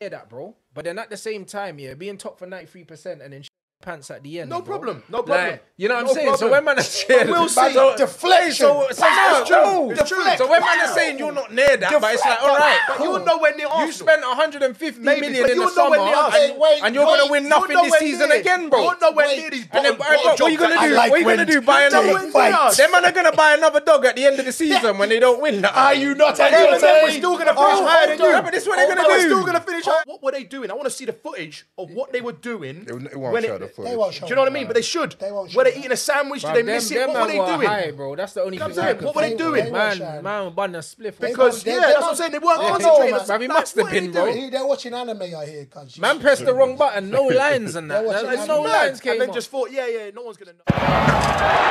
hear that, bro. But then at the same time, yeah, being top for ninety three percent and then pants at the end. No bro. problem, no problem. Like, you know what I'm saying? So when man is saying, we'll see. So, Deflection. So, so, it's true. It's true. So when man is saying you're not near that, but it's like, all right, But you'll know when they're you spent 150 Maybe, million in the summer, and, Wait, and you're wait, gonna win nothing this season they're- again, bro. You'll know when Wait. near these And then, bottom- what, are you gonna do? Like what are you gonna do? Buy another? fight. Them man are gonna buy another dog at the end of the season when they don't win. Are you not then we're entertained? still gonna finish Oh, higher than you. on. Yeah, but this is what they're Oh, gonna We're still gonna finish higher. What were they doing? I want to see the footage of what they were doing. It, it won't when it- the They won't show Do you know what I that. mean? But they should. They won't Were they eating a sandwich? Did they them, miss it? them What were man they were doing? high, bro. That's the only I'm thing. saying, I can what were they think doing? of. They won't Man, man, bun a spliff. Because They- yeah, they that's what I'm must- saying. They weren't they- concentrating. That's- Bruv, he like, must have what are they been, bro. doing? They're watching anime, I hear. Cause Man pressed the wrong button. No lines and that. They're watching There's no man. lines came and then up. just thought, yeah, yeah, no one's gonna know.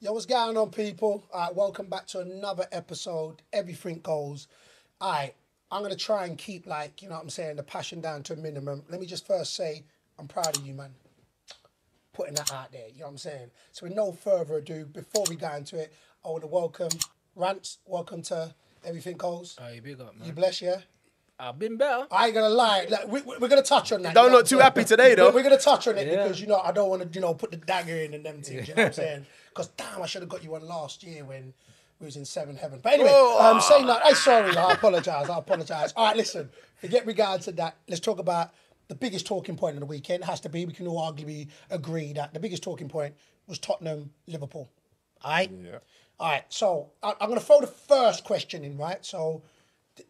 Yo, what's going on, people? All right, welcome back to another episode. Everything Goals. All right, I'm gonna try and keep like you know what I'm saying, the passion down to a minimum. Let me just first say I'm proud of you, man. Putting that out there, you know what I'm saying. So with no further ado, before we get into it, I want to welcome Rants. Welcome to Everything Goals. Hey, big up, man. You bless you. I've been better. I ain't gonna lie. Like, we, we- we're gonna touch on that. Don't you know look too happy today, though. We're gonna touch on it Yeah. because you know I don't want to you know put the dagger in and them things. You know what I'm saying? Because damn, I should have got you one last year when we was in seven heaven. But anyway, um, saying that, I'm sorry. I apologize. I apologize. All right, listen. Forget regards to that. Let's talk about the biggest talking point of the weekend. It has to be. We can all arguably agree that the biggest talking point was Tottenham Liverpool. All right. Yeah. All right. So I, I'm going to throw the first question in. Right. So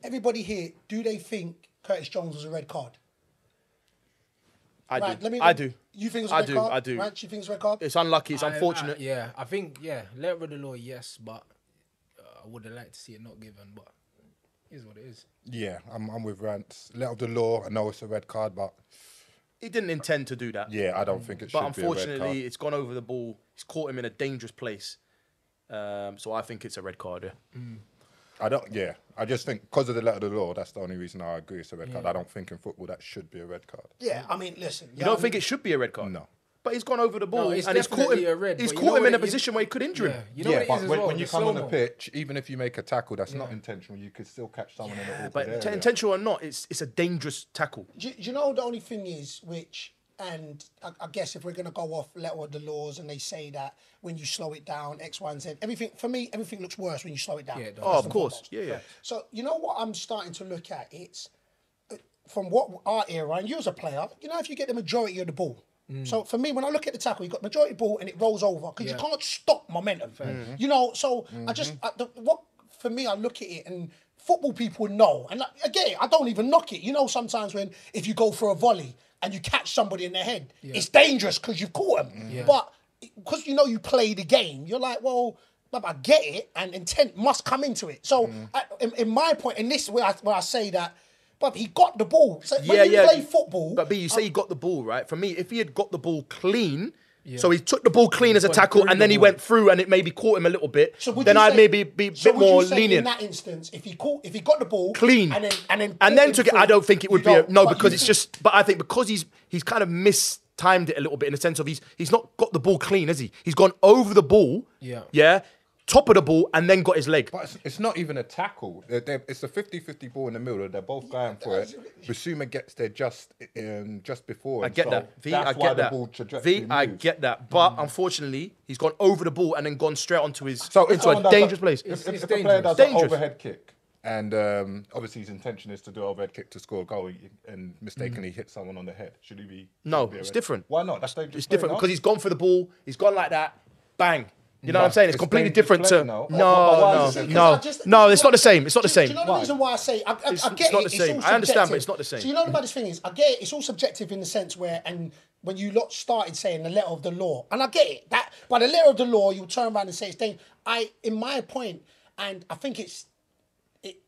everybody here, do they think Curtis Jones was a red card? I Right, do. let me- I do. You think it's a I red do, card? I do. Right, you think it's a red card? It's unlucky. It's I- unfortunate. I- yeah, I think yeah, letter of the law, yes, but I would have liked to see it not given, but it is what it is. Yeah, I'm, I'm with Rants. Let of the law. I know it's a red card, but He didn't intend to do that. yeah, I don't think it should But be a red unfortunately, card. it's gone over the ball. He's caught him in a dangerous place. Um, so I think it's a red card. Yeah. I don't. Yeah, I just think because of the letter of the law, that's the only reason I agree it's a red card. I don't think in football that should be a red card. Yeah, I mean, listen. You don't think it should be a red card? No. But he's gone over the ball it's and he's caught him. red, he's but you know caught him in a it- you- position where he could injure Yeah, him. you know yeah, what it but is as when, well. when you the come on the pitch, even if you make a tackle that's not intentional, you could still catch someone in the awkward But area. t- intentional or not, it's it's a dangerous tackle. Do, do you know the only thing is which, and I, I guess if we're gonna go off letter of the laws, and they say that when you slow it down, X, Y, and Z, everything for me, everything looks worse when you slow it down. Yeah, it does. Oh, of course. foremost. Yeah, yeah. So you know what I'm starting to look at? It's uh, from what our era, and you as a player, you know, if you get the majority of the ball. Mm. So for me, when I look at the tackle, you got majority ball and it rolls over because you can't stop momentum. Mm-hmm. You know, so I just mm-hmm. I, the, what for me, I look at it and football people know, and like, again, I don't even knock it. You know, sometimes when if you go for a volley and you catch somebody in the head, it's dangerous because you've caught them. But because you know you play the game, you're like, well. But I get it, and intent must come into it. So, mm. I, in, in my point, in this where I, where I say that, but he got the ball. So when Yeah, you yeah. play football, But B, you say he got the ball right. For me, if he had got the ball clean, so he took the ball clean as a tackle, and then the he went through, and it maybe caught him a little bit. So would then I'd maybe be a so bit more lenient. In that instance, if he caught, if he got the ball clean and then and then and then took it. I don't think it would be a, no because it's think- just. But I think because he's he's kind of mistimed it a little bit in the sense of he's he's not got the ball clean, has he? He's gone over the ball. Yeah. Yeah. Top of the ball and then got his leg. But it's, it's not even a tackle. They're, they're- it's a 50-50 ball in the middle. They're both going for it. Bissouma gets there just um, just before. I get so that. V, that's I why get the that. ball trajectory V, I moves. get that. But unfortunately, he's gone over the ball and then gone straight onto his So into a dangerous a- place. If, It's- if, it's if a player dangerous. does Dangerous. an overhead kick, and um, obviously his intention is to do overhead kick to score a goal, and mistakenly hit someone on the head, should he be? No, he be it's red- different. Why not? That's dangerous. It's different because he's gone for the ball. He's gone like that. Bang. You know what I'm saying? It's it's completely different to no? no, no, no, just- no. It's not the same. It's not the same. Do you know the reason why I say I, I, I It's- get it's not it? the same. I understand, but it's not the same. So you know the baddest thing is I get it. It's all subjective in the sense where and when you lot started saying the letter of the law, and I get it that by the letter of the law you turn around and say it's thing. I in my point, and I think it's it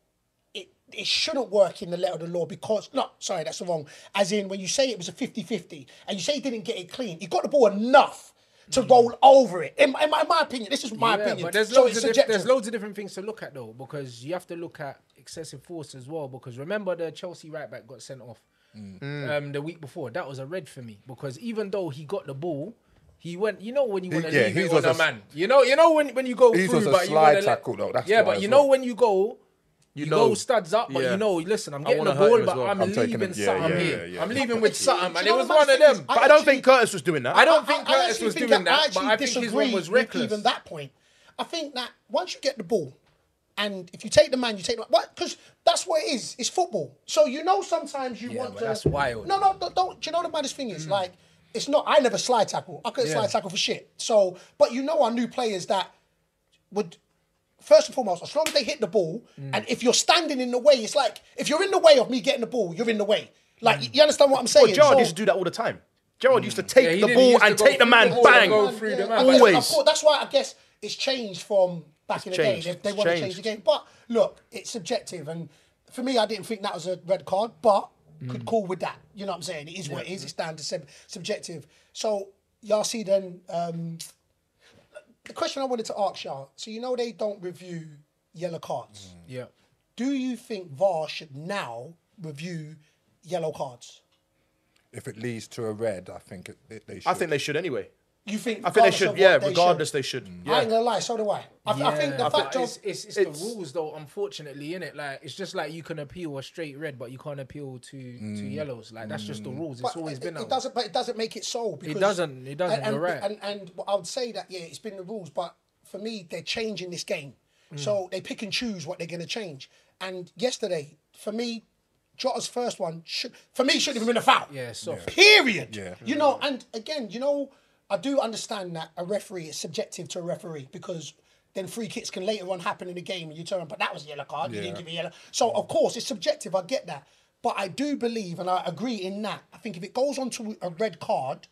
it it shouldn't work in the letter of the law because no sorry that's wrong as in when you say it was a 50-50 and you say he didn't get it clean he got the ball enough to roll over it in, in, my, in my opinion this is my. Yeah, opinion but there's so loads, of diff- there's loads of different things to look at though, because you have to look at excessive force as well. Because remember the Chelsea right back got sent off Mm. um, the week before. That was a red for me because even though he got the ball, He went. You know when you want to yeah, leave it was on a a man. You know. You know when when you go through, was a but you tackle, though, that's yeah, but you well. know when you go. You, know. go studs up, but Yeah. you know, listen, I'm getting the ball, but well. I'm, I'm leaving it- yeah, something yeah, here. yeah, yeah. I'm leaving with See, something, and it was one of them. But I don't think Curtis was doing that. I don't think I Curtis actually was doing that, but I think his disagree one was with reckless. Even that point, I think that once you get the ball, and if you take the man, you take the what? Because that's what it is. It's football. So you know sometimes you Yeah, want but to. that's wild. No, no, don't. don't do you know the maddest thing is mm. like it's not. I never slide tackle. I couldn't Yeah. slide tackle for shit. So, but you know, our new players that would. First and foremost, as long as they hit the ball, Mm. and if you're standing in the way, it's like if you're in the way of me getting the ball, you're in the way. Like you understand what I'm saying? Well, Gerrard So- used to do that all the time. Gerrard used to take Yeah, the ball and go take the man, the bang. and go the man. and Always. Of course, that's why I guess it's changed from back in the changed. day. They, they It's want to change the game. But look, it's subjective. And for me, I didn't think that was a red card, but could Mm. call with that. You know what I'm saying? It is what it is. It's down to sub- subjective. So, y'all see then, um, the question I wanted to ask y'all so, you know, they don't review yellow cards. Mm. Yeah. Do you think VAR should now review yellow cards? If it leads to a red, I think it, it, they should. I think they should anyway. You think? I think they should. of Yeah, what they regardless, should? they should. I Yeah. ain't gonna lie, so do I. I, I think the Yeah, fact but of it's, it's, it's, it's- the rules though. Unfortunately, in it, like it's just like you can appeal a straight red, but you can't appeal to to yellows. Like that's just the rules. It's But always it, been it that. doesn't, but it doesn't make it so. Because, it doesn't, it doesn't, And, you're right. And, and I would say that yeah, it's been the rules, but for me, they're changing this game. Mm. So they pick and choose what they're going to change. And yesterday, for me, Jota's first one should, for me, shouldn't have been a foul. Yeah, soft. Period. Yeah. You know, and again, you know, I do understand that a referee is subjective to a referee because then free kicks can later on happen in the game and you turn around, but that was a yellow card. You didn't give me yellow. So of course it's subjective. I get that, but I do believe and I agree in that. I think if it goes on to a red card,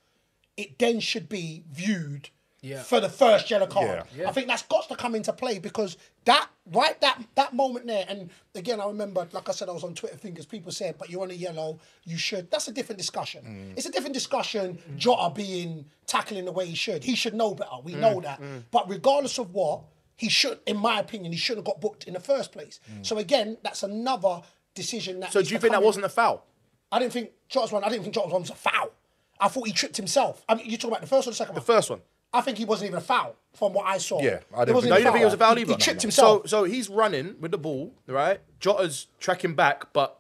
it then should be viewed Yeah. for the first yellow card. Yeah. I think that's got to come into play because that right that that moment there, and again I remember, like I said, I was on Twitter fingers. People said, "But you're on a yellow, you should." That's a different discussion. Mm. It's a different discussion. Mm. Jota being tackling the way he should. He should know better. We mm. know that. But regardless of what, he should, in my opinion, he shouldn't have got booked in the first place. So again, that's another decision that. So do you think that in. wasn't a foul? I didn't think Jota's one. I didn't think Jota's one was a foul. I thought he tripped himself. I mean, you talking about the first or the second The one? first one. I think he wasn't even a foul from what I saw. Yeah, I didn't think- No, you don't think it was a foul He- either. He, tripped So, himself. so he's running with the ball, right? Jota's tracking back, but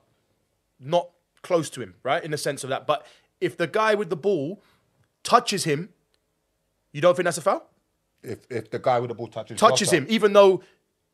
not close to him, right? In the sense of that. But if the guy with the ball touches him, you don't think that's a foul? if if the guy with the ball touches Touches Jota, him, even though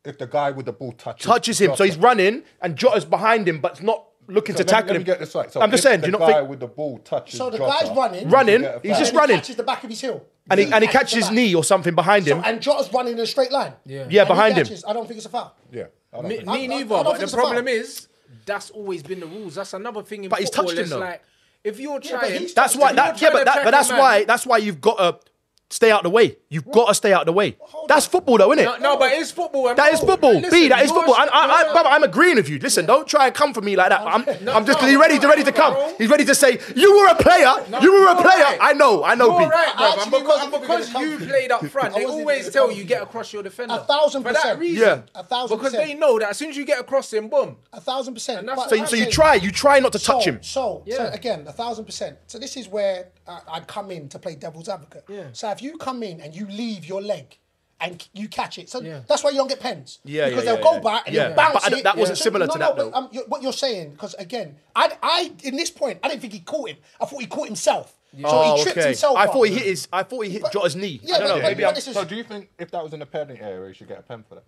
If the guy with the ball touches touches him, so he's running and Jota's behind him, but it's not looking So to let me- tackle let him. me get this right. So I'm just saying, do you not guy think? with the ball touches So the Jota, guy's running. Running, you he's just and running. He catches the back of his heel. And he, and he catches his knee or something behind So, him. and Jota's running in a straight line. Yeah. Yeah, And he behind him. catches. I don't think it's a foul. Yeah, I don't Me, me I- I- I neither. but the problem is that's always been the rules. That's another thing in But he's touched him, though. like if you're trying, he's That's touched why. him. That, yeah, but that, but that's man. why. That's why you've got to stay out the way. You've got to stay out the way. Hold That's on. football, though, isn't it? no, no, but it's football. and That is bro, football. listen, B, that is football. And I, I, you're- brother, I'm agreeing with you. Listen, don't try and come for me like that. I'm, No, I'm just no, he's ready to no, ready to come. bro. He's ready to say, you were a player. you were a player. right. I know. I know, You're B. right, bro. actually And because, wasn't because you played up front, they always tell you get across your defender. A thousand percent. For that reason. Yeah. A thousand Because they know that as soon as you get across him, boom. A thousand percent. And that's But what So, you- I'm you try. You try not to touch him. So, so Yeah. again, a thousand percent. So this is where I'd come in to play devil's advocate. Yeah. So if you come in and you leave your leg and you catch it, so Yeah. that's why you don't get pens. Yeah, because yeah, they'll yeah, go yeah. back and Yeah. you'll bounce But I don't- it. that wasn't So- similar no, to no, that, but, though. um, you- what you're saying, because again, I, I, in this point, I didn't think he caught him. I thought he caught himself. So Oh, he tripped okay. himself. I up. thought he hit his. I thought he hit Jota's knee. yeah, I don't but- know. but- Maybe but I'm, this is- So do you think if that was in the penalty area, he should get a pen for that?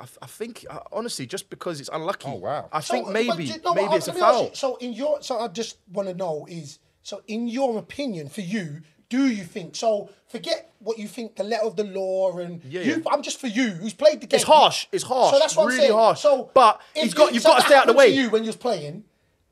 I, I think uh, honestly, just because it's unlucky. Oh, wow. I So, think maybe you know maybe it's a let foul. you, So in your, so I just want to know is, so in your opinion, for you, do you think so? Forget what you think the letter of the law and Yeah, you. yeah. I'm just for you, who's played the game. It's harsh. It's harsh. So that's what really I'm saying. harsh. So, but he's got. you- You've so got to stay out the way. You when you was playing,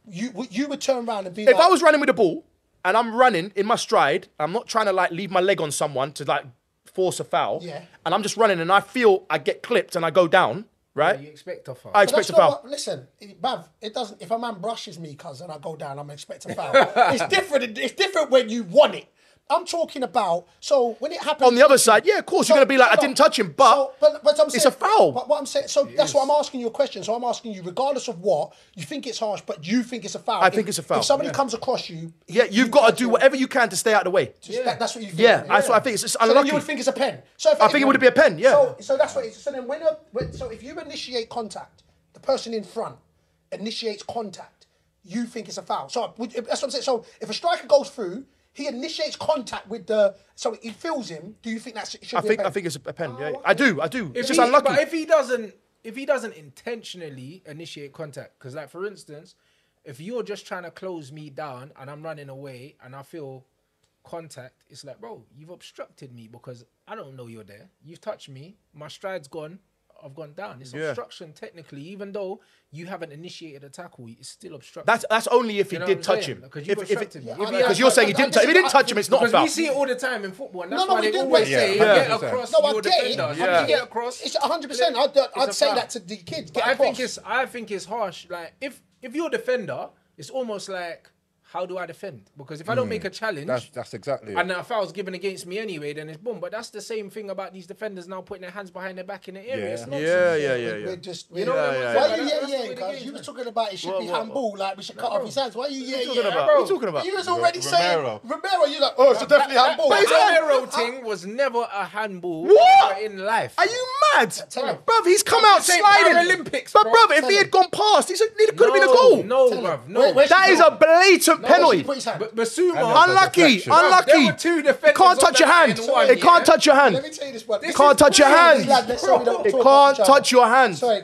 you would- you would turn around and be if like, I was running with the ball and I'm running in my stride, I'm not trying to like leave my leg on someone to like force a foul. Yeah. And I'm just running and I feel I get clipped and I go down, right? You expect a foul. I expect a foul. what- listen, Bav, it doesn't. If a man brushes me, cousin, I go down, I'm expecting a foul. it's different. It's different when you want it. I'm talking about. So when it happens On the other side, yeah, of course, you're gonna be like, I didn't touch him, but so, but, but I'm it's saying, a foul. But what I'm saying, so that's what I'm asking you a question. So I'm asking you, regardless of what you think it's harsh, but you think it's a foul. I If- think it's a foul, If somebody yeah. comes across you, yeah, you've got to do whatever you can to stay out of the way. Yeah. that- that's what you think. Yeah, that's what I think. It's- it's So you would think it's a pen. So if, I think it would be a pen, yeah. So, so that's what. It's, so then when, a, when so if you initiate contact, the person in front initiates contact, you think it's a foul. So would- that's what I'm saying. So if a striker goes through, he initiates contact with the. So he feels him. Do you think that's? Should I be think a pen? I think it's a pen. Oh, Yeah, okay. I do. I do. If It's just he, unlucky. But if he doesn't, if he doesn't intentionally initiate contact, because like for instance, if you're just trying to close me down and I'm running away and I feel contact, it's like, bro, you've obstructed me because I don't know you're there. You've touched me. My stride's gone. I've gone down. It's Yeah. obstruction technically, even though you haven't initiated a tackle, it's still obstruction. That's that's only if he You know did I'm touch saying? him. Because you've if it, obstructed me. If I he know, has- because you're saying he didn't. Touch- if he didn't touch him, it's not a because foul. we see it all the time in football, and that's No, no, why we they do, always but- say, Yeah. get Yeah. across No, I your get it. defender. I If Yeah. get across, It's 100. percent I'd, it's I'd a say foul. that to the kids. But Get I think it's I think it's harsh. Like if if you're a defender, it's almost like how do I defend? Because if I don't make hmm. a challenge, That's that's exactly it. and a foul's given against me anyway, then it's boom. But that's the same thing about these defenders now putting their hands behind their back in the area. Yeah. It's nonsense. Yeah, yeah, yeah, We're just, You know we're- what I'm Yeah. Why Like, you yeah the yeah? Because you were talking about it should What, be what, handball. Like we should cut off his hands. Why you yeah What you yeah? talking about? bro. What you talking about? You was already Romero. saying Romero. You like oh it's definitely handball. But his Romero thing was never a handball What? in life. Are you mad, Tell him. bruv? He's come out sliding. Paralympics, but bro. bruv, if he had gone past, it could have been a goal. No, Tell him. bruv, no. Where- where's That he is go? a blatant No, where's penalty. he put his hand? But Bissouma, Unlucky, unlucky. There were two defenders It can't touch your hand. line It can't yeah? touch your hand. Let hand. me tell you this one. It can't touch your hand. Lad, let's say we don't It can't touch your hand. Sorry,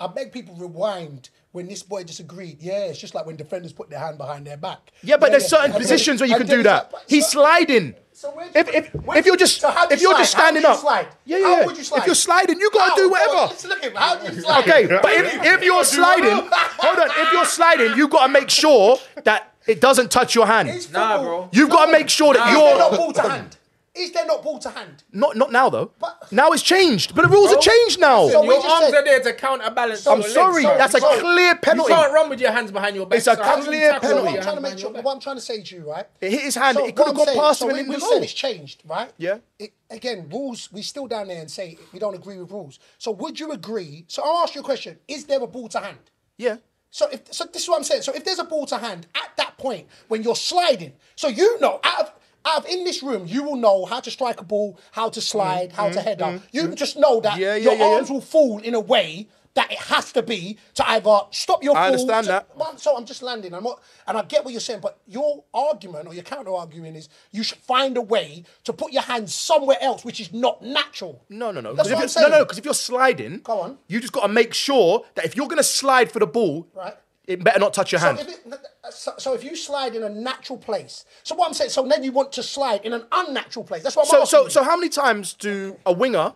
I beg people rewind when this boy disagreed. Yeah, it's just like when defenders put their hand behind their back. Yeah, but there's yeah. certain And positions where you can do that. like- He's sliding. So where If you- if where if do you're just so if you you're just slide? How standing you up, slide? yeah, yeah. How would you slide? If you're sliding, you gotta How? do whatever. let's look at him. How do you slide? Okay, but if, if you're sliding, hold on. If you're sliding, you gotta make sure that it doesn't touch your hand. It's Nah, football. bro. You've got to make sure that Is there not you're not ball to hand? Is there not ball to hand? not not now though. But- Now it's changed, but the rules Bro, are changed now. So Your we just arms said- are there to counterbalance. I'm your legs, sorry, bro. that's a So- clear You penalty. can't run with your hands behind your back. It's a so how do you clear tackle penalty. with What your I'm trying to make behind sure, your back? what I'm trying to say to you, right? It hit his hand. So it could have what gone I'm saying- past so him we, and we in the said goal. it's changed, right? Yeah. It, again, rules. We still down there and say we don't agree with rules. So would you agree? So I'll ask you a question: Is there a ball to hand? Yeah. So if so, this is what I'm saying. So if there's a ball to hand at that point when you're sliding, so you know out of out of in this room, you will know how to strike a ball, how to slide, how to head up. You just know that Mm, Yeah, yeah, your yeah. arms will fall in a way that it has to be to either stop your I fall. understand to- that. Well, So I'm just landing. I'm not, and I get what you're saying, but your argument or your counter argument is you should find a way to put your hands somewhere else, which is not natural. No, no, no. That's what I'm saying. No, no, because if you're sliding, Go on. you just got to make sure that if you're going to slide for the ball, Right. it better not touch your So hand. if, it, uh, so, so if you slide in a natural place, so what I'm saying, so then you want to slide in an unnatural place. That's what I'm So, asking so, you. so how many times do a winger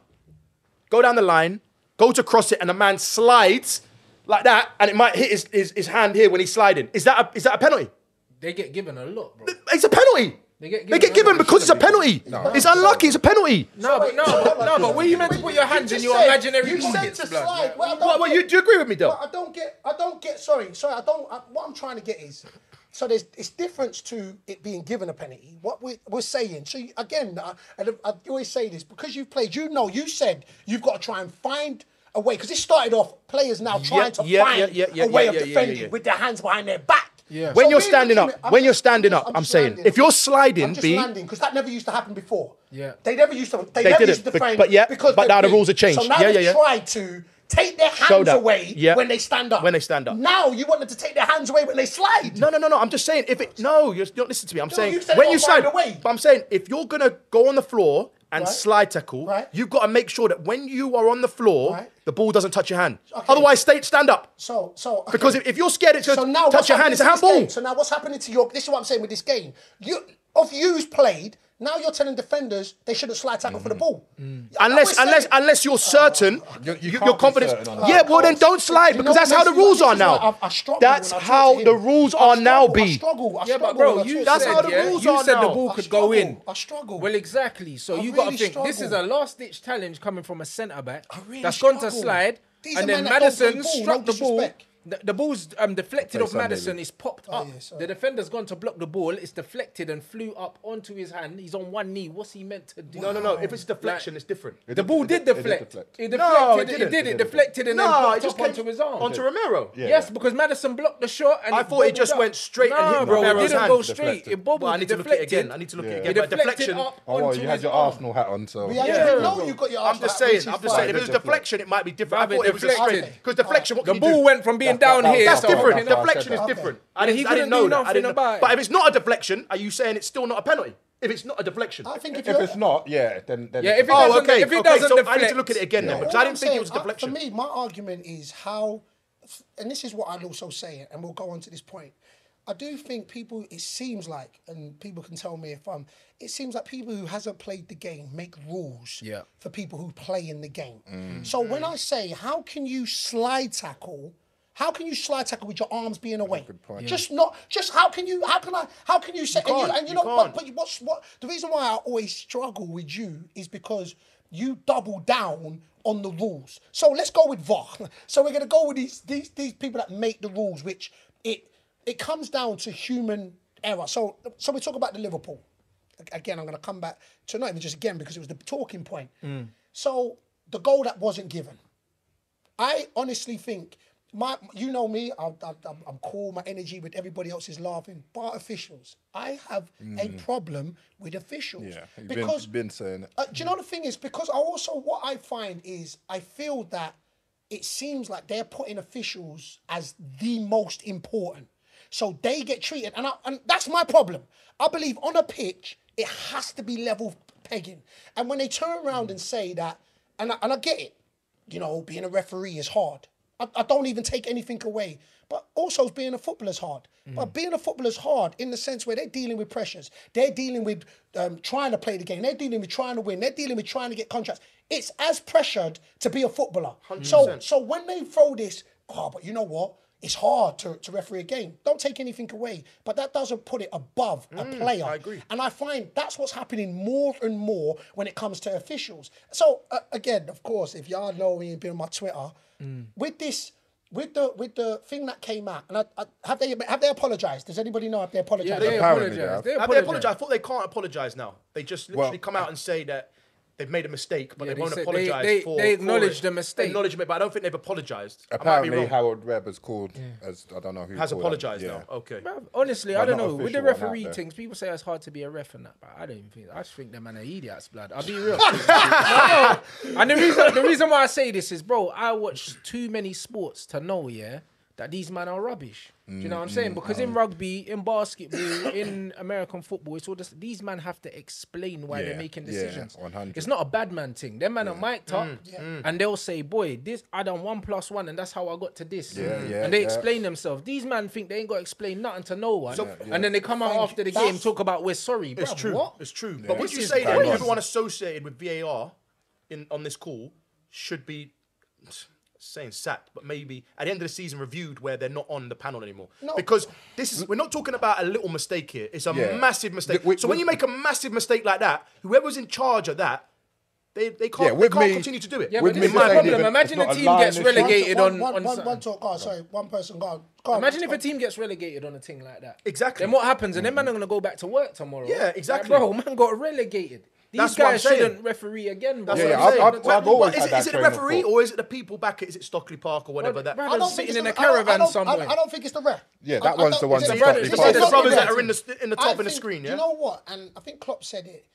go down the line, go to cross it, and a man slides like that, and it might hit his, his, his hand here when he's sliding? Is that a, is that a penalty? They get given a lot, bro. It's a penalty. They get They given get given because it's a penalty. It's unlucky. It's a penalty. No, but no, but, no, but where you meant to put your hands in your said- imaginary you said pockets, to blood? slide. Like, Well, I What, what, get- you, do you agree with me, though? But I don't get. I don't get. Sorry, sorry. I don't. I, what I'm trying to get is. So there's it's difference to it being given a penalty. What we, we're saying. So you- again, I, and I always say this because you've played. You know, you said you've got to try and find a way because it started off players now trying to yeah, find yeah, yeah, yeah, a way yeah, of yeah, yeah, defending yeah. with their hands behind their back. Yeah. When So you're we're standing up, I'm when you're standing up, I'm just saying, landing. if you're sliding, I'm just B- landing because that never used to happen before. Yeah. they never used to. They, They never didn't, used to but- defend. but yeah, because but now the rules have changed. So now Yeah, they yeah, yeah. try to take their hands away Yeah. when they stand up. When they stand up. Now you want them to take their hands away when they slide. No, no, no, no. I'm just saying if it. No, you're, don't listen to me. I'm saying you said when you slide. find a way. But I'm saying if you're gonna go on the floor and Right. slide tackle, Right. you've got to make sure that when you are on the floor, Right. the ball doesn't touch your hand. Okay. Otherwise, stay stand up. So, so okay. Because if, if you're scared it's so going now to touch your hand, it's a handball. So now what's happening to your? This is what I'm saying with this game. You of yous played. Now you're telling defenders they shouldn't slide tackle for the ball. Mm. Unless, unless, unless you're certain, You- you you, can't are confident. certain on that. Yeah, well then don't slide You know because that's how the rules are is why now. I- I That's when I talk how the rules I are now, Be. I B. struggle. I Yeah, struggle but bro, you That's said, how the yeah, rules you are said now. the ball I could go in. struggle. I struggle. Well, exactly. So I you got to really think this is a last ditch challenge coming from a centre back I really that's gone to slide, These and then men that don't play Maddison struck the ball. Disrespect. The, the ball's um, deflected off Sunday Maddison. League. It's popped Oh, up. yeah, sorry. the defender's gone to block the ball. It's deflected and flew up onto his hand. He's on one knee. What's he meant to do? No, no, no. If it's deflection, it's different. The ball It did did- it did deflect. deflect. It No, deflected. it it, didn't. did. It It did deflected and then No, popped it just up onto his arm. onto Romero. Yeah. Yes, because Maddison blocked the shot. And I thought it bobbled just up. went straight and Nah, hit bro. It Romero's didn't hand. go straight. Deflected. It bobbled. Well, I need to look at it deflected. again. I need to look at Yeah. it It again. But deflected deflection. up Oh, well, onto you had his your arm. Arsenal hat on, so We had- Yeah, we know you got your I'm Arsenal just hat, saying. which I'm just fine. saying. If it was deflection, it might be different. I Bruv, thought it was a deflected. straight. Because deflection, what The can you do? ball went from being That's- down here. That's different. fucking That's up. why I Deflection is different. I didn't, I didn't know that. I nothing didn't know. about it. But if it's not a deflection, are you saying it's still not a penalty? If it's not a deflection. I think if, if it's not, yeah, then then Yeah, if it Oh, doesn't- okay. if it okay, doesn't so I need to look at it again then Yeah, because all I I'm didn't think it was a I- deflection. For me, my argument is how, and this is what I'd also say, and we'll go on to this point. I do think people, it seems like, and people can tell me if I'm, it seems like people who hasn't played the game make rules Yeah. for people who play in the game. Mm. So when I say, how can you slide tackle? How can you slide tackle with your arms being away? good point. Just not, just how can you, how can I, how can you say, and you, and you you know, can't. but what's what the reason why I always struggle with you is because you double down on the rules. So let's go with VAR. So we're gonna go with these these these people that make the rules, which it it comes down to human error. So so we talk about the Liverpool. Again, I'm gonna come back to not even just again because it was the talking point. Mm. So the goal that wasn't given. I honestly think my, you know me, I, I'm cool. My energy with everybody else is laughing. But officials, I have a problem with officials yeah, because been, been saying it. uh, do you know the thing is because I also what I find is I feel that it seems like they're putting officials as the most important, so they get treated, and I, and that's my problem. I believe on a pitch it has to be level pegging, and when they turn around and say that, and I, and I get it, you know, being a referee is hard. I, I don't even take anything away. But also being a footballer is hard. But being a footballer is hard in the sense where they're dealing with pressures. They're dealing with um, trying to play the game. They're dealing with trying to win. They're dealing with trying to get contracts. It's as pressured to be a footballer. So so when they throw this, oh, but you know what? It's hard to, to referee a game. Don't take anything away. But that doesn't put it above a player. I agree. And I find that's what's happening more and more when it comes to officials. So uh, again, of course, if y'all know me and been on my Twitter, with this, with the with the thing that came out, and I, I, have they have they apologized? Does anybody know if they apologized? Yeah, they Apparently they apologize. have. They Have they apologize. apologized? I thought they can't apologize now. They just literally Well, come out and say that they've made a mistake, but Yeah, they they won't apologize they- they- for they for acknowledged it. the mistake. Acknowledgement, but I don't think they've apologized. I might be Apparently, wrong. Howard Webb has called as I don't know who has apologized him. now. Okay. Bruv, honestly, But I don't know. With the official one out referee there. things, people say it's hard to be a ref and that, but I don't even think. I just think them man are idiots, blood. I'll be real. No, no. And the reason, the reason why I say this is, bro, I watch too many sports to know, yeah, that these men are rubbish. Do you mm, know what I'm saying? Mm, because in um, rugby, in basketball, in American football, it's all this. These men have to explain why they're Yeah, making yeah, decisions. 100. It's not a bad man thing. Them man are mic'd up, mm, and they'll say, "Boy, this I done one plus one, and that's how I got to this." Yeah, yeah, and they yeah. explain themselves. These men think they ain't got to explain nothing to no one, So- and then they come out after the game talk about we're sorry. It's Bruv, true. What? It's true. Yeah. But would you say that bang on. everyone associated with VAR in on this call should be saying sacked, but maybe at the end of the season reviewed where they're not on the panel anymore? No. Because this is we're not talking about a little mistake here. It's a Yeah. massive mistake. The- with- so when you make a massive mistake like that, whoever's in charge of that, they, they can't, Yeah, they with can't me- continue to do it. Yeah, With but me, this is this the problem. even- Imagine it's a not a team gets relegated one, on one, on. one, some- one talk. Oh, sorry, one person. Go on. Go on. Imagine if Go a team gets relegated on a thing like that. Exactly. Then what happens? And then man are mm-hmm. gonna go back to work tomorrow. Yeah, Like, exactly. bro, man got relegated. These That's what I'm guys saying. shouldn't referee again, bro. That's Yeah, what I'm I've- saying. I've- I've always but is had it, that is it the train of referee thought. or is it the people back at is it Stockley Park or whatever that? Brother, I don't sitting think in a it's the- I don't- I caravan don't- I somewhere. don't- I don't think it's the ref. Yeah, that I one's don't- the one it's that the brothers- ref. it's It's the not brothers that are in the- in the I top of the think- screen, do yeah? You know what? And I think Klopp said it.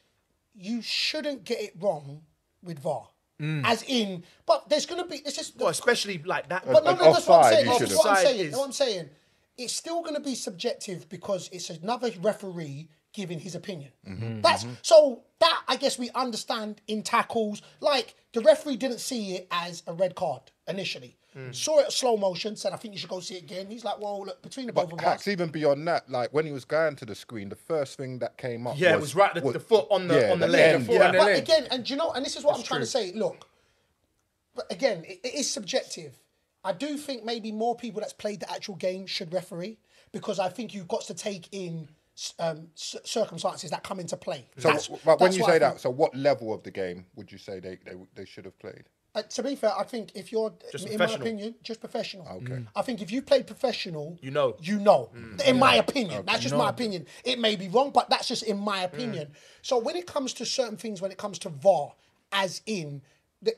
You shouldn't get it wrong with VAR. Mm. As in, but there's going to be. This is Well, especially like that. But no, An no, that's what I'm offside, saying. you That's should've. what I'm Offside saying. is- What I'm saying. It's still going to be subjective because it's another referee giving his opinion. Mm-hmm, That's so that I guess we understand in tackles. Like the referee didn't see it as a red card initially. Mm. Saw it slow motion. Said, "I think you should go see it again." He's like, "Well, look between the both But of Hacks, us." even beyond that, like when he was going to the screen, the first thing that came up. Yeah, it was, was right the- the foot on the- on the the leg. end, foot yeah. on the But leg. again, and you know, and this is what I'm trying true. to say. Look, but again, it, it is subjective. I do think maybe more people that's played the actual game should referee because I think you've got to take in um, c- circumstances that come into play. So, That's- but when you say that, so what level of the game would you say they they, they should have played? Uh, to be fair, I think if you're, Just in my professional. opinion, just professional. Okay. I think if you play professional, You know. you know. In my opinion, that's just my opinion. It may be wrong, but that's just in my opinion. So when it comes to certain things, when it comes to VAR, as in,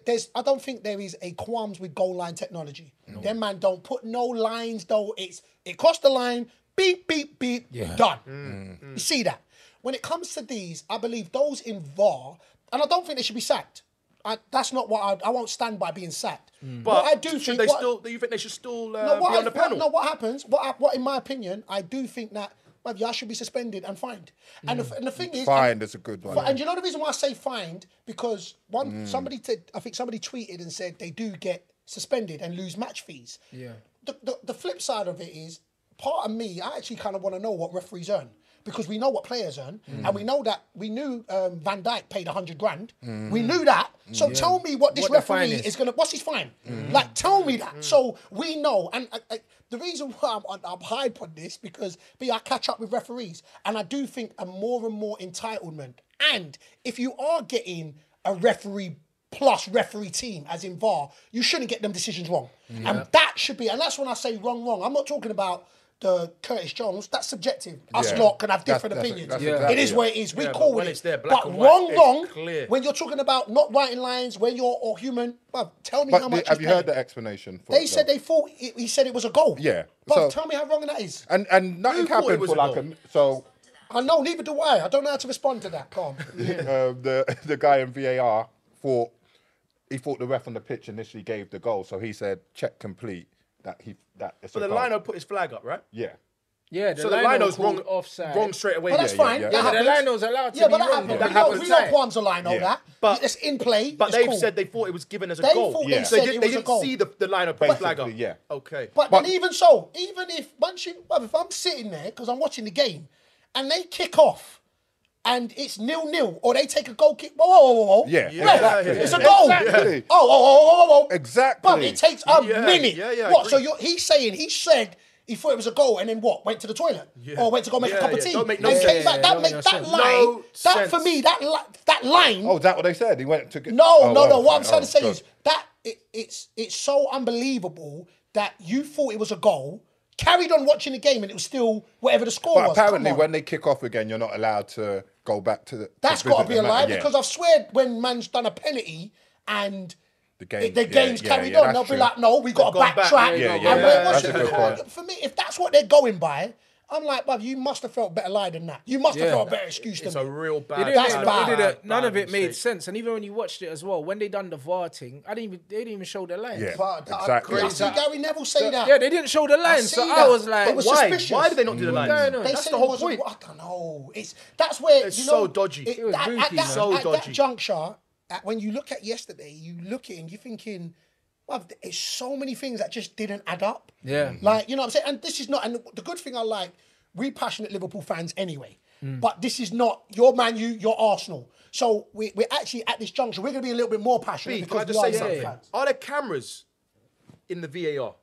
there's, I don't think there is a qualms with goal line technology. Them man don't put no lines though. It's it crossed the line, beep beep beep, done. Mm, mm. Mm. You see that? When it comes to these, I believe those in VAR, and I don't think they should be sacked. I, that's not what I, I won't stand by being sacked. But But I do should think they what- still? Do you think they should still uh, no, what, be on the I- what- panel? no, what happens? What, I- what, in my opinion, I do think that well, y'all should be suspended and fined. And, the, and the thing is, Fined and, is a good one. but- and you know the reason why I say fined because one Mm. somebody said, I think somebody tweeted and said they do get suspended and lose match fees. Yeah. The, the, the flip side of it is, part of me, I actually kind of want to know what referees earn. Because we know what players earn, Mm. and we know that we knew um, Van Dijk paid hundred grand. We knew that. So tell me what this Mm. What referee is. is gonna. What's his fine? Mm. Like, tell me that. So we know. And I, I, the reason why I'm, I'm hype on this because B, I catch up with referees, and I do think a more and more entitlement. And if you are getting a referee plus referee team, as in VAR, you shouldn't get them decisions wrong. And that should be. And that's when I say wrong, wrong. I'm not talking about. The Curtis Jones, that's subjective. Us Yeah. lot can have different that's- opinions. that's It exactly is it. what it is. We Yeah, call when it's it. there, black but white, wrong, it's wrong. clear. When you're talking about not writing lines, when you're or human, bruv, tell me But how the- much. have he's you heard the explanation? For They it, said though? they thought he he said it was a goal. Yeah, But so- tell me how wrong that is. and and nothing Who thought happened for like a so. I know, neither do I. I don't know how to respond to that. Calm. um, the the guy in VAR thought he thought the ref on the pitch initially gave the goal, so he said check complete that he that it's But the goal. lino put his flag up, right? yeah. Yeah, the So the lino lino's called wrong, offside. wrong straight away. But that's Yeah, yeah, fine. yeah. That Yeah, but the happens. lino's allowed to Yeah, be but that wrong. happens. though. That we know, happens. we know Offside. A line, all Yeah. that. But- it's in play. But it's they've cool. said they thought it was given as a They goal. thought they Yeah. So said they, it they was a didn't goal. see the, the lino put his flag up. Basically, yeah. Okay. But, But- then even so, even if once you, well, if I'm sitting there because I'm watching the game, and they kick off, and it's nil nil, or they take a goal kick, whoa, whoa, whoa, whoa, Yeah, Ref, exactly. it's a goal. Exactly. Oh, oh, oh, oh, oh, oh, Exactly. But it takes a Yeah, minute. yeah, yeah, what? So you're, he's saying he said. He thought it was a goal, and then what? Went to the toilet, or went to go make Yeah, a cup of tea, don't make no and came sense. back. That make make that no line. No that for me, that li- that line. Oh, is that what they said? He went to get. No, oh, no, no. oh, What I'm trying to oh, say Oh, is that it, it's it's so unbelievable that you thought it was a goal, carried on watching the game, and it was still whatever the score But was. Apparently, when they kick off again, you're not allowed to go back to the. that's got got to be a lie because I've swear when man's done a penalty and. The game- it- the yeah, game's yeah, carried yeah, on. They'll be like, "No, we got to gone back, backtrack." yeah, and yeah, we're yeah, watching that's a good it. point. For me, if that's what they're going by, I'm like, "Bruv, you must have felt better lie than that. You must have Yeah. felt a better excuse It's than a me." real They bad. didn't That's make- bad. they didn't- none of bad it made mistake. sense. And even when you watched it as well, when they done the VAR thing, I didn't even they didn't even show the lines. Yeah. But I- Exactly. I see Gary Neville say that. Yeah, they didn't show the lines, so see I was like, was Why? suspicious. Why did they not do the What's lines? going on? They That's the whole point. I don't know. It's that's where It's you so dodgy. It, It was at, at booky, that. So at that juncture, at, when you look at yesterday, you look at it and you're thinking, well, it's so many things that just didn't add up. Yeah. Like you know what I'm saying. And this is not. And the good thing I like, we passionate Liverpool fans anyway. Mm. But this is not your Man U, your Arsenal. So we, we're actually at this juncture. We're going to be a little bit more passionate B, can I just say are Liverpool something? fans. Are there cameras in the VAR?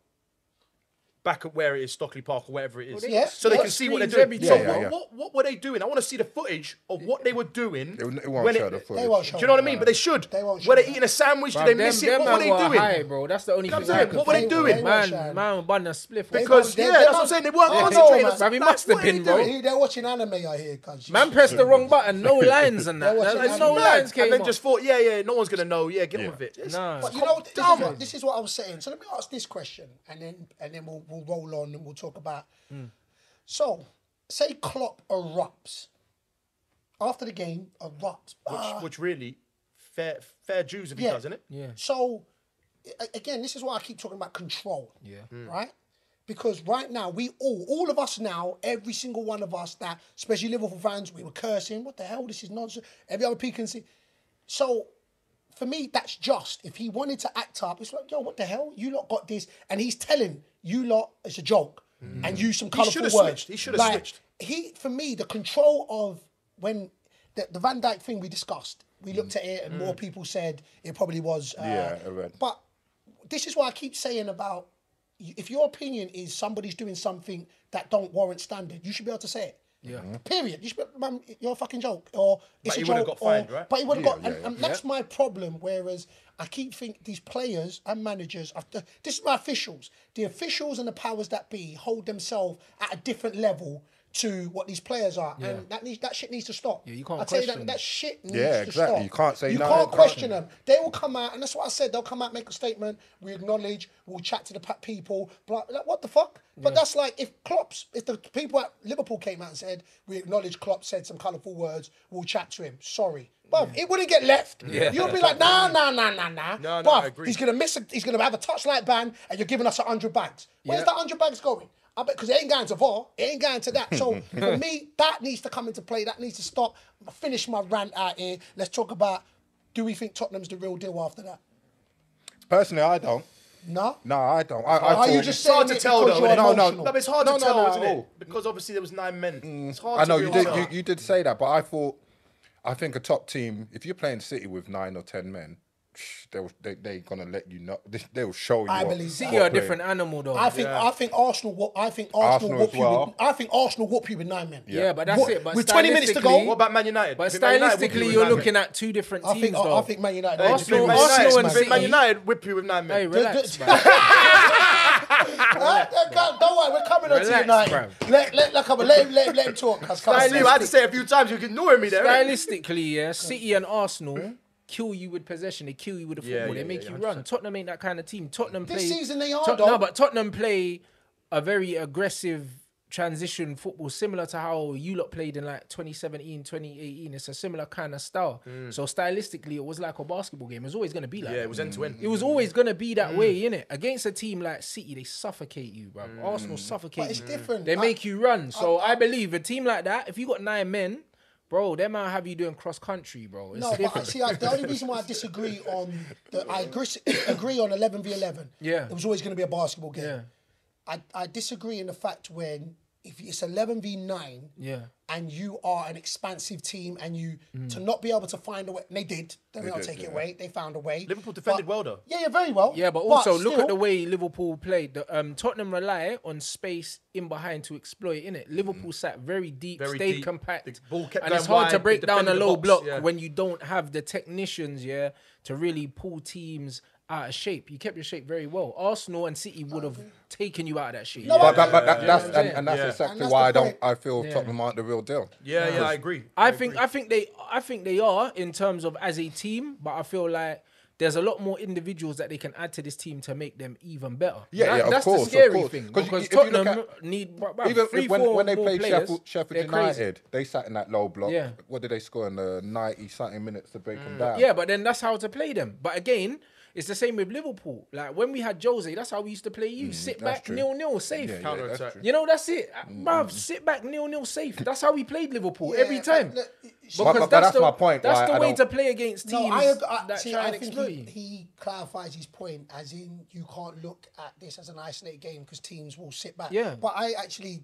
Back at where it is, Stockley Park or wherever it is. Yeah. So they can see what they're doing. every So Yeah, yeah. What, what were they doing? I want to see the footage of what they were doing. It, it won't show it- the footage. They won't show Do you know what I mean? But they should. They won't Were show they that. eating a sandwich? Bruv, Did they them- miss it? What were they doing? High, bro. That's the only thing. saying, I can what were they think doing? of. They Man, man, bun a spliff. Because They- yeah, that's what I'm saying. They weren't they- concentrating. man. It's he must have what are they been, bro. They're watching anime, I hear. Man pressed the wrong button. No lines and that. There's no lines came And then just thought, yeah, yeah, no one's gonna know. Yeah, get on Yeah. with it. It's- Nah. But you know, this is, what, this is what I was saying. So let me ask this question, and then and then we'll we'll roll on and we'll talk about. So, say Klopp erupts after the game, erupts. Ah, which, which really fair fair dues if he does, isn't it? Yeah. So, again, this is why I keep talking about control. Yeah. Right? Because right now, we all, all of us now, every single one of us that, especially Liverpool fans, we were cursing, what the hell, this is nonsense. Every other P can see. So, for me, that's just. If he wanted to act up, it's like, yo, what the hell? You lot got this. And he's telling you lot it's a joke and use some colourful words. switched. He should've Like, switched. He, for me, the control of when the, the Van Dijk thing we discussed, we looked at it and more people said it probably was. Uh, Yeah, I read. But this is why I keep saying about if your opinion is somebody's doing something that don't warrant standard, you should be able to say it. Yeah. Mm-hmm. Period. You should, man, you're a fucking joke. Or it's But a joke, got fined, or- right? But he would have Yeah, got, and, yeah, and that's my problem. Whereas I keep thinking these players and managers, are, this is my officials. The officials and the powers that be hold themselves at a different level to what these players are, and that needs that shit needs to stop. Yeah, you can't I tell you that, that shit needs to stop. Yeah, to exactly. stop. You can't say you no. can't Can't question them. They will come out, and that's what I said. They'll come out, make a statement. We acknowledge. We'll chat to the pa- people. Blah, like, what the fuck? But that's like if Klopp's, if the people at Liverpool came out and said we acknowledge Klopp said some colourful words, we'll chat to him. Sorry. But mm. it wouldn't get left. Yeah. You'll be like, nah, mm. nah, nah, nah, nah. No, no, Bruv, I agree. he's gonna miss. A, he's gonna have a touchline ban, and you're giving us a hundred bags. Where's Yeah. that hundred bags going? I bet because it ain't going to VAR, it ain't going to that. So for me, that needs to come into play. That needs to stop. Finish my rant out here. Let's talk about. Do we think Tottenham's the real deal after that? Personally, I don't. No. No, I don't. I, I Are you just It's hard to it tell because though. you're? No, no. No, but it's hard No, to no, tell, no, isn't it? Because obviously there was nine men. It's mm. hard I know really you did. You, you did say that, but I thought, I think a top team. If you're playing City with nine or ten men, they'll they they gonna let you know. They, they'll show you. I what, believe City that. are a play. different animal though. I think I think Arsenal. whoop- I think Arsenal, Arsenal whoop as you. well. With, I think Arsenal whoop you with nine men. yeah, but that's What- it. But with 20 minutes to go, stylistically- What about Man United? But I think Man United whip you stylistically, with you're nine looking men. at two different I teams think though. I think Man United. Hey, Arsenal- Man Arsenal United- and Man City- United whip you with nine men. Hey, relax, d- man. Don't worry, we're coming on to Relax, United. Let let let, come on, let him let him let him talk. 'cause come on. Steve, I had to say it a few times. You're ignoring me there. innit? Stylistically, yeah, City and Arsenal kill you with possession. They kill you with the Yeah, football. yeah, they make yeah, you 100%. run. Tottenham ain't that kind of team. Tottenham This play. season they are, Tot- No, but Tottenham play a very aggressive transition football, similar to how you lot played in like 2017, 2018. It's a similar kind of style. Mm. So stylistically, it was like a basketball game. It was always going to be like Yeah, that. it was end to end. It was always gonna be that mm. way, innit? Against a team like City, they suffocate you, bro. Arsenal suffocate But it's you. different. They I- make you run. So I, believe a team like that, if you got nine men, bro, they might have you doing cross country, bro. It's No, but see, I, the only reason why I disagree on the I agree, agree on eleven v eleven. Yeah. it was always going to be a basketball game. Yeah. I, I disagree in the fact when if it's eleven v nine. Yeah. And you are an expansive team, and you Mm. to not be able to find a way. And they did. They did not did, take it away. They found a way. Liverpool defended But- well, though. Yeah, yeah, very well. Yeah, but also look still- at the way Liverpool played. The, um, Tottenham rely on space in behind to exploit in it. Liverpool sat very deep, Very stayed deep. compact, The ball kept and it's going hard to break down a low box, block yeah. when you don't have the technicians, yeah, to really pull teams out of shape. You kept your shape very well. Arsenal and City would have taken you out of that shape. No, But, but, but that, that's Yeah. and, and that's Yeah. exactly And that's why the I don't. point. I feel Tottenham aren't the real deal. Yeah, yeah, I agree. I think I think they I think they are in terms of as a team, but I feel like there's a lot more individuals that they can add to this team to make them even better. Yeah, That- yeah, of that's course, the of scary course. thing 'Cause because if you look Tottenham need bruv, bruv, Even three, if- when, four when they more played players, Sheffield, Sheffield they're crazy. United, they sat in that low block. Yeah. What did they score in the ninety something minutes to break them mm. down? Yeah, but then that's how to play them. But again, it's the same with Liverpool. Like when we had Jose, that's how we used to play you. Sit Mm, that's back, true. nil nil, safe. Yeah, yeah, Counter that's You know, that's it. Uh, Mm. Bruv, sit back, nil nil, safe. That's how we played Liverpool Yeah, every time. but- Because But- but that's, that's the, my point, That's the I way don't- to play against teams No, I, ag- I, that see, try I and think exploit he, he clarifies his point, as in you can't look at this as an isolated game because teams will sit back. Yeah. But I actually,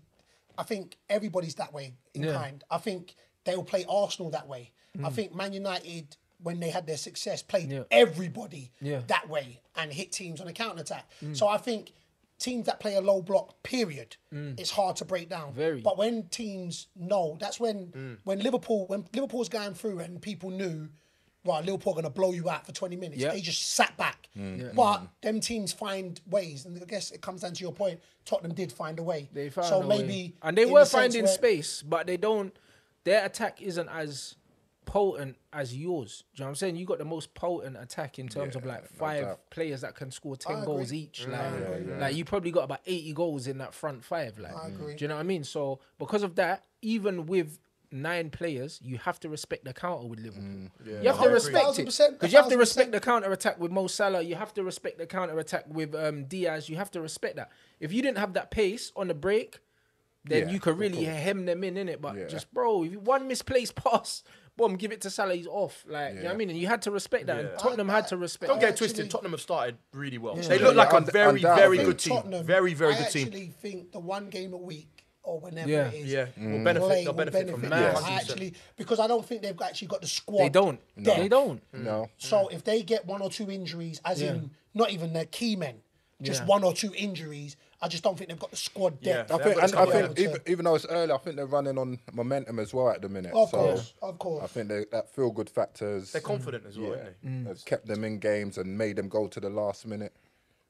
I think everybody's that way in Yeah. kind. I think they will play Arsenal that way. I Mm. think Man United, when they had their success, played Yeah. everybody Yeah. that way and hit teams on a counter attack. Mm. So I think teams that play a low block, period, it's hard to break down. Mm. Very. But when teams know, that's when Mm. when Liverpool when Liverpool's going through and people knew, right, Liverpool are going to blow you out for twenty minutes. Yeah. They just sat back. But them teams find ways, and I guess it comes down to your point. Tottenham did find a way. They found so a way. maybe and they were the finding space, but they don't. Their attack isn't as potent as yours. Do you know what I'm saying? You got the most potent attack in terms of like five doubt. players that can score ten goals agree. each. Like, like you probably got about eighty goals in that front five. Like, I agree. do you know what I mean? So because of that, even with nine players, you have to respect the counter with Liverpool. You have to agree. respect it 1000%, because you have to respect the counter attack with Mo Salah. You have to respect the counter attack with um, Diaz. You have to respect that. If you didn't have that pace on the break, then Yeah, you could really hem them in, innit? But Yeah. just bro, if you one misplaced pass, boom, give it to Salah, he's off. Like you know what I mean? And you had to respect that. And Tottenham had to respect Don't that. get it actually- twisted. Tottenham have started really well. Yeah. They look like Yeah, a very, very good team. Very, very good team. I actually think the one game a week or whenever Yeah. it is. Yeah, Mm. will benefit. play They'll will benefit from that. Yeah. 100%. I actually because I don't think they've actually got the squad. They don't. there. They don't. No. So if they get one or two injuries, as Yeah. in not even their key men, just Yeah. one or two injuries. I just don't think they've got the squad Yeah, depth. they I think, haven't and I think even, even though it's early, I think they're running on momentum as well at the minute. Of so course, of course. I think they, that feel good factors. They're confident as well, yeah, aren't they? has mm. kept them in games and made them go to the last minute.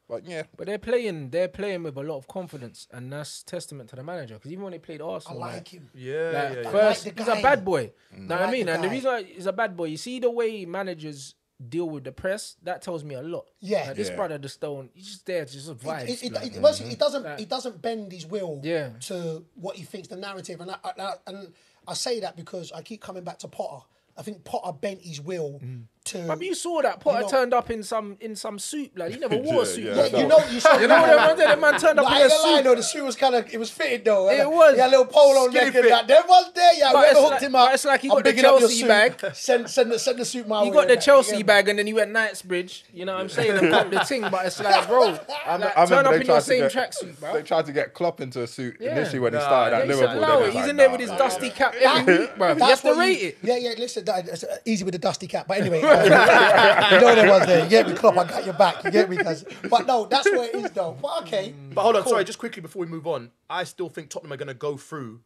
But yeah, But they're playing. They're playing with a lot of confidence, and that's testament to the manager. Because even when they played Arsenal, I Arsenal, like him. Yeah, Like, yeah, yeah. first, like he's a bad boy. Mm. Know what I mean? the and the reason why he's a bad boy, you see the way managers deal with the press, that tells me a lot. Yeah. Like, this Yeah. brother, the stone, he's just there to just survive. It, it, like, it, well, he doesn't. It doesn't bend his will Yeah. to what he thinks the narrative, and I, I, and I say that because I keep coming back to Potter. I think Potter bent his will mm. To. But you saw that Potter know- turned up in some in some suit. Like he never wore a suit. yeah. yeah, you know, you saw. You know what that man turned up But I in a ain't gonna lie, suit. though, the suit was kind of, it was fitted though. It was. He had a little polo Skinny neck and that. There was there, yeah. But Whoever it's hooked like- him up. it's like he I'm got the bigging up your Chelsea bag. Send, send, the, send the suit my He got the Chelsea you get me? bag and then he went Knightsbridge. You know what I'm saying? And got the thing, but it's like, bro, turn up they in your tried to same get- tracksuit, bro. They tried to get Klopp into a suit initially when he started yeah, at Liverpool. Allow then it. He's in there with his dusty cap every week, bro. You That's have to rate it. Yeah, yeah. Listen, that, easy with the dusty cap. But anyway, you know there was there. You get me, Klopp. I got your back. You get me, cuz. But no, that's where it is though. But okay. But hold on, sorry, just quickly before we move on, I still think Tottenham are going to go through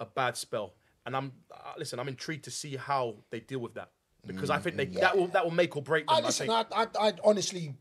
a bad spell, and I'm uh, listen. I'm intrigued to see how they deal with that because I think they that will that will make or break them. I I, listen. think. I, I, I honestly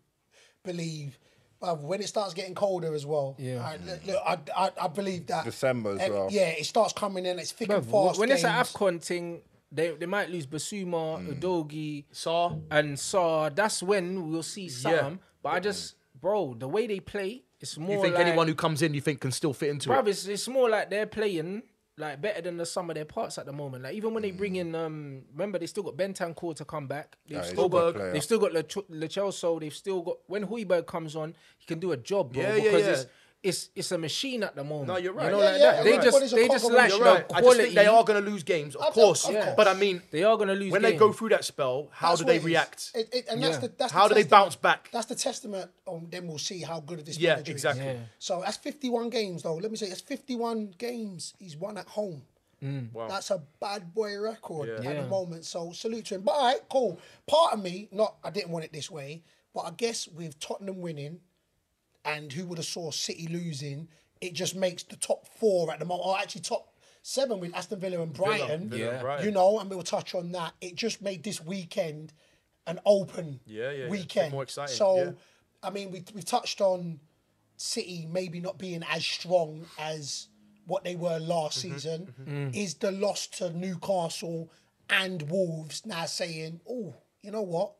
believe. Uh, when it starts getting colder as well, Yeah. I, look, look, I, I, I believe that December as well. Yeah, it starts coming in. It's thick and fast. when it's an games. AFCON thing, they, they might lose Bissouma, Udogie, Saw. and Sarr. That's when we'll see some. But I just, bro, the way they play, it's more You think like, anyone who comes in, you think can still fit into bruv, it? it's, it's more like they're playing like better than the sum of their parts at the moment. Like even when they bring in, um, remember they still got Bentancur to come back. They've Yeah, still got, player. they've still got Lo Celso. They've still got when Højbjerg comes on, he can do a job, bro. Yeah, yeah, because yeah. It's it's it's a machine at the moment. No, you're right. You know, Yeah, like yeah, that. They everybody's just a they just of a lack machine. the You're. I just quality. think they are going to lose games, of Of course. course. But I mean, They are going to lose when they go through that spell, how That's do they react? It, it, and Yeah. the, that's the How do they bounce back? That's the testament. On then we'll see how good of this Yeah, manager exactly. is. Yeah. So that's 51 games, though. Let me say, it's 51 games he's won at home. Mm. Wow. That's a bad boy record Yeah. at Yeah. the moment. So salute to him. But all right, cool. Part of me, not I didn't want it this way, but I guess with Tottenham winning, and who would have saw City losing, it just makes the top four at the moment, or actually top seven with Aston Villa and Brighton. Villa and Yeah. Brighton. You know, and we'll touch on that. It just made this weekend an open Yeah, yeah, yeah. weekend. More exciting, So, yeah. I mean, we we touched on City maybe not being as strong as what they were last Mm-hmm, season. Is the loss to Newcastle and Wolves now saying, oh, you know what?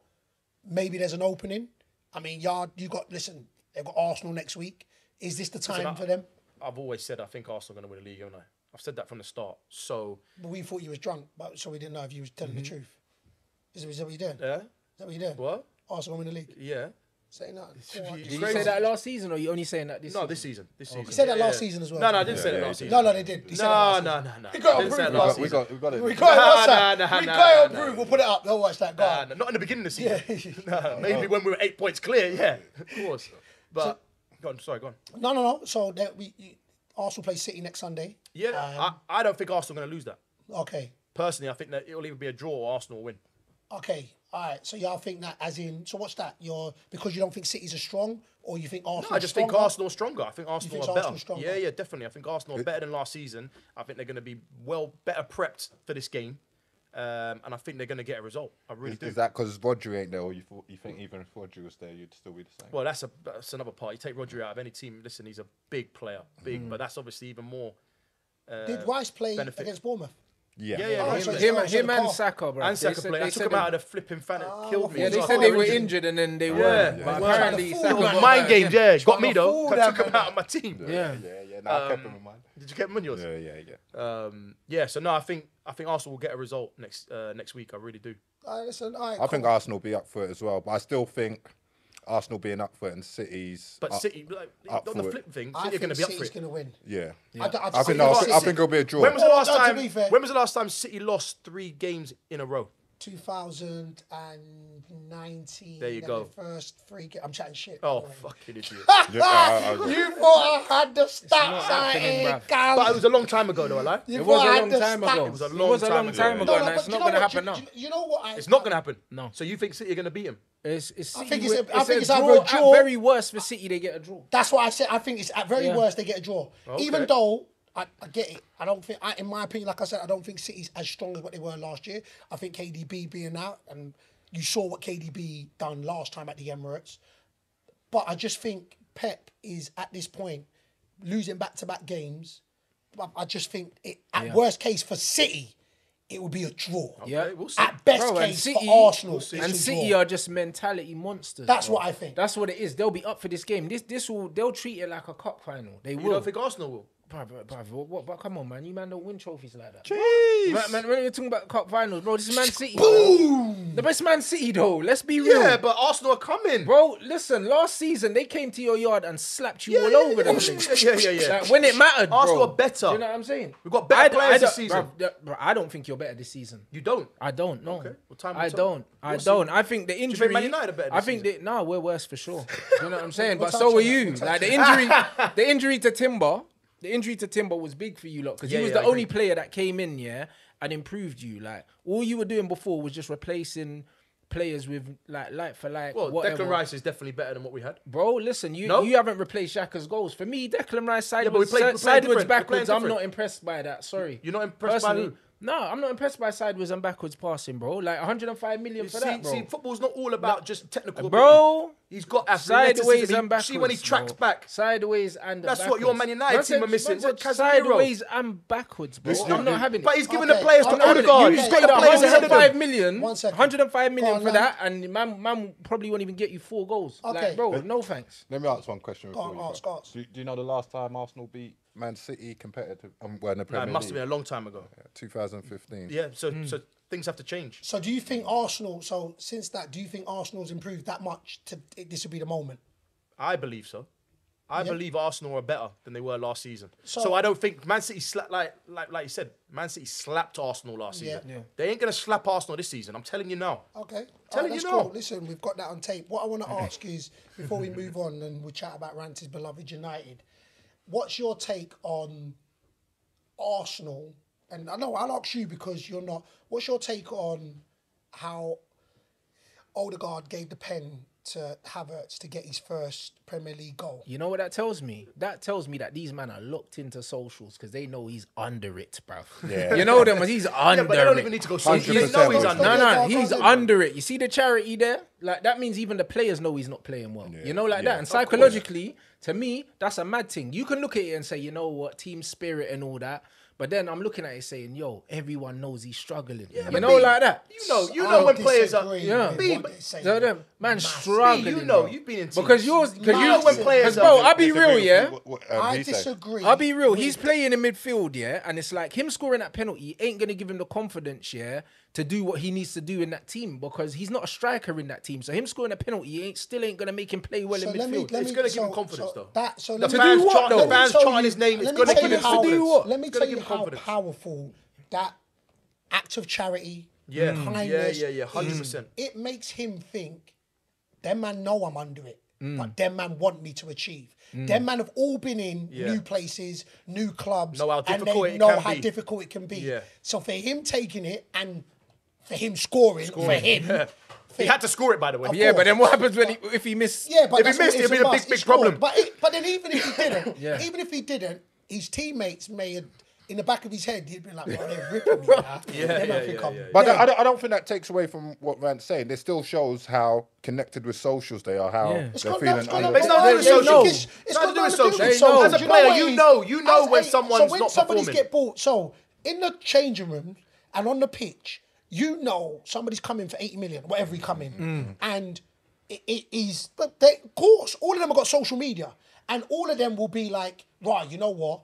Maybe there's an opening. I mean, Yard, you got listen. They've got Arsenal next week. Is this the time I- for them? I've always said I think Arsenal are going to win the league, haven't I? I've said that from the start. So But we thought you was drunk, but so we didn't know if you was telling the mm-hmm. truth. Is, is that what you're doing? yeah, Is that what you're doing? what? Arsenal win the league. Yeah. Say that. You- Go on. you Did you say that last season, or you only saying that this? No, season? this oh, season. This season. He said that last yeah. season as well. No, no, I didn't say that yeah, last season. No, no, they did. He No, no, no, no. We got I to didn't say prove it. last we season. got, we got it. We got it. Watch Nah, that. nah, we got it nah, on proof. nah. We'll put it up. Go watch that. Go Nah, on. no, not in the beginning of the Yeah. season. No, maybe when we were eight points clear, yeah, of course. But go on, sorry, go on. No, no, no. So that we Arsenal play City next Sunday. Yeah, Um, I, I don't think Arsenal are going to lose that. Okay. Personally, I think that it'll either be a draw or Arsenal will win. Okay. All right. So y'all think that as in so what's that? You're because you don't think City's are strong, or you think Arsenal? No, I just think stronger? Arsenal are stronger. I think Arsenal think are better. Arsenal's stronger? Yeah, yeah, definitely. I think Arsenal are better than last season. I think they're going to be well better prepped for this game, um, and I think they're going to get a result. I really Is, do. is that because Rodri ain't there, or you thought, you think even if Rodri was there, you'd still be the same? Well, that's a that's another part. You take Rodri out of any team. Listen, he's a big player, big, Mm. but that's obviously even more. Uh, Did Rice play benefit. against Bournemouth? yeah, Yeah, yeah, Oh, him, so Him, it's- him, oh, so him and. Saka, bro. and They second said- play. I took him out of the flipping fan. It killed me. Yeah, they said they "Oh, were injured." injured and then they Yeah, were. yeah. But Well, apparently, Saka fool mind games, yeah. Got me though. fool I them, took him man. out of my team. Yeah. yeah, yeah. Now I kept him in mind. Did you get him on yours? Yeah, yeah, yeah. Um, yeah. So no, I think I think Arsenal will get a result next uh, next week. I really do. All right, listen. All right, I think. Arsenal will be up for it as well, but I still think Arsenal being up for it and City's. But up- City, like, up on the for it. flip thing, I City are going to be up for City's it. going to win. yeah. I, d- I, I just think, no, I, City- think, I think it'll be a draw. When was the last no, time? When was the last time City lost three games in a row? 2019. There you go. had First three. Ga- I'm chatting shit. Oh, Right. fucking idiot. Yeah, I- I- You thought I had the stats not out happening, here, but it was a long time ago, though, like. You It was thought a I had long time ago. It was a long was a time long ago. time No, ago, No, no, it's not going to happen now. You know what? I, It's not going to happen. No. So you think City are going to beat him? It's, it's I think it's with- a- I think it's either draw. a draw- At very worst for City, they get a draw. That's what I said. I think it's at very worst they get a draw. Even though I, I get it, I don't think, I, in my opinion, like I said, I don't think City's as strong as what they were last year. I think KDB being out, and you saw what KDB done last time at the Emirates. But I just think Pep is at this point losing back-to-back games. I just think it, at worst case for City, it would be a draw. Yeah, we'll see. At best Bro, and case City, for Arsenal, it's and City draw. are just mentality monsters. That's bro. what I think. That's what it is. They'll be up for this game. This this will they'll treat it like a cup final. They You will. don't think Arsenal will? Bruv, bruv, bruv, what, but come on, man. You man don't win trophies like that. Jeez. Man, man, when you're talking about cup finals, bro, this is Man City. Boom! The best Man City, though. Let's be real. Yeah, but Arsenal are coming. Bro, listen, last season they came to your yard and slapped you Yeah, all yeah, over yeah, place. yeah, yeah, yeah. Like, when it mattered, Arsenal bro. are better. Do you know what I'm saying? We've got better I players I this don't- season. Bro, bro, I don't think you're better this season. You don't. I don't know. Okay, well, time I don't. I don't. I think the injury. Man United are better I think that no, we're worse for sure. you know what I'm saying? But so were you. Like the injury, the injury to Timber, the injury to Timber was big for you lot because Yeah, he was yeah, the I only agree. player that came in, yeah, and improved you. Like all you were doing before was just replacing players with like like for like. Well, whatever. Declan Rice is definitely better than what we had. Bro, listen, you No? you haven't replaced Xhaka's goals. For me, Declan Rice sideways, we played si- sideways. Backwards. I'm not impressed by that. Sorry, You're not impressed by Personally, who? No, I'm not impressed by sideways and backwards passing, bro. Like 105 million for see, that, bro. see, football's not all about just technical. Uh, bro, ability. he's got sideways athleticism. and You backwards. See when he tracks bro. back. Sideways and the That's what your. Man United Man team are missing. said sideways and backwards, bro. Listen, I'm not having it. But he's giving Okay, the players to I'm not having it. Odegaard. You He's got got the players ahead of 105 them. million, One second. 105 million on, for man. that, and man, man probably won't even get you four goals. Okay. Like, bro, no thanks. Let me ask one question. Go on, you ask, ask. Do, do you know the last time Arsenal beat Man City competitive? Um, well, in the Nah, Premier it must have been a long time ago. 2015. Yeah, so Hmm. so things have to change. So do you think Arsenal? So since that, do you think Arsenal's improved that much? To it, this would be the moment. I believe so. I Yeah. believe Arsenal are better than they were last season. So, So- I don't think Man City slapped like like like you said. Man City slapped Arsenal last Yeah. season. Yeah. They ain't gonna slap Arsenal this season. I'm telling you now. Okay, Telling Alright, you now. cool. Listen, we've got that on tape. What I want to ask is before we move on and we chat about Ranty's beloved United, what's your take on Arsenal? And I know I'll ask you because you're not. What's your take on how Odegaard gave the pen to Havertz to get his first Premier League goal? You know what that tells me? That tells me that these men are locked into socials because they know he's under it, bruv. Yeah. you know them, he's under Yeah, but they don't it. even need to go so 100%. Know he's No, under. No, no, he's under it. You see the charity there? Like that means even the players know he's not playing well. You know, like Yeah. that. And psychologically, to me, that's a mad thing. You can look at it and say, you know what, team spirit and all that. But then I'm looking at it saying, yo, everyone knows he's struggling. you know, B, like that. You know, you I know when players are. disagree Yeah. with B, what but- they're saying. So them, man, Massive. struggling. You know, bro. you've been in because yours, because You you know when players because are- bro, I'll be real, yeah. what- what, um, I disagree. I'll be real. He's playing in midfield, yeah, and it's like him scoring that penalty ain't gonna give him the confidence, yeah, to do what he needs to do in that team because he's not a striker in that team. So him scoring a penalty ain't still ain't gonna make him play well So in let me, midfield. It's me, gonna give so, him confidence, so though. That, so The fans what, the fans chanting his name. It's me gonna give him confidence. what? Let me tell you how powerful that act of charity, Yeah, yeah, kindness, yeah, yeah, hundred percent. it makes him think, them man know I'm under it, Mm. but them man want me to achieve. Them man have all been in Yeah. new places, new clubs, Know how and they it know can how be. difficult it can be. Yeah. So for him taking it and for him scoring, for him, He had to score it, by the way. Of yeah, but then what happens when he, if he miss? Yeah, but If he what missed, it's it'd been a must. big, He big scored. problem. But it, but then even if he didn't, Yeah. even if he didn't, his teammates may have, in the back of his head, he'd be like, "Well, they're ripping me now." Yeah, They might yeah, think yeah, I'm yeah. But dead. I, don't, I don't think that takes away from what Rand's saying. It still shows how connected with socials they are, how Yeah. they're It's got, feeling. it's got under- it's not but to do with I social. think It's, it's It's not got to do with nothing to do social. with They know. As a player, what you it is? know- you know As when a- someone's so when not somebody's performing. get bought, so in the changing room and on the pitch, you know somebody's coming for 80 million, whatever he come in. Mm. And it, it is, but they, of course, all of them have got social media. And all of them will be like, right, you know what?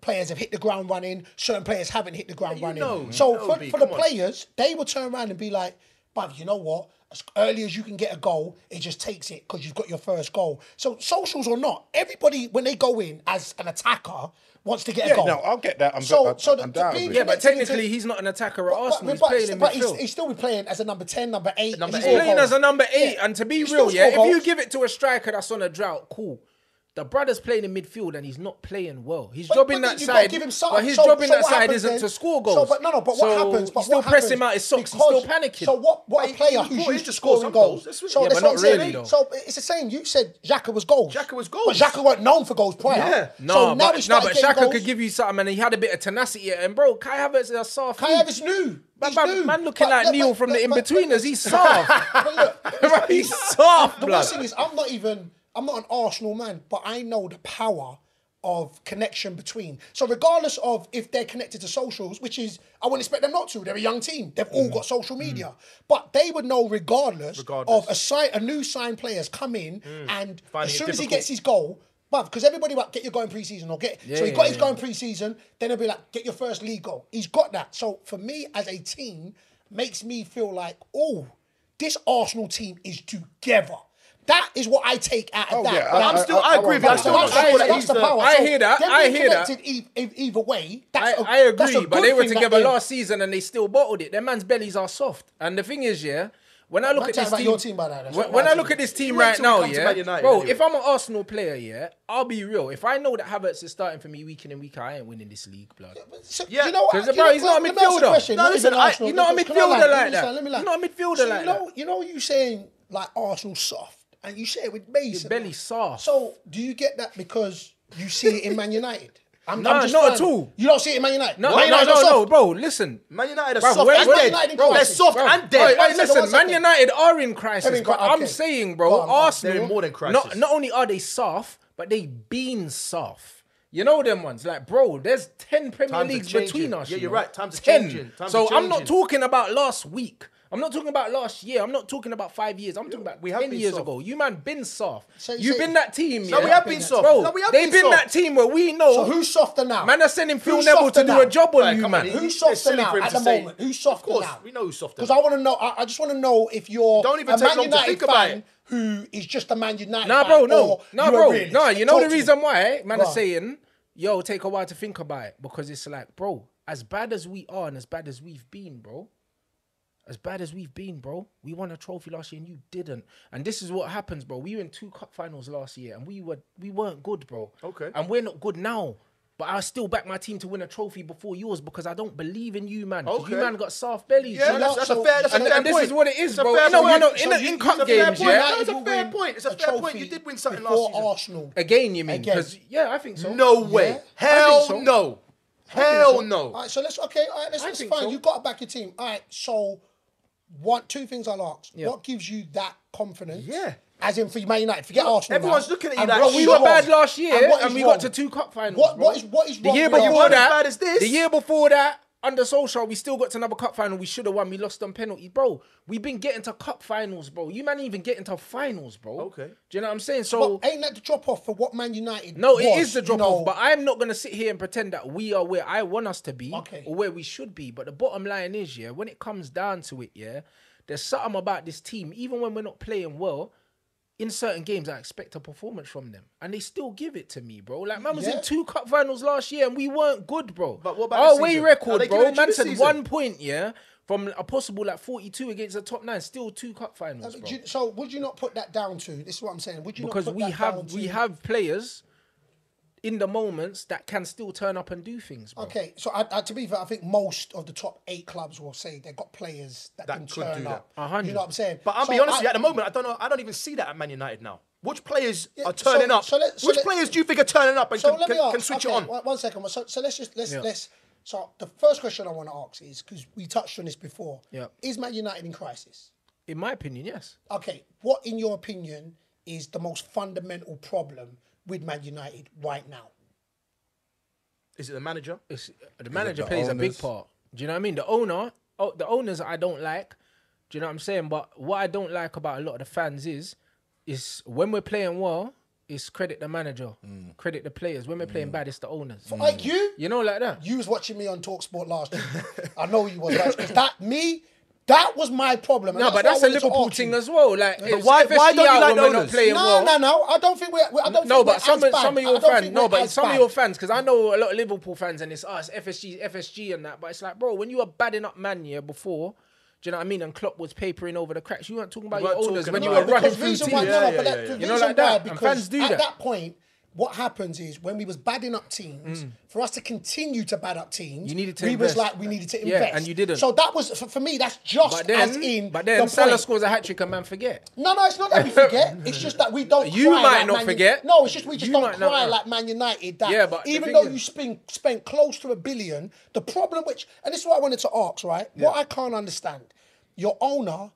Players have hit the ground running. Certain players haven't hit the ground you running. know, so know, for, B, for the on. players, they will turn around and be like, but you know what? as early as you can get a goal, it just takes it because you've got your first goal. So socials or not, everybody when they go in as an attacker wants to get Yeah, a goal. no, I'll get that. I'm so, ve- I'm- so I'm down with. Yeah, but technically into- he's not an attacker at but, Arsenal. but, he's but, in he's, he's still be playing as a number ten, number eight. Number and eight. playing goals. as a number eight, Yeah. and to be He real, yeah, if you give it to a striker that's on a drought, cool. The brother's playing in midfield and he's not playing well. His But- job but in that side, give him but his so- job in so that side isn't then- to score so, goals. but no, no, but what So happens? But still what pressing him out his socks. He's still panicking. So what? What a player who's used to scoring some goals. goals. So Yeah, that's what I'm not saying. really, though. So it's the same. You said Xhaka was goals. Xhaka was goals. But. Xhaka weren't known for goals prior. Yeah. No, so now but, no, but goals. could give you something, and he had a bit of tenacity. And bro, Kai Havertz is a soft. Kai. Havertz new. He's man, man looking But- like but- Neil but- from the in-betweeners. He's soft. He's soft, The worst thing is, I'm not even. I'm not an Arsenal man, but I know the power of connection between. So regardless of if they're connected to socials, which is I wouldn't expect them not to. They're a young team. They've all mm. got social mm. media, but they would know regardless, Regardless. of a sign, a new signed players come in mm. and Finding as soon as he gets his goal. But because everybody like get your going pre-season or get so he yeah, got his yeah. going pre-season, then it'll be like get your first league goal. He's got that. So for me as a team, makes me feel like oh, this Arsenal team is together. That is what I take out of Oh, that. yeah, I- Now, I'm I- still, I, agree with you. I'm that's, still not that's, sure that's, that he's the the. power. I hear that, them I hear that. e- e- either way, I, that's a- I that's a agree, but they were together last season and they still bottled it. Their man's bellies are soft. And the thing is, yeah, when I look Man, at this team, your team by that, when, when my I team. look at this team Wait right now, yeah, United bro, anyway. if I'm an Arsenal player, yeah, I'll be real. If I know that Havertz is starting for me week in and week out, I ain't winning this league, blood. So, Yeah, you know what? 'cause You bro, know- he's not a let me ask you midfielder. No, listen, even I- Arsenal. he's not a midfielder like that. stand, let me lie. He's not a midfielder so like you know, that. You know, you saying like Arsenal soft, and you say it with Mason. belly soft. So do you get that because you see it in Man United? I'm, Nah, just not trying- at all. You don't see it in Man United. No, Man no, United no, are no, soft. bro. Listen, Man United are Bro, soft wait, and wait, dead. United in Bro, they're crisis. soft Bro, and Wait, dead. wait, listen, Man second. United are in crisis, They're but cri- I'm saying, bro, on. Arsenal. They're in more than crisis. Not, not only are they soft, but they been soft. You know them ones, like bro. There's ten Premier Times Leagues between us. Yeah, you you're right, times are ten. changing. Times so are I'm not talking about last week. I'm not talking about last year. I'm not talking about five years. I'm talking about we have ten been years soft. ago. You man been soft. So you You've say- been that team. No, yeah? we have been soft. Bro, No, we have they've been been soft. that team where we know. So who's softer now? Man are sending Phil Who's Neville softer to do now? a job on Right, you, come man. on, Who's It's softer silly now for him at to the say. moment? Who's softer Of course, now? we know who's softer. Because I want to know. I, I just want to know if you're Don't even a take Man long to United think about fan it. who is just a Man United Nah, fan. bro, no, or no, you're a bro, realist. no. You know Talk the to me. reason why eh, man Go are on. saying, "Yo, take a while to think about it," because it's like, bro, as bad as we are and as bad as we've been, bro, as bad as we've been, bro, we won a trophy last year and you didn't. And this is what happens, bro. We were in two cup finals last year and we were we weren't good, bro. Okay. And we're not good now. But I still back my team to win a trophy before yours because I don't believe in you, man. 'Cause You man got soft bellies. Yeah, you that's, know? that's so- a fair. That's and- a fair and this is what it is, It's a bro. fair You know, point. I in So the- you- in you- cup it's a fair games, point. yeah. No, it's a You fair point. It's a a fair point. You did win something last season. Arsenal. Again, you mean? Because yeah, I think so. No way. Yeah? Hell so. no. Hell so. no. All right, so let's okay. All right, let's, I that's think fine. so. You got to back your team. All right, so one, two things I'll ask. Yeah. What gives you that confidence? Yeah. As in for Man United, forget Arsenal. everyone's now. looking at you And like, what we is were wrong? bad last year what and, we wrong? got to two cup finals. What- bro. what is- what is the wrong year with before Arsenal? that? As bad as this? The year before that, under Solskjaer, we still got to another cup final. We should have won. We lost on penalty, bro. We've been getting to cup finals, bro. You man even getting to finals, bro. Okay. Do you know what I'm saying? So But ain't that the drop off for what Man United? no, was, it is the you drop know? off. But I'm not gonna sit here and pretend that we are where I want us to be Okay. or where we should be. But the bottom line is, yeah, when it comes down to it, yeah, there's something about this team. Even when we're not playing well, in certain games, I expect a performance from them, and they still give it to me, bro. Like man was Yeah. in two cup finals last year, and we weren't good, bro. But what about our away record, bro? Man said one point, yeah, from a possible like 42 against the top nine, still two cup finals, uh, Do bro. you- So would you not put that down to? This is what I'm saying. Would you Because we have we have players in the moments that can still turn up and do things, bro. Okay, so I, I, to be fair, I think most of the top eight clubs will say they've got players that, That can could turn do up. that. A hundred. You know what I'm saying? But I'll So be honest I- with you, at the moment, I don't know. I don't even see that at Man United now. Which players Yeah, are turning so- up? so let- so Which let- players do you think are turning up and So can, can, ask. can switch okay, it on? one- one second. So, so let's just let's Yeah. let's. So the first question I want to ask is because we touched on this before. Yeah. Is Man United in crisis? In my opinion, yes. Okay. What, in your opinion, is the most fundamental problem with Man United right now? Is it the manager? It's, uh, the manager the plays a big part. Do you know what I mean? The owner, oh, the owners, I don't like. Do you know what I'm saying? But what I don't like about a lot of the fans is, is when we're playing well, it's credit the manager, Mm. credit the players. When we're playing bad, it's the owners. Like you, You know, like that. you was watching me on Talksport last year. I know you was right because that me. That was my problem. No, but that's a Liverpool thing as well. Like, But why- FSG why don't you like when not owners? playing No, well. no, no. I don't think we're. I don't No, think but we're some as of, bad. some of your fans, no, but as some of your fans, because I know a lot of Liverpool fans, and it's us, FSG, FSG, and that. But it's like, bro, when you were badding up Man yeah before, do you know what I mean? And Klopp was papering over the cracks. You weren't talking about We your weren't owners talking when you were it. running because through reason teams. why, Yeah, no, no, yeah, yeah, yeah. You know, like that. why, And because fans do at that. that point, what happens is when we was badding up teams, for us to continue to bad up teams, Mm. You needed to we invest. was like we needed to invest. Yeah, and you didn't. So that was for, for me. That's just But then, as in. but then the Salah point. scores a hat trick and man forget. No, no, it's not that we forget. It's just that we don't. You cry might like not Man U- forget. No, it's just we just You don't might not cry like Man United. That Yeah, but even though is- you spend spent close to a billion, the problem which and this is what I wanted to ask, right? What I can't understand, your owner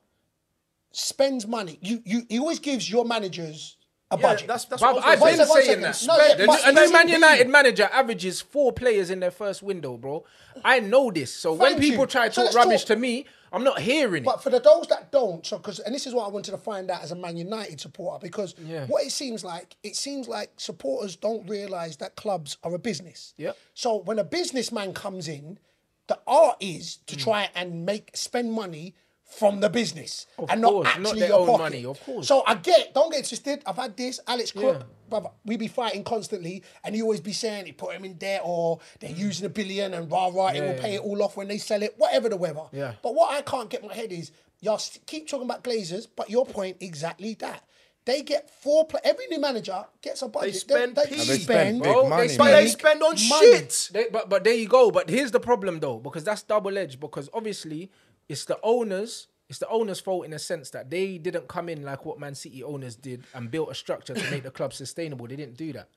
spends money. You you he always gives your managers a Yeah, that's that's But what I I've was been gonna say. saying second. that. No, yeah, The but a new spend Man B. United manager averages four players in their first window, bro. I know this. So when Thank people you. try to So talk let's rubbish talk- to me, I'm not hearing it. But for the those that don't, so because and this is what I wanted to find out as a Man United supporter, because Yeah. what it seems like, it seems like supporters don't realise that clubs are a business. Yep. So when a businessman comes in, the art is to mm. try and make spend money from the business Of and course, not not actually their your own pocket. money, of course. So I get, don't get it twisted. I've had this, Alex Crook, Yeah. brother. We be fighting constantly, and he always be saying he put him in debt or they're mm. using a billion and rah rah, it will Yeah. pay it all off when they sell it, whatever the weather. Yeah. But what I can't get my head is y'all keep talking about Glazers, but your point exactly that. They get four. Pla- every new manager gets a budget. spend they, peas. they And they spend spend big they money. spend- But they spend on money. shit. They, but but there you go. But here's the problem though, because that's double edged. Because obviously it's the owners. It's the owners' fault in a sense that they didn't come in like what Man City owners did and built a structure to make the club sustainable. They didn't do that.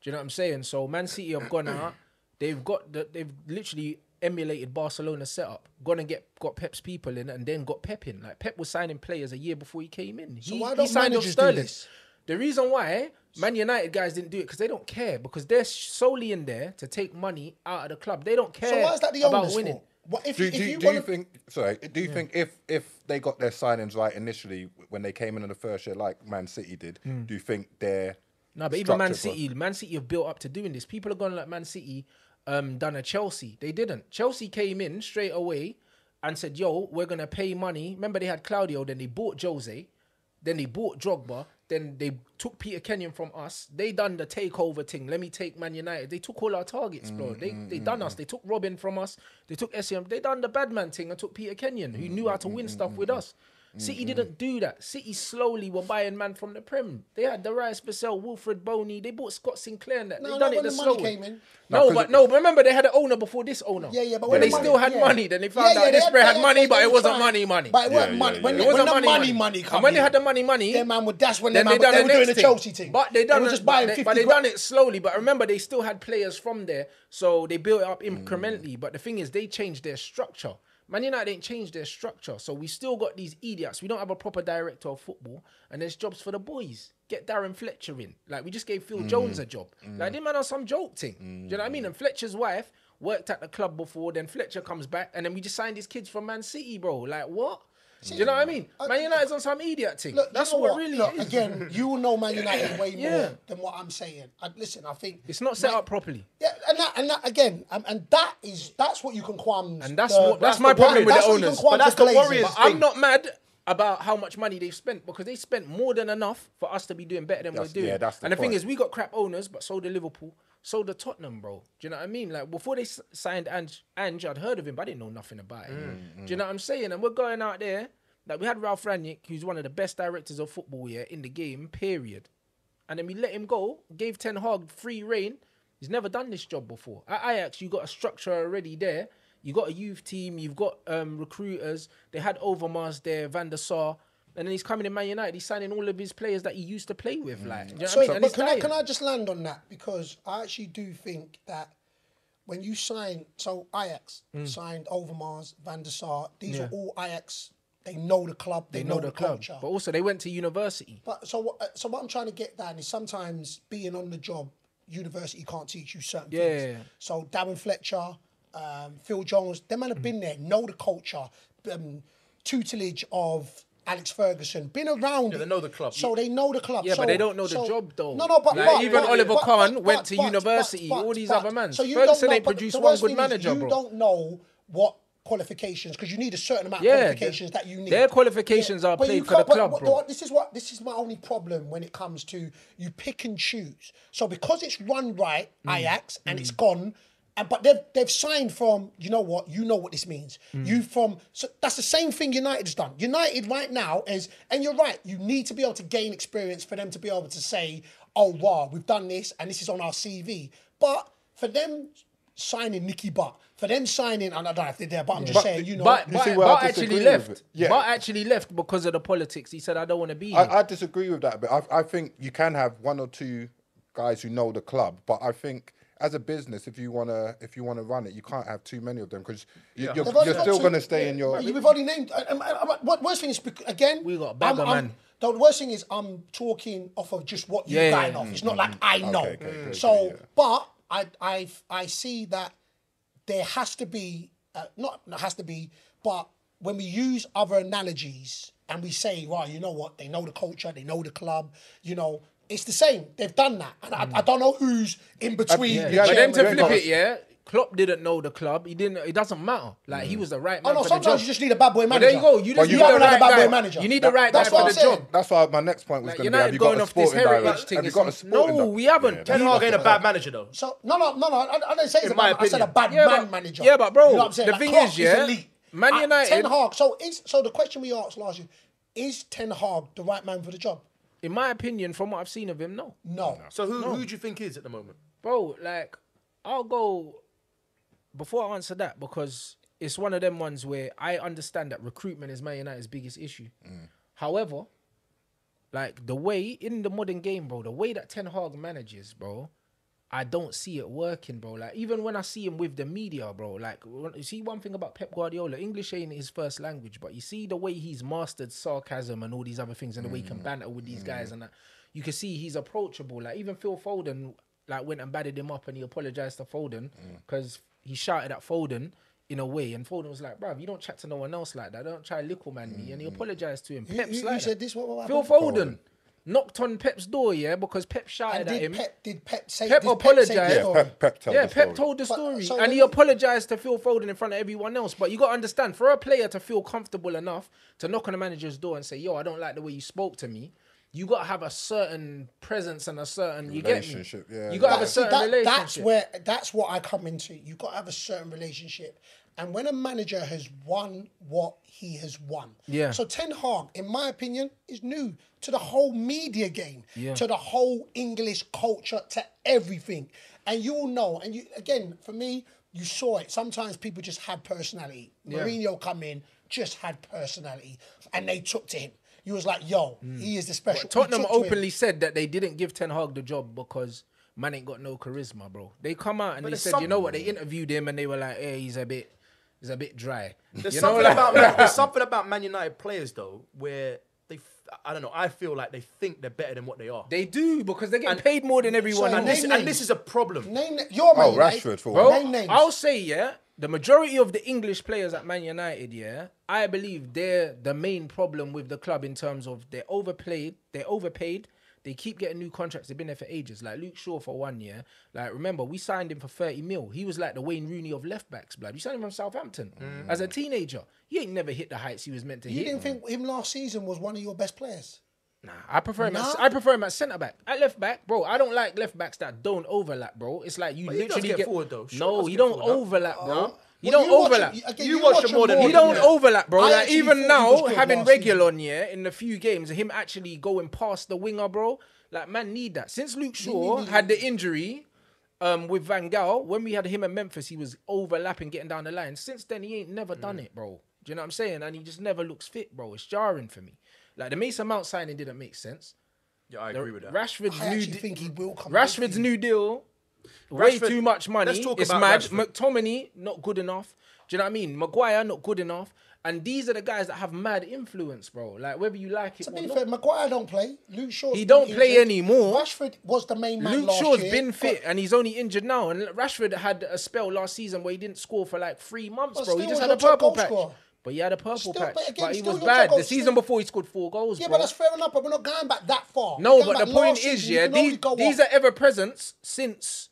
Do you know what I'm saying? So Man City have gone out. They've got the, they've literally emulated Barcelona's setup. Gone and get got Pep's people in and then got Pep in. Like Pep was signing players a year before he came in. He, why he don't signed off Sterling. this? The reason why Man United guys didn't do it because they don't care because they're solely in there to take money out of the club. They don't care So why is that the about winning. fault? What if, Do, if do, you do wanna, you think? Sorry, do you think if if they got their signings right initially when they came in in the first year, like Man City did, do you think their No, but even Man structure for- City, Man City have built up to doing this. People are going like Man City um, done a Chelsea. They didn't. Chelsea came in straight away and said, "Yo, we're gonna pay money." Remember they had Claudio, then they bought Jose, then they bought Drogba, then they took Peter Kenyon from us. They done the takeover thing. Let me take Man United. They took all our targets, bro. They mm, they mm, done us. Mm. They took Robben from us. They took SEM. They done the bad man thing and took Peter Kenyon, who knew how to win stuff with us. City mm-hmm. didn't do that. City slowly were buying man from the Prem. They had the Rice Bissell, Wilfried Bony. They bought Scott Sinclair and that. No, they no, done it when the the slow money way. came in. No, No, 'cause but no. but Remember, they had an owner before this owner. Yeah, yeah, but when when they the still had yeah. money, then they found yeah, out they this had- spread they had had- money, but it wasn't trying- money, money. But it wasn't yeah, money. yeah. When, It wasn't the money, money, money. money And come when they had the money, money, Their man would that's when their man they done they were doing next the. Chelsea thing. But they done it, just but buying they, 50 but they done it slowly. But remember, they still had players from there, so they built it up incrementally. But the thing is, they changed their structure. Man United ain't changed their structure, so we still got these idiots. We don't have a proper director of football, and there's jobs for the boys. Get Darren Fletcher in. Like we just gave Phil mm. Jones a job. Mm. Like this man on some joke thing. Do you know what I mean? Mm. And Fletcher's wife worked at the club before. Then Fletcher comes back, and then we just signed his kids from Man City, bro. Like what? Do you know what I mean? Man United's on some idiot thing. Look, That's you know what, really Look, again, you will know Man United way Yeah. more than what I'm saying. I, listen, I think It's not set up properly. Yeah, and that, and that again, um, and that is that's what you can qualms. And that's the- what- that's the my problem with the that's what owners. But that's the the Warriors But I'm not mad about how much money they've spent because they spent more than enough for us to be doing better than That's- we're doing. yeah, that's the and the thing is, we got crap owners, but so did Liverpool, so did Tottenham, bro. Do you know what I mean? Like before they signed Ange, Ange, I'd heard of him, but I didn't know nothing about him. Mm, Do mm. you know what I'm saying? And we're going out there. Like we had Ralf Rangnick, who's one of the best directors of football here in the game. Period. And then we let him go, gave Ten Hag free reign. He's never done this job before. At Ajax, you got a structure already there. You got a youth team. You've got um, recruiters. They had Overmars there, Van der Sar. And then he's coming in Man United. He's signing all of his players that he used to play with. Like, you know So, I mean? But can I, can I just land on that because I actually do think that when you sign, so Ajax signed Overmars, Van der Sar. These Mm. Yeah. are all Ajax. They know the club. They, They know the club, culture. but also they went to university. But so what? uh, So what I'm trying to get down is sometimes being on the job, university can't teach you certain Yeah, things. yeah, yeah. So Darren Fletcher, um, Phil Jones, them man have been there, know the culture, um, tutelage of Alex Ferguson, been around. Yeah, they know the club. So they know the club. Yeah, but they don't know the so- job, though. No, no, but, Like, but even but- Oliver but- Kahn went to university, all these other men. So you Ferguson don't know, ain't produced one good manager, You bro. don't know what qualifications because you need a certain amount Yeah, of qualifications that you need. their qualifications are but played for the club, but bro. This is what this is my only problem when it comes to you pick and choose. So because it's run right, Mm. Ajax, and it's gone. And, but they've they've signed from you know what you know what this means Mm. you from so that's the same thing United's done United right now is and you're right you need to be able to gain experience for them to be able to say oh wow we've done this and this is on our CV but for them signing Nicky Butt for them signing and I don't know if they're there but I'm just But- saying you know But, You but, but actually left. Yeah. But actually left because of the politics. He said, "I don't want to be here." I, I disagree with that, but I, I think you can have one or two guys who know the club. But I think as a business, if you wanna if you wanna run it, you can't have too many of them because you, you're, They've only you're got still two- gonna stay in your. Right, We've already named. um, uh, uh, What worst thing is bec- again. We got a bagger, I'm- I'm- man. The worst thing is I'm talking off of just what you're Yeah, going yeah, off. It's not like I know. Okay, okay, okay, so, okay, yeah. but I I I see that there has to be uh, not not has to be, but when we use other analogies and we say, right, you know what, they know the culture, they know the club, you know. It's the same. They've done that, and I, I don't know who's in between. yeah, the But then chairman to and flip yeah. it, yeah, Klopp didn't know the club. He didn't. It doesn't matter. Like he was the right man Oh no! for the job. Sometimes you just need a bad boy But manager. there you go. You But just you need haven't the had a right bad boy manager. You need the right That's guy what for I'm the saying. job. That's why my next point was Like, going to be: United Have you got going a off this sporting heritage director? thing Have you is got a some- sporting No, di- we haven't. Yeah, Ten that's- Hag ain't a bad manager though. So no, no, no, no. I, I didn't say he's In my bad, I said a opinion. bad Yeah, man but- manager. yeah, but bro, you know what I'm saying? the thing Klopp is, yeah, elite. Man Uh, United- Ten Hag. So is so the question we asked last year is Ten Hag the right man for the job? In my opinion, from what I've seen of him, no. No. So who who do you think is at the moment? Bro, like, I'll go before I answer that because it's one of them ones where I understand that recruitment is Man United's biggest issue. Mm. However, like the way in the modern game, bro, the way that Ten Hag manages, bro, I don't see it working, bro. Like even when I see him with the media, bro, like you see one thing about Pep Guardiola, English ain't his first language, but you see the way he's mastered sarcasm and all these other things, and the way he can mm. banter with these guys, mm. and that you can see he's approachable. Like even Phil Foden, like went and batted him up, and he apologized to Foden mm. because he shouted at Foden in a way, and Foden was like, "Bruv, you don't chat to no one else like that. Don't try little man me," and he apologized to him. Who- Pep's who- who like said this? What- what Phil happened? Foden. Knocked on Pep's door, yeah, because Pep shouted And at him. Pep did Pep say Pep did say apologised. Yeah, story? Pep, Pep told Yeah, the Pep story. told the But- uh, story, so and he apologized to Phil Foden in front of everyone else. But you got to understand, for a player to feel comfortable enough to knock on the manager's door and say, "Yo, I don't like the way you spoke to me," you got to have a certain presence and a certain you Relationship, get me. yeah, you got to have a That- see, certain that- relationship. That's where that's what I come into. You've got to have a certain relationship. And when a manager has won what he has won. Yeah. So Ten Hag, in my opinion, is new to the whole media game, Yeah. to the whole English culture, to everything. And you all know, and you again, for me, you saw it. Sometimes people just had personality. Yeah. Mourinho come in, just had personality. And they took to him. You was like, yo, hmm. he is the special. we Tottenham took to him. openly said that they didn't give Ten Hag the job because man ain't got no charisma, bro. They come out and they said, some- you know what? They interviewed him and they were like, "Hey, he's a bit, he's a bit dry." There's you know, something like- about there's something about Man United players though where they f- I don't know I feel like they think they're better than what they are. They do because they're getting paid more than everyone. So and, else. this, name and this is a problem. Name your man Oh, United. Rashford for Bro, one. Name names. I'll say, yeah, the majority of the English players at Man United, yeah, I believe they're the main problem with the club in terms of they're overplayed, they're overpaid, they keep getting new contracts, they've been there for ages. Like Luke Shaw for one year. Like, remember, we signed him for 30 mil. He was like the Wayne Rooney of left backs, blood. We signed him from Southampton mm. as a teenager. He ain't never hit the heights he was meant to You hit. didn't think him last season was one of your best players? Nah, I prefer him. Nah. At, I prefer him at centre back. At left back, bro. I don't like left backs that don't overlap, bro. It's like you he does literally get get forward, though. Shaw No, does you don't forward, huh? overlap, bro. Uh, You Well, don't watch overlap. him- again, You watch him more than You me. don't Yeah. overlap, bro. Like even thought he was now, having last regular on yeah in a few games, him actually going past the winger, bro. Like man, need that. Since Luke Shaw had the injury. Um, with Van Gaal, when we had him at Memphis, he was overlapping, getting down the line. Since then, he ain't never Mm. done it, bro. Do you know what I'm saying? And he just never looks fit, bro. It's jarring for me. Like the Mason Mount signing didn't make sense. Yeah, I The agree with that. Rashford's I new actually de- think he will come. Rashford's new deal, way Rashford- too much money. let's talk it's about mad. Rashford. McTominay not good enough. Do you know what I mean? Maguire not good enough. And these are the guys that have mad influence, bro. Like whether you like it To or be not. fair, Maguire don't play. Luke Shaw. He don't play anymore. Rashford was the main man Luke last Shaw's year. been fit and he's only injured now. And Rashford had a spell last season where he didn't score for like three months, But bro. He still just had a your top purple goal patch. scorer. But he had a purple Still, patch. but But, again, he still was your top bad. goal The season before he scored four goals, Yeah, bro. but that's fair enough. But we're not going back that far. No, but the point last is, season, yeah, can only these, go these up. are ever presents since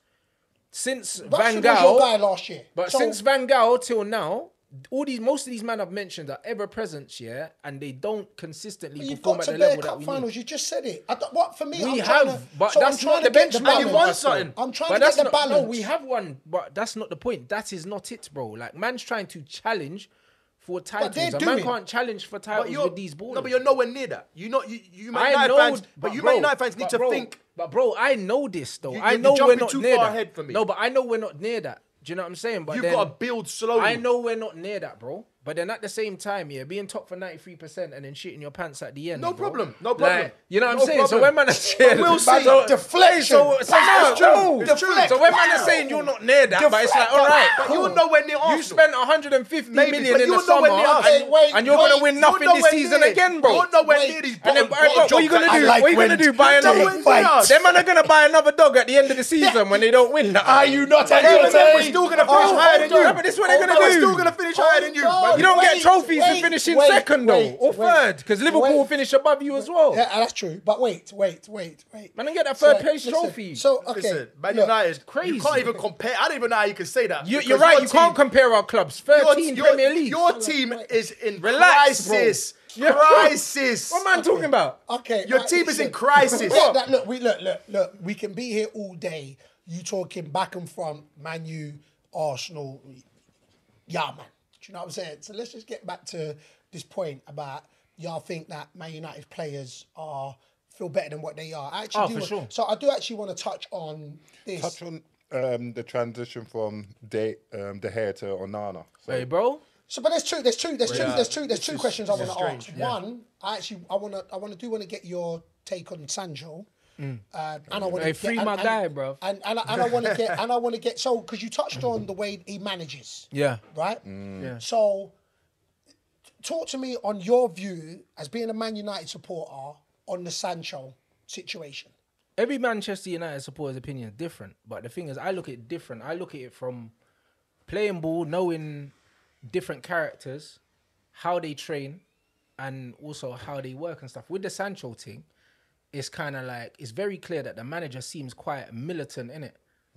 since Rashford Van was your guy last year. But So- since Van Gaal till now, all these most of these men I've mentioned are ever present, yeah, and they don't consistently You've perform got at to the level bear that cup we finals. need. You just said it. I don't, what for me? We I'm trying have, to, but so that's I'm trying not the to the benchmark. balance. You want something. I'm trying But to that's get the not, balance. No, we have one, but that's not the point. That is not it, bro. Like man's trying to challenge for titles. they're A man can't challenge for But titles you're with these balls. no, but you're nowhere near that. You not you you Man I United fans, but you bro, Man United fans need to bro, think. But bro, I know this though. You- I know we're not too near far that. ahead for me. No, but I know we're not near that. Do you know what I'm saying? But You've then, got to build slowly. I know we're not near that, bro. But then at the same time, yeah, being top for 93% and then shitting your pants at the end. No bro. problem, no problem. Like, you know what No I'm saying? So when man are saying, we'll see. so, Deflection. So, so, no, true. So when man are saying you're not near that, but it's like, all right, But you're nowhere near Arsenal. you spent 150 Maybe, million in the summer, and, Wait, and you're gonna win nothing this season near. again, bro. You're nowhere Wait. near these bottom- what, are you gonna do? Like what are you gonna do? Buy another? us. Them man are gonna buy another dog at the end of the season when they don't win. Are you not then, we're still gonna finish Oh, higher than you. but this is what they're oh, gonna on. We're still gonna finish higher than you. Hold but on. You don't Wait, get trophies for finishing wait, second though, or wait. third, because Liverpool Wait. finish above you as well. Yeah, that's true. But wait, wait, wait, wait. Man, I get that So, third place listen, trophy. So okay, Listen, Man look, United, crazy. You can't even compare. I don't even know how you can say that. You, you're right. your You can't compare our clubs. your- Thirteen your- Premier League. Your team is in Relax, bro. crisis. Yeah. Crisis. What man talking about? Okay, Your right, team is in crisis. That- look, we look, look, look. We can be here all day. You talking back and front, Man U, Arsenal. Yeah, man. Do you know what I'm saying? So let's just get back to this point about y'all think that Man United players are feel better than what they are. I actually Oh, do. for want- sure. So I do actually want to touch on this. Touch on um, the transition from De um, De Gea to Onana. So, Hey, bro. So, but there's two. There's two. There's two. Yeah. There's two. There's This two is- questions I want to ask. strange. One, I actually, I want to, I want to do want to get your take on Sancho, uh, and I want to Mm. Hey, free my guy, bro. And and, I- and I want to get and I want to get so because you touched on the way he manages, Yeah. right? Yeah. So, talk to me on your view as being a Man United supporter on the Sancho situation. Every Manchester United supporter's opinion is different, but the thing is, I look at it different. I look at it from playing ball, knowing different characters, how they train, and also how they work and stuff. With the Sancho thing, it's kind of like it's very clear that the manager seems quite militant in it,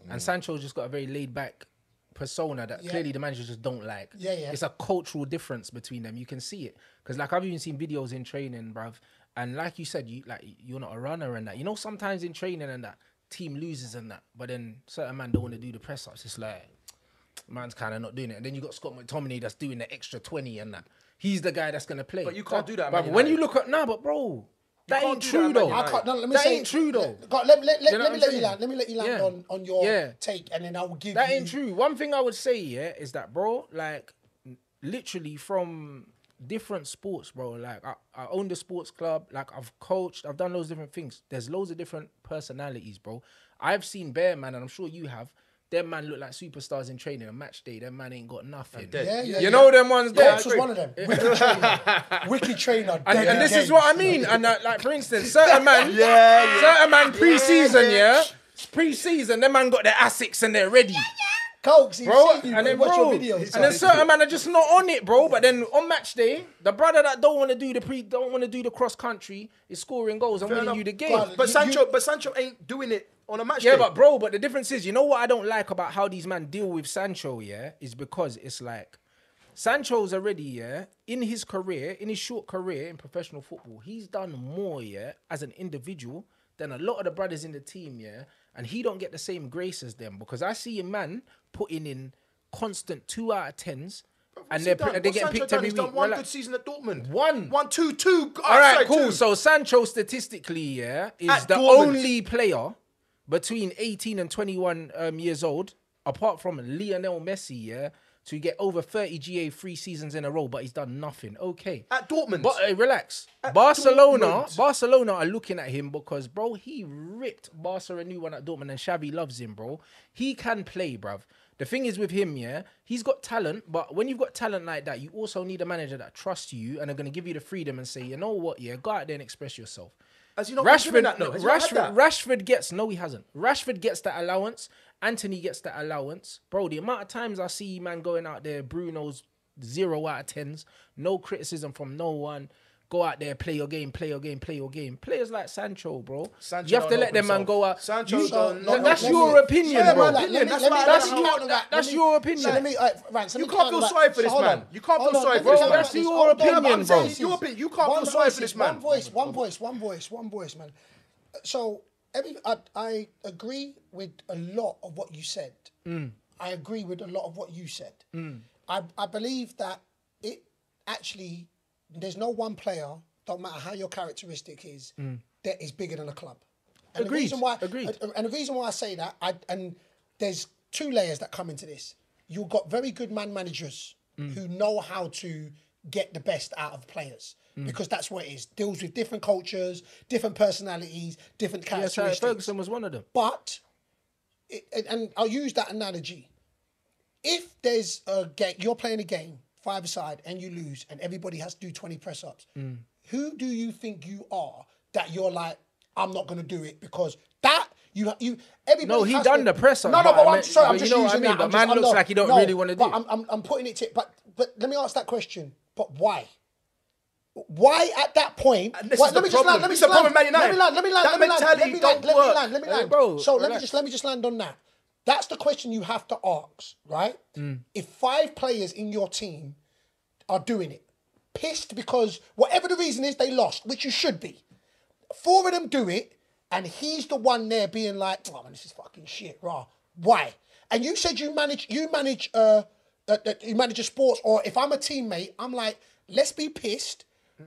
and mm. Sancho's just got a very laid back persona that Yeah. clearly the managers just don't like. Yeah, yeah. It's a cultural difference between them. You can see it because like I've even seen videos in training, bruv, and like you said, you like you're not a runner and that. You know, sometimes in training and that team loses and that, but then certain man don't want to do the press ups. It's like man's kind of not doing it. And then you got Scott McTominay that's doing the extra twenty and that. He's the guy that's gonna play. But you can't do that But when you look at nah, but bro, that ain't true though. I can't, no, let me that say, ain't true though. Let, God, let, let, let, You know let me let you land. Let me let you land Yeah. on, on your Yeah. take, and then I will give That you. ain't true. One thing I would say, yeah, is that, bro, like, literally from different sports, bro. Like, I, I own the sports club. Like, I've coached. I've done loads of different things. There's loads of different personalities, bro. I've seen Bear Man, and I'm sure you have. Them man look like superstars in training. A match day, them man ain't got nothing. Yeah, yeah, You yeah. know them ones there. Coach was one of them. Wiki trainer. Wiki trainer. And, dead and this again. is what I mean. And uh, like for instance, certain man, Yeah, yeah. certain man pre-season, yeah, pre-season, them man got their Asics and they're ready. Cokes, bro. seen you, and then, watch bro, your videos. and then certain man are just not on it, bro. But then on match day, the brother that don't want to do the pre, don't want to do the cross country is scoring goals and winning enough. you the game. God, But You- Sancho, you- but Sancho ain't doing it on a match Yeah, day. but bro, but the difference is, you know what I don't like about how these men deal with Sancho, yeah, is because it's like Sancho's already, yeah, in his career, in his short career in professional football, he's done more, yeah, as an individual than a lot of the brothers in the team, yeah, and he don't get the same grace as them because I see a man putting in constant two out of tens, and they're they're getting Sancho picked done? every He's week. done one Relax. good season at Dortmund. One. one, two, two. All right, sorry, cool. two. So Sancho statistically, yeah, is At the Dortmund. only player between 18 and 21 um, years old, apart from Lionel Messi, yeah, to get over 30 GA three seasons in a row, but he's done nothing. Okay. at Dortmund. But uh, relax. Barcelona, Dortmund. Barcelona are looking at him because, bro, he ripped Barca a new one at Dortmund, and Xavi loves him, bro. He can play, bruv. The thing is with him, yeah, he's got talent, but when you've got talent like that, you also need a manager that trusts you and are going to give you the freedom and say, you know what, yeah, go out there and express yourself. Has he not Rashford, that, though? Has he not had Rashford, that? Rashford gets no, he hasn't. Rashford gets that allowance. Antony gets that allowance, bro. The amount of times I see man going out there, Bruno's zero out of tens, no criticism from no one. Go out there, play your game, play your game, play your game. Players like Sancho, bro. Sancho you have to let them man go out. Sancho You- don't- no, that's let your me- opinion, bro. like, me- That's let me- why I let don't me know. counter that. That's me- your opinion. So let me, uh, Vance, let You me can't feel sorry for this man. You can't feel sorry for this man. That's your opinion, bro. Your opinion. You can't feel sorry voice for this man. One voice, one voice, one voice, one voice, man. So every I, I agree with a lot of what you said. Mm. I agree with a lot of what you said. I, I believe that it actually there's no one player, don't matter how your characteristic is, that is bigger than a club. And Mm. Agreed, The reason why, agreed. and- the reason why I say that, I, and there's two layers that come into this. You've got very good man managers Mm. who know how to get the best out of players. Mm. Because that's what it is. Deals with different cultures, different personalities, different Yes, characteristics. Ferguson was one of them. But, it, and- and I'll use that analogy. If there's a game, you're playing a game, five aside, and you lose, and everybody has to do 20 press ups, Mm. who do you think you are that you're like, I'm not going to do it because that. You, you, everybody No, he done to- the press up, No, no, but I I'm meant- sorry, I'm you just know what I using mean, that. but I'm man just, I'm looks not- like he don't no, really wanna do but. I'm, I'm, I'm putting it to, but, but let me ask that question. But why? Why at that point? This why- let me just land. Let me This is the just land. problem with Man Let me land. Let me land. That Let me land. Let me land. Let me land. Let me Hey, land. bro, So let me just let me just land on that. That's the question you have to ask, right? Mm. If five players in your team are doing it, pissed because whatever the reason is they lost, which you should be. Four of them do it, and he's the one there being like, "Oh man, this is fucking shit, raw." Why? And you said you manage, you manage, uh, uh, uh, you manage a sports, or if I'm a teammate, I'm like, let's be pissed,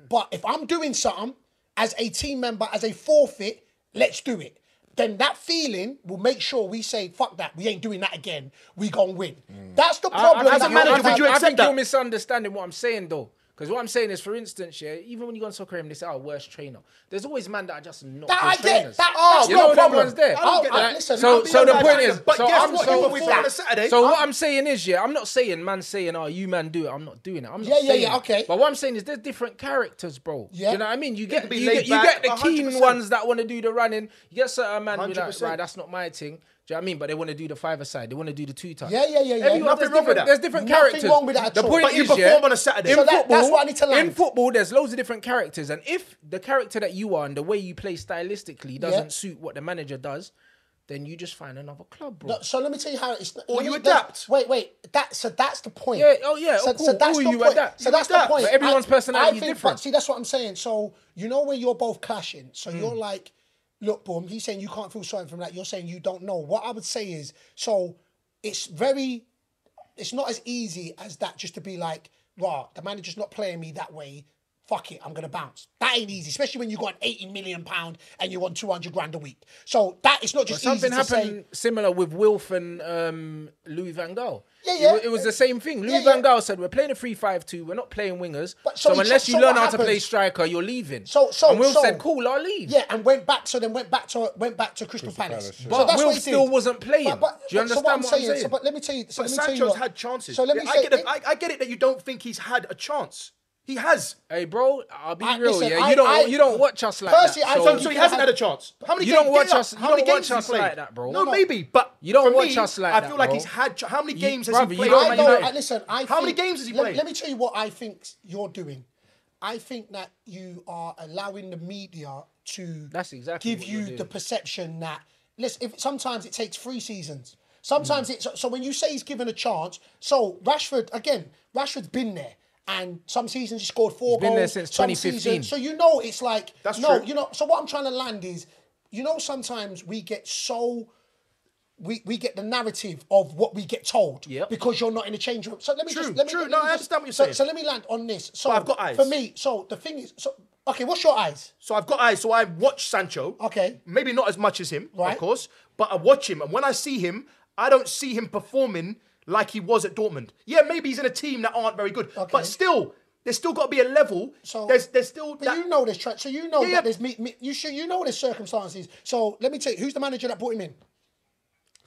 but if I'm doing something as a team member, as a forfeit, let's do it. Then that feeling will make sure we say, "Fuck that, we ain't doing that again. We gonna win." That's the problem. I, As a think manager, would you I think that? you're misunderstanding what I'm saying though. Because what I'm saying is, for instance, yeah, even when you go on soccer, and they say, "Oh, worst trainer." There's always man that are just not That I get. trainers. That, Oh, you no know problem. there. I don't get oh, that. listen, So, so the point is, But so guess I'm what? so You on a Saturday. So what I'm saying is, yeah, I'm not saying man saying, "Oh, you man do it." I'm not doing it. I'm not Yeah, yeah, yeah, okay. But what I'm saying is, there's different characters, bro. Yeah. you know what I mean. You get you get, you get the keen 100%. ones that want to do the running. You get certain man be like, right, that's not my thing. Do you know what I mean? But they want to do the five side. They want to do the two touch. Yeah, yeah, yeah, yeah. Everyone, Nothing there's wrong with different, that. There's different Nothing characters. wrong with that at the all. point But you is, perform yeah, on a Saturday. In So that- football, that's what I need to learn. In football, there's loads of different characters, and if the character that you are and the way you play stylistically doesn't Yeah. suit what the manager does, then you just find another club, bro. So let me tell you how it's. Or you adapt. Wait, wait. That so that's the point. Yeah, oh, yeah, So, oh, so cool. that's Or the you point. adapt. So You that's the point. But everyone's personality I is think- different. But see, that's what I'm saying. So you know where you're both clashing. So Hmm. you're like, look, boom. He's saying you can't feel sorry for him. That you're saying you don't know. What I would say is, so it's very, it's not as easy as that. Just to be like, raw. The manager's not playing me that way. Fuck it, I'm gonna bounce. That ain't easy, especially when you got an 80 million pound and you want 200 grand a week. So that is not just Something easy to happened say. similar with Wilf and um, Louis Van Gaal. Yeah, It yeah. wa- It, was the same thing. Louis Yeah, Van yeah. Gaal said, "We're playing a 3-5-2. We're not playing wingers. But so so unless you so learn what how to play striker, you're leaving." So so and Wilf so, said, "Cool, I'll leave." Yeah, and went back. So then went back to went back to Crystal, Palace. Palace, yeah. So But that's Wilf what still did. wasn't playing. But, but, Do you but- so understand what I'm what I'm saying? saying? So, but let me tell you. So But let me tell you Sancho's what- had chances. So let me Yeah, say. I get it. I, I get it that you don't think he's had a chance. He has. Hey, bro, I'll be I- real. listen, yeah, I- you don't I- you don't watch us like Percy, that. So- So, so he hasn't had- had a chance. How many You games? don't watch us- How many don't games watch us like that, bro. No, No. maybe, but You don't watch me, us like that. I that, feel like he's had. How many You- games brother, has he played? don't- I Man don't. Listen, I How many games has he let- played? Let me tell you what I think you're doing. I think that you are allowing the media to That's exactly give you the perception that listen. If sometimes it takes three seasons. Sometimes Hmm. it's so when you say he's given a chance. So Rashford again, Rashford's been there. And some seasons he scored four been goals. there since some 2015. seasons- so you know it's like That's no, true. you know. So what I'm trying to land is, you know, sometimes we get so we, we get the narrative of what we get told Yep. because you're not in the change room. So let me True, just let me, true. let No, me I just- understand what you're so, saying. So let me land on this. So But I've got eyes. for me. So the thing is, so okay, what's your eyes? So I've got eyes. So I watch Sancho. Okay. Maybe not as much as him, Right. of course, but I watch him, and when I see him, I don't see him performing like he was at Dortmund. Yeah, maybe he's in a team that aren't very good, Okay. but still, there's still got to be a level. So there's there's still But that, you know this track, so you know Yeah, yeah. that there's me, me. You should you know there's circumstances. So let me tell you, who's the manager that brought him in?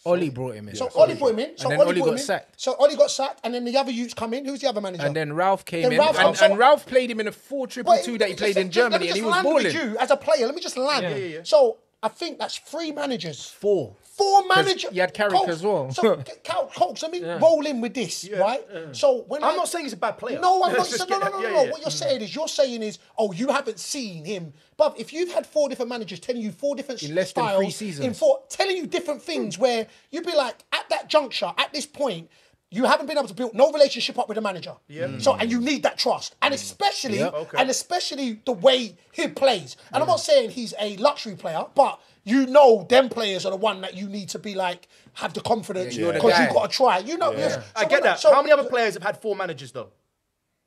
Ollie brought him in. So Ollie put him in. So then Ollie Ollie got sacked. So Ollie got sacked, and then the other youths come in. Who's the other manager? And then Ralf came Then in, Ralf- and, so- and Ralf played him in a four triple Wait, two that he just- played in just- let me Germany, and he was land balling. with you as a player. Let me just land. Yeah. Yeah, yeah. So I think that's three managers. Four. Four manager. you had Carrick Coach, as well. So, Cal- Coach, let me roll in with this, right? So when I'm I- not saying he's a bad player. No, I'm not. Let's no, no, no, no, yeah, yeah. What you're saying is, you're saying is, oh, you haven't seen him. But if you've had four different managers telling you four different In less than styles three in seasons. four, telling you different things, where you'd be like, at that juncture, at this point. You haven't been able to build no relationship up with the manager. Yeah. Mm. So and you need that trust. And mm. especially Yeah. Okay. and especially the way he plays. And I'm mm. not saying he's a luxury player, but you know them players are the one that you need to be like have the confidence you're the because you've got to try. You know, yes. I So get that. so- How many other players have had four managers though?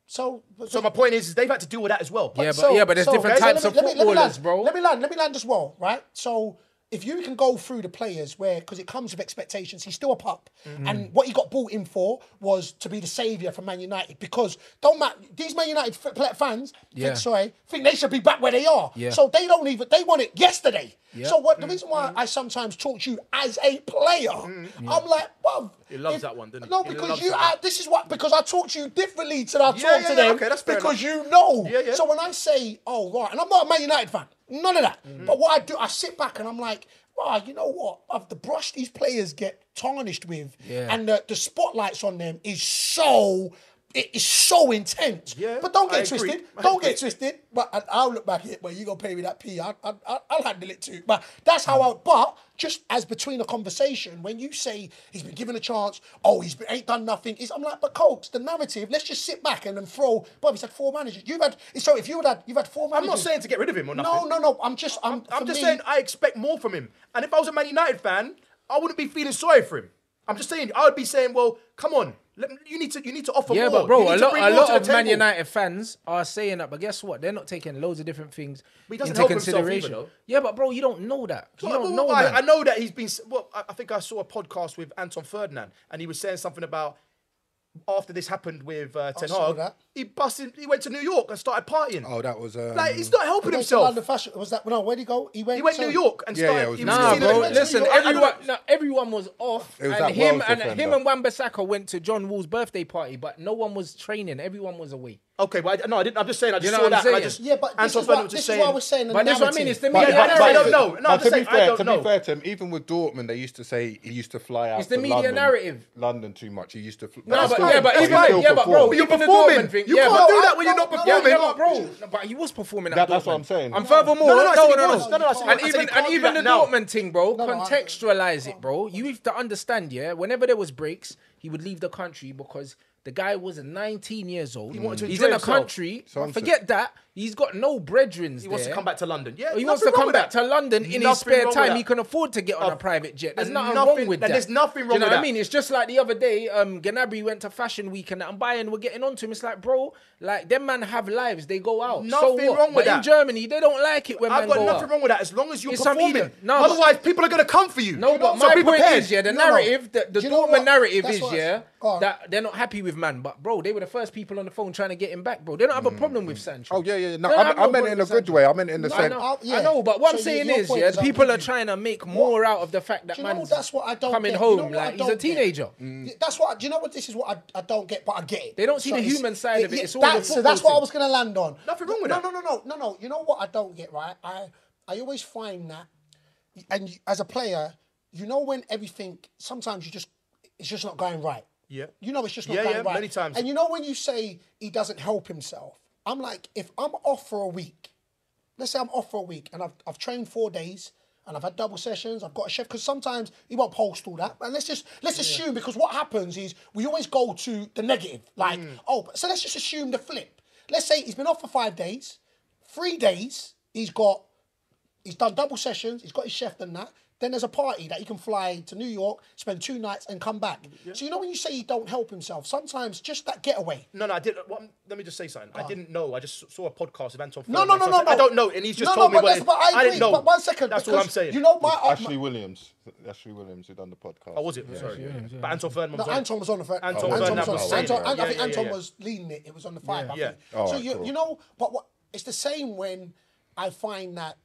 So, So my point is, is they've had to deal with that as well. Yeah, but- yeah, but there's different okay, types let of me- let me- let me land, bro. Let me land. Let me land as well, right? So if you can go through the players where, because it comes with expectations, he's still a pup, Mm-hmm. and what he got bought in for was to be the savior for Man United. Because don't matter, these Man United f- fans, Yeah. think, sorry, think they should be back where they are. Yeah. So they don't even they want it yesterday. Yeah. So what the mm-hmm. reason why mm-hmm. I sometimes talk to you as a player, mm-hmm. I'm like, well, He loves that one, doesn't he? No, because loves you. I, this is what because I talk to you differently to I talk Yeah, yeah, to yeah, them okay, that's fair because enough. you know. Yeah, yeah. So when I say, oh right, and I'm not a Man United fan, none of that. Mm-hmm. But what I do, I sit back and I'm like, wow, you know what? Of the brush these players get tarnished with, Yeah. and the, the spotlights on them is so. It is so intense. Yeah, but don't get agree. twisted. I Don't get twisted. But I, I'll look back at it. But you gonna pay me that P. I, I, I, I'll handle it too. But that's how I. But just as between a conversation, when you say he's been given a chance, oh he's been, ain't done nothing. Is I'm like, but Cokes, the narrative. Let's just sit back and then throw. Bob, he's had four managers. You've had. So if you would have, you've had four I'm not saying to get rid of him or nothing. No, no, no. I'm just. I'm. I'm for just me- saying I expect more from him. And if I was a Man United fan, I wouldn't be feeling sorry for him. I'm just saying I would be saying, well, come on, let, you need to you need to offer Yeah, more. but bro, a lot, a lot of Man table. United fans are saying that, but guess what? They're not taking loads of different things But he into help himself either, consideration. yeah, but bro, you don't know that. You Well, don't well, know I, that. I know that he's been. Well, I I think I saw a podcast with Anton Ferdinand, and he was saying something about after this happened with uh, Ten saw Hag, that. He busted. He went to New York and started partying. Oh, that was um, like he's not helping He himself. London Fashion. Was that no? Where'd he go? He went. He went to to New York and Yeah, started. yeah, it was he was Nah, bro. went to Listen, New York. Everyone, no, everyone was off, It was and that him and defender. him and Wan-Bissaka went to John Wall's birthday party, but no one was training. Everyone was away. Okay, but I, no, I didn't. I'm just saying. I just You know saw that. I'm and I just Yeah, but this Anton is what was this just is what I was saying. But this is what I mean. narrative. It's the media but- narrative. but I don't know. No, I'm but just to be fair, to be fair to him, even with Dortmund, they used to say he used to fly out. It's the media narrative. London too much. He used to. No, but yeah, but even yeah, but bro. You're even the performing. Dortmund thing. You yeah, can't but- do that when you're not no, no, Yeah, performing. yeah, bro, no, but he was performing. At That- that's what I'm saying. And furthermore, No, no, no, and I said he even and even the now. Dortmund thing, bro. contextualize it, bro. You have to understand, yeah. Whenever there was breaks, he would leave the country because. The guy was 19 years old. He wanted to He's in a country. So forget that. He's got no brethren. He wants to come back to London. Yeah, He wants to come back that. to London in his spare time. He can afford to get on Oh, a private jet. There's nothing, nothing- wrong with that. there's nothing Do wrong you know with what I mean? It's just like the other day, um, Gnabry went to Fashion Week and, and Bayern were getting onto him. It's like, bro, like them man have lives. They go out. so Nothing what? wrong with but in. Germany, they don't like it when I've got go nothing out. wrong with that as long as you're It's performing. no, but- Otherwise, people are going to come for you. No, but So my point is, yeah, the narrative, the, the Do Dortmund narrative is, yeah, that they're not happy with man. But bro, they were the first people on the phone trying to get him back, bro. They don't have a problem with Sancho. Oh yeah, yeah. No, They don't I, have I meant it in a good way. I meant in the oh, I sense. know, I'll- yeah. I know, but what I'm saying is, yeah, is people are trying to make more out of the fact that man's that's what I don't coming get? You know home like he's a teenager. Mm. Yeah, That's what. Do you know what? This is what I, I don't get, but I get it. They don't see the human side of it, it's all that's, the so that's what I was going to land on. Nothing wrong with no, that. No, no, no, no, no. You know what I don't get, right? I I always find that, and as a player, you know when everything. Sometimes you just it's just not going right. Yeah. You know it's just not Yeah, going yeah, right. many times. And you know when you say he doesn't help himself, I'm like, if I'm off for a week, let's say I'm off for a week and I've, I've trained four days and I've had double sessions, I've got a chef, because sometimes he won't post all that. And let's just let's assume because what happens is we always go to the negative. Like, Mm. oh, so let's just assume the flip. Let's say he's been off for five days, three days, he's got he's done double sessions, he's got his chef and that. Then there's a party that he can fly to New York, spend two nights, and come back. So you know when you say he don't help himself, sometimes just that getaway. No, no, I didn't. What, let me just say something. I didn't know. I just saw a podcast of Anton. No, no, no, no, I no. I don't know, and he's just no, told no, me but what. that's- but I agree. didn't know. But one second, That's all I'm saying. You know, my uh, Ashley Williams. Ashley Williams who done the podcast. Oh, was it? Sorry. But Anton Ferdinand No, was on. Anton was on the first. Anton oh, Anton Ferdinand was on was the saying Anton, it. I think Anton yeah. was leading it. It was on the five. Yeah. Oh, so you you know, but what it's the same when I find that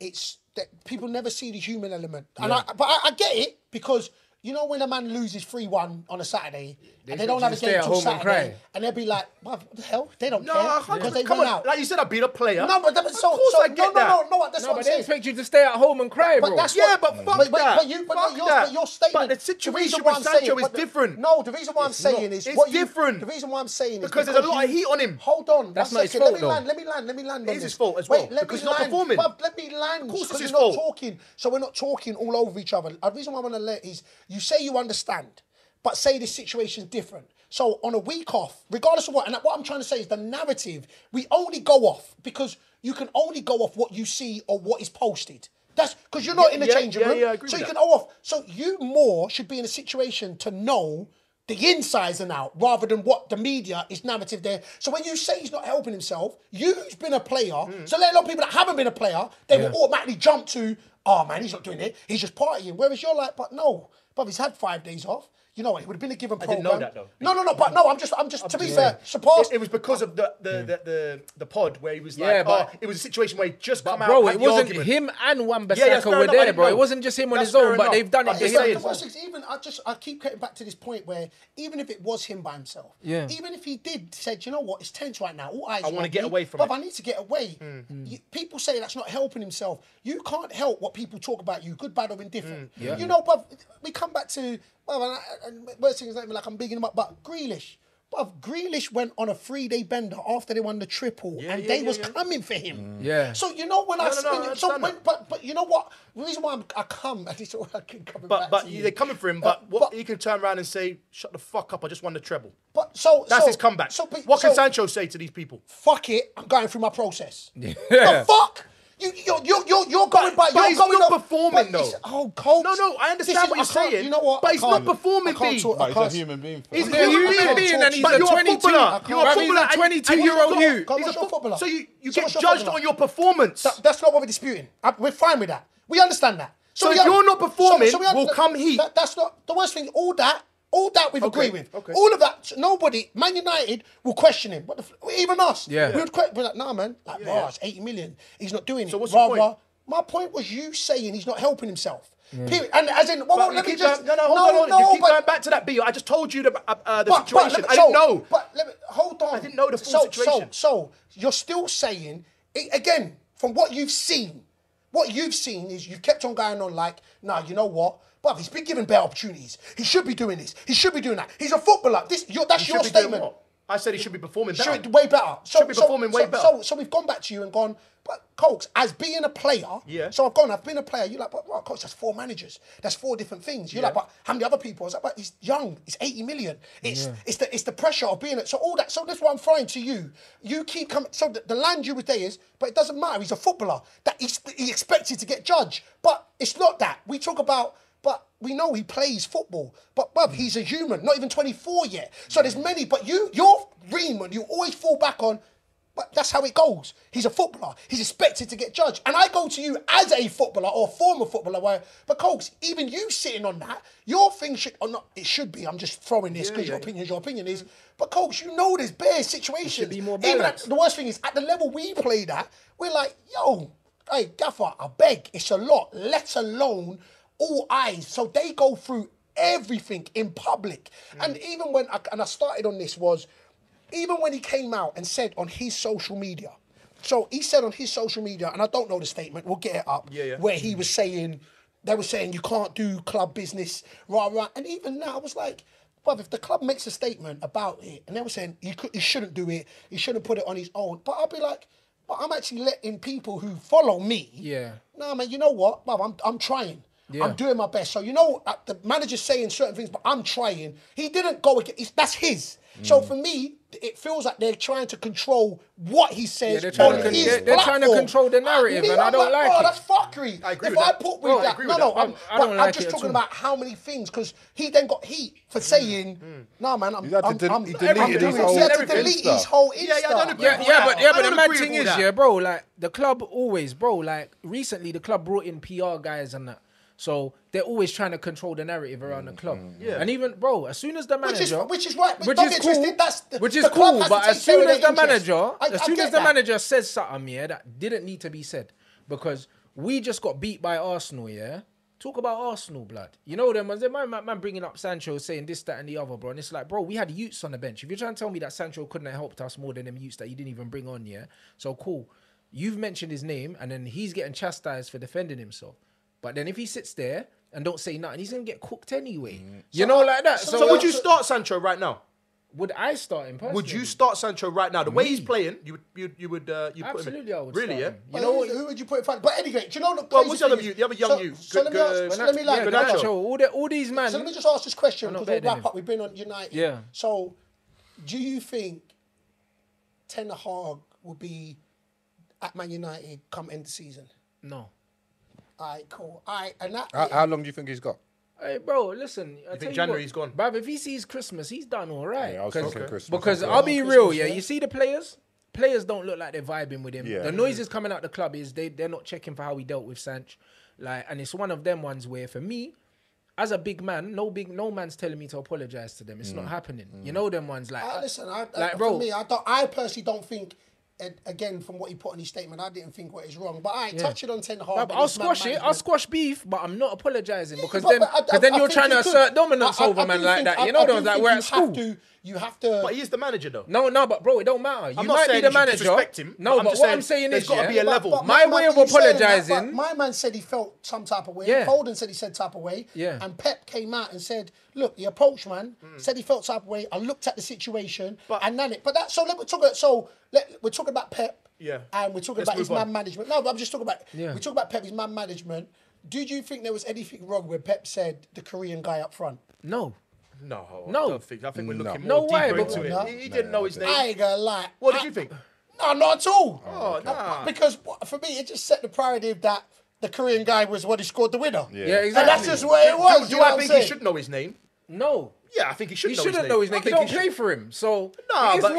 it's that people never see the human element, and I but I, I get it because You know when a man loses three one on a Saturday and they don't have a game till home and Saturday, and they'll be like, "What the hell? They don't No, care I can't- because they come went on. out." Like you said, I've been a player. no, but that, of so, course so I get no, that. no, no, no. That's No, what I'm but they saying. expect you to stay at home and cry, But bro. that's Yeah, what, but fuck but, but, that. But you, but Fuck your, that. but your statement. But the situation reason with I'm Sancho saying, is different. No, the reason why I'm saying is It's what you- different. The reason why I'm saying is Because there's a lot of heat on him. Hold on, That's not his second, Let me land. Let me land. Let me land. It on is this. his fault as well, let because me he's not land. performing. Bruv, let me land. Of course it's his we're not talking, so we're not talking all over each other. The reason why I want to let is you say you understand, but say the situation's different. So on a week off, regardless of what, and what I'm trying to say is the narrative. We only go off because you can only go off what you see or what is posted. That's because you're not Yeah, in the yeah, changing yeah, room. yeah, I agree so you that. can go off. So you more should be in a situation to know the insides and out rather than what the media is narrative there. So when you say he's not helping himself, you've been a player. Mm. So let a lot of people that haven't been a player, they will automatically jump to, oh man, he's not doing it. He's just partying. Whereas you're like, but no, but he's had five days off. You know what? It would have been a given program. didn't know that, though. No, no, no. But no, I'm just, I'm just. to be fair, suppose It, it was because of the the, the, the the pod where he was like, Yeah, but- oh, it was a situation where he just But come bro, out. had it wasn't argument. him and Wan Yeah, that's Bissaka fair were enough, there, bro. know. It wasn't just him on That's his own, fair but they've done I'm it just But saying. the behind. worst thing is even I just I keep getting back to this point where even if it was him by himself, Yeah. even if he did said, you know what, it's tense right now. All eyes I wanna get away from but it. I need to get away. Mm. Mm. People say that's not helping himself. You can't help what people talk about you, good, bad, or indifferent. Mm. Yeah. You know, but we come back to well, and, I- worst thing is not even like I'm bigging him up, but Grealish. But Grealish went on a three-day bender after they won the triple, Yeah, and yeah, they yeah, was yeah. coming for him. Yeah. So you know when I, No, no, no, when I so when, but but you know what? The reason why I'm, I come, and this is why I keep coming But back but to you. they're coming for him. Uh, But what he can turn around and say, "Shut the fuck up! I just won the treble." But so That's so, his comeback. So, but- what can so, Sancho say to these people? Fuck it, I'm going through my process. Yeah. The fuck? You you're you're you're, you're going by. but You're he's going not up- performing, though. Oh, coach. No, no, I understand is- what you're saying, You know what? but he's can't- not performing, I can't B. talk- But I he's a human being. He's a human human being. being, and he's But a you're 22. footballer. You're a can't- He's a footballer. 22 year old you. he's a footballer. So you, you get judged on your performance. That's not what we're disputing. We're fine with that. We understand that. So we if un- you're not performing, we un- will come heat. That, that's not the worst thing. All that, all that we've Okay, agreed with. okay. All of that. Nobody, Man United will question him. What the, f- even us. Yeah. We would question. We're like, nah, man. Like, Yeah. it's 80 million. He's not doing it. So what's point? my point was you saying he's not helping himself. Period. And as in, well, But let me just. going, no, no, hold on, hold on. you keep but- going back to that, B. I just told you the, uh, uh, the but- but situation. let I didn't so- know. But let me hold on. I didn't know the full so, situation. So, so you're still saying i- again from what you've seen. What you've seen is you've kept on going on like, nah, you know what? But he's been given better opportunities. He should be doing this. He should be doing that. He's a footballer. This, your, that's He your should be doing statement. I said he should be performing better. Should way better. So, Should be so- performing way so- better. So, so we've gone back to you and gone, but Cokes, as being a player, Yeah. So I've gone, I've been a player. You're like, but well, Cokes, that's four managers. That's four different things. You're like, but how many other people? I was like, but he's young. He's 80 million. It's it's the it's the pressure of being it. So all that. So that's what I'm throwing to you. You keep coming. So the, the land you were there is, but it doesn't matter. He's a footballer. That he's he expected to get judged, but it's not that. We talk about. But we know he plays football. But bruv, he's a human, not even 24 yet. So there's many. But you, your Riemann, you always fall back on. But that's how it goes. He's a footballer. He's expected to get judged. And I go to you as a footballer or former footballer, where, but Cokes, even you sitting on that, your thing should, or not, it should be, I'm just throwing this because your opinion is your opinion is, but Cokes, you know there's bare situations. be more Even at, the worst thing is, at the level we played at, we're like, yo, hey, Gaffer, I beg, it's a lot, let alone all eyes. So they go through everything in public. Mm. And even when, I, and I started on this was, even when he came out and said on his social media, so he said on his social media, and I don't know the statement, we'll get it up, Yeah, yeah. where he was saying, they were saying you can't do club business, rah, rah. And even now, I was like, well, if the club makes a statement about it, and they were saying he, could, he shouldn't do it, he shouldn't put it on his own, but I'll be like, but I'm actually letting people who follow me, Yeah. no, man, you know what, Bob, I'm, I'm trying. Yeah. I'm doing my best. So you know, uh, the manager's saying certain things, but I'm trying. He didn't go against. That's his. Mm. So for me, it feels like they're trying to control what he says Yeah, they're trying on to his they're- they're trying to control the narrative, Me, and I I'm don't like oh, it. that's fuckery. I agree if with I that. put with Bro, I that, no, no, that. I'm, I don't I'm like just it talking about how many things because he then got heat for saying, "No, man, I'm, He's had to I'm, del- I'm, he I'm deleted doing his whole He had to delete his whole Insta. Yeah, yeah, I don't agree Yeah, with yeah, that. but yeah, but the don't mad thing is, yeah, bro, like the club always, bro, like recently the club brought in PR guys and that. So they're always trying to control the narrative around the club. Mm-hmm. Yeah. And even bro, as soon as the manager, which is which is right, which is cool, that's the, which is the cool. But as soon as the interest. manager, I, as soon as the that. manager says something, yeah, that didn't need to be said because we just got beat by Arsenal, yeah. Talk about Arsenal, blood. You know them ones. Man, man, man bringing up Sancho, saying this, that, and the other, bro. And it's like, bro, we had Utes on the bench. If you're trying to tell me that Sancho couldn't have helped us more than them Utes that you didn't even bring on, yeah. So cool. You've mentioned his name, and then he's getting chastised for defending himself. But then if he sits there and don't say nothing, he's gonna get cooked anyway. Mm. You know, like that. So, So, would you start Sancho right now? would I start him personally? Would you start Sancho right now? The way he's playing, you would you you would uh, you put him in. Absolutely, I would. Really, start yeah. him. You know who, would you put in front? But anyway, do you know the other you- the other young so, you? So let me. So let me like. Yeah, All, the, all these men. So let me just ask this question because we'll wrap up. We've been on United. Yeah. So, do you think Ten Hag will be at Man United come end the season? No. All right, cool. All right, and that. How, long do you think he's got? Hey, bro, listen. I You think January's gone? But if he sees Christmas, he's done all right. Yeah, I Christmas Because. I'll be Christmas, real, yeah. yeah. You see the players? Players don't look like they're vibing with him. Yeah. The noises coming out the club is they they're not checking for how he dealt with Sanch. Like, and it's one of them ones where for me, as a big man, no big no man's telling me to apologize to them. It's not mm. happening. You mm. know them ones like listen, I, like, uh, bro, me, I don't. I personally don't think again from what he put on his statement, I didn't think what is wrong. But I right, yeah. on Ten Hag. No, I'll squash it. I'll squash beef, but I'm not apologising yeah, because then, I, I, then I, you're trying to assert dominance over man like that. You know, what I'm like we're at school. To, you have to. But he's the manager, though. No, no, but bro, it don't matter. You I'm might be the manager. Respect him. No, but, but what saying, I'm saying is, there's got to yeah, be a level. But my, my way of apologising. My man said he felt some type of way. Yeah. Said he said type of way. Yeah. And Pep came out and said, "Look, the approach man mm. said he felt type of way. I looked at the situation but, and then it. But that so let, we're talking. So let, we're talking about Pep. Yeah. And we're talking Let's about his on. man management. No, I'm just talking about. Yeah. We're talking about Pep's man management. Did you think there was anything wrong when Pep said the Korean guy up front? No. No, no. I don't think. I think we're looking no. more no deeper way, into it. No. He, didn't know his name. I ain't gonna lie. What I, did you think? No, not at all. Oh, no. Nah. Because for me, it just set the priority of that the Korean guy was what he scored the winner. Yeah, yeah exactly. And that's just where it was. Do, do you know I think he should know his name? No. Yeah, I think he should. He know shouldn't his know his name. They don't pay for him, so no. But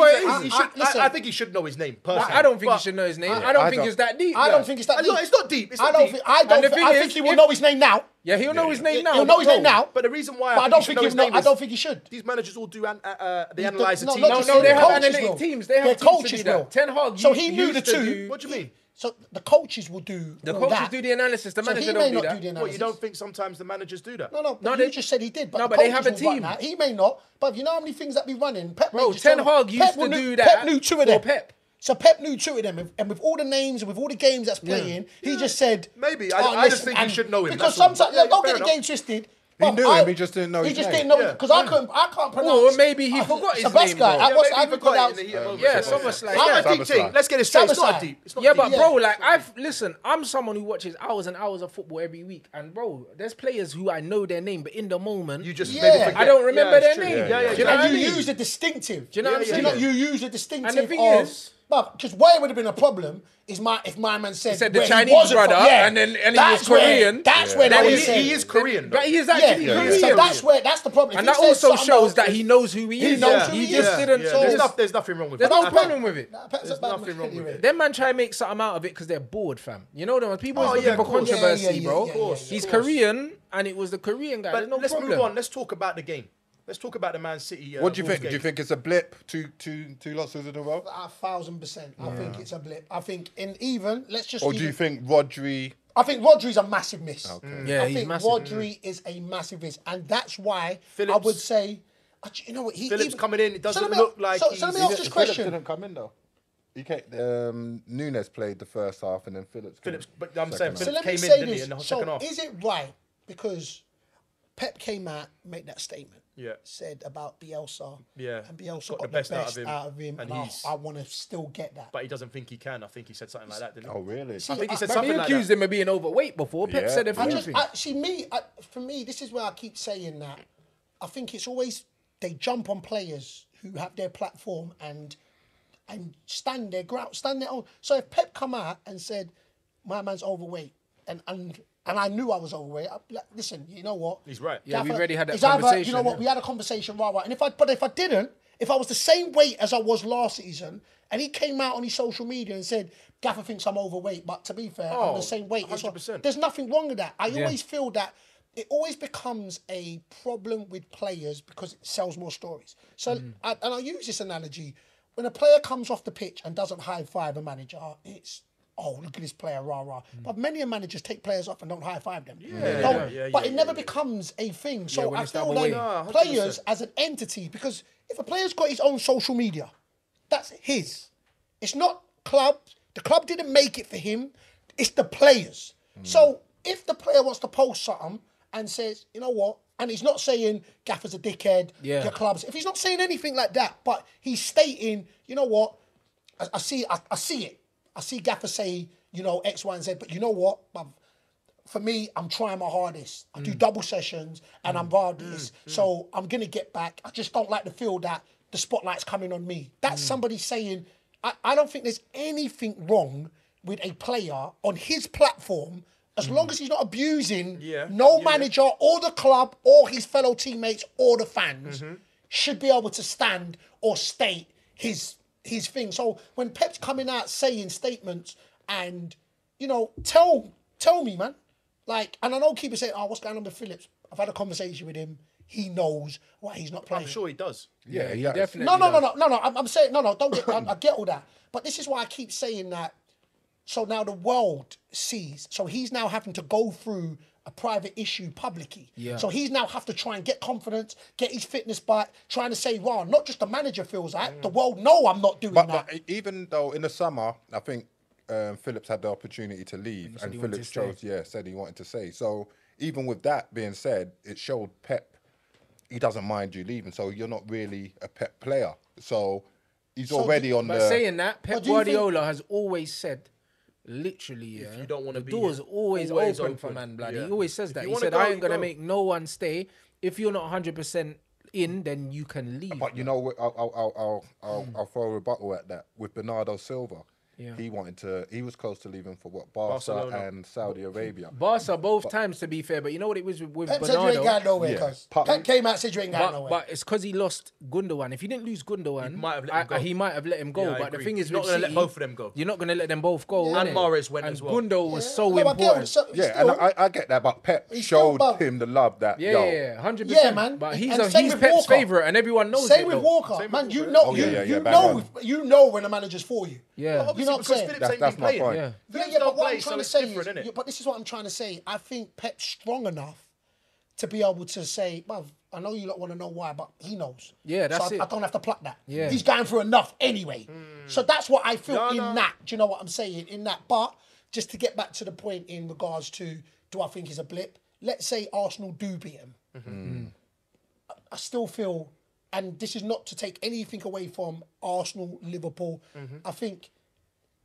he should, I, I think he should know his name personally. I don't think he should know his name. I don't think it's that deep. I don't think it's that deep. It's not deep. I don't think. I don't. I think he will know his name now. Yeah, he'll know his name now. He'll know his name now. But the reason why I don't think he should. I don't think he should. These managers all do. Uh, uh, they analyze the team. No, no, they have analytic teams. They have coaches. Ten Hag. So he knew the two. What do you mean? So the coaches will do the coaches that. do the analysis. The so don't do that. Do the analysis. What, you don't think sometimes the managers do that? No, no. no, you they, just said he did. But no, the but they have a team. He may not. But you know how many things that be running. Pep Bro, Ten Hag used Pep to do that. Pep knew two of them. Pep. So Pep knew two of them, and with all the names and with all the games that's playing, yeah. he yeah. just said, "Maybe I, oh, I just think you should know him." Because sometimes, don't get the game twisted. He knew I, him. He just didn't know. He just name. didn't know because yeah. I couldn't. I can't pronounce. Or maybe he forgot his Sabaskai. name. Though. I was. I could pronounce. Yeah. I'm a deep team. Let's get it straight. It's not deep. Yeah, but bro, like I've listen. I'm someone who watches hours and hours of football every week, and bro, there's players who I know their name, but in the moment, you just yeah. I don't remember their name. Yeah, yeah. You use a distinctive. Do you know what I'm saying? You use a distinctive. And the thing is because why it would have been a problem is my if my man said, he said the Chinese brother from, yeah, and then and he was Korean. Where, that's yeah. where that is, he, is Korean. But he is actually yeah. Korean. So that's where that's the problem. If and that also shows that he knows who he, he is. Knows who he, he just didn't. There's, there's, nothing wrong with it. There's no problem with it. There's nothing wrong with it. Them man try to make something out of it because they're bored, fam. You know them people oh, looking for controversy, bro. He's Korean and it was the Korean guy. But let's move on. Let's talk about the game. Let's talk about the Man City. Uh, what do you think? Game. Do you think it's a blip? Two, two, two losses in a row. A thousand percent. I think it's a blip. I think in even. Let's just. Or even, do you think Rodri? I think Rodri's a massive miss. Okay. Mm. Yeah, I think massive. Rodri is a massive miss, and that's why Phillips. I would say. Uh, you know what? He, Phillips even, coming in. It doesn't look like. So, so let me ask this question. Didn't come in though. He came, um, Nunes played the first half, and then Phillips. Phillips, but I'm saying. Phillips so let me say in, this. so Is it right because Pep came out made that statement? yeah. said about Bielsa. Yeah. And Bielsa got, got the, best, best, out of him. Out of him and, and he's, I, I want to still get that. But he doesn't think he can. I think he said something like that, didn't he? Oh, really? See, I think he said something like accused him of being overweight before. Pep yeah. said everything. I just, see, me, I, for me, this is where I keep saying that. I think it's always they jump on players who have their platform and and stand their ground, stand their own. So if Pep come out and said, my man's overweight, and, and and I knew I was overweight. I, like, listen, you know what? He's right. Yeah, we already had that conversation. Either, you know what? Yeah. We had a conversation, right, right. And if I, but if I didn't, if I was the same weight as I was last season, and he came out on his social media and said, Gaffer thinks I'm overweight, but to be fair, oh, I'm the oh, same weight. 100%. There's nothing wrong with that. I yeah. always feel that it always becomes a problem with players because it sells more stories. So, mm. I, and I use this analogy when a player comes off the pitch and doesn't high five a manager, it's oh, look at this player, rah rah. But many managers take players off and don't high five them. Yeah, yeah, yeah, but it never becomes a thing. So I feel like 100%. players as an entity, because if a player's got his own social media, that's his. It's not club. The club didn't make it for him. It's the players. Hmm. So if the player wants to post something and says, you know what, and he's not saying Gaffer's a dickhead, Yeah. your clubs. If he's not saying anything like that, but he's stating, you know what, I, I see, I, I see it. I see Gaffer say, you know, X, Y, and Z. But you know what, bruv? for me, I'm trying my hardest. I Mm. do double sessions and I'm hard this. So I'm gonna get back. I just don't like to feel that the spotlight's coming on me. Mm. That's somebody saying, I, I don't think there's anything wrong with a player on his platform as long as he's not abusing Mm. Yeah, no yeah. manager or the club or his fellow teammates or the fans Mm-hmm. should be able to stand or state his his thing. So when Pep's coming out saying statements and you know, tell tell me, man. Like, and I know keeper saying, "Oh, what's going on with Phillips?" I've had a conversation with him. He knows why he's not playing. I'm sure he does. Yeah, he definitely. No, no, no, no, no, no. I'm, I'm saying no, no. Don't get. I, I get all that, but this is why I keep saying that. So now the world sees. So he's now having to go through a private issue publicly. Yeah. So he's now have to try and get confidence, get his fitness back, trying to say, "Well, not just the manager feels that. The world know I'm not doing But, that." but even though in the summer, I think um, Phillips had the opportunity to leave, and he wanted Phillips to stay. chose, yeah, said he wanted to stay. So even with that being said, it showed Pep he doesn't mind you leaving. So you're not really a Pep player. So he's already on But the. saying that, Pep But do you think- Guardiola has always said, literally, yeah, you don't wanna the be door's always, always open, for man, bloody. Yeah. He always says that. He said, go, I ain't gonna go." make no one stay. If you're not 100 percent in, then you can leave. But you know, what, I'll, I'll, I'll, I'll, I'll, I'll throw a rebuttal at that with Bernardo Silva. Yeah. He wanted to. He was close to leaving for what Barca Barcelona. and Saudi Arabia. Barca both times, to be fair. But you know what it was with, with Pep said you ain't Bernardo. going nowhere, Yeah. cuz. Pep- Pep came out and said you ain't got But, nowhere. but it's because he lost Gundogan. If he didn't lose Gundogan, He might have let him go. I- he might have let him go. Yeah, but the thing is, He's not gonna let City, both of them go. You're not gonna let them both go. And innit? Mahrez went and as well. Gundo was so No, I get important. So- Yeah, still- and I, I get that, but Pep showed above. him the love that. Yeah, yo, yeah, yeah, hundred Yeah, percent. man. But he's a, he's Pep's favorite, and everyone knows Same it. with. Walker, Same with man. You Walker. know, Oh, you, yeah, yeah, you yeah, bang know, you know when a manager's for you. Yeah. you know Obviously, what I'm because saying. Phillips That's- ain't that's been my playing. point. Yeah. Yeah, yeah, but what play, I'm so trying to say different, is, innit? yeah, but this is what I'm trying to say. I think Pep's strong enough to be able to say, "Bruv, I know you don't want to know why, but he knows." Yeah, that's so I, it. I don't have to pluck that. Yeah. he's going through enough anyway. Hmm. So that's what I feel No, in no. that. Do you know what I'm saying? In that, but just to get back to the point in regards to, do I think he's a blip? Let's say Arsenal do beat him. I- I still feel, and this is not to take anything away from Arsenal, Liverpool. Mm-hmm. I think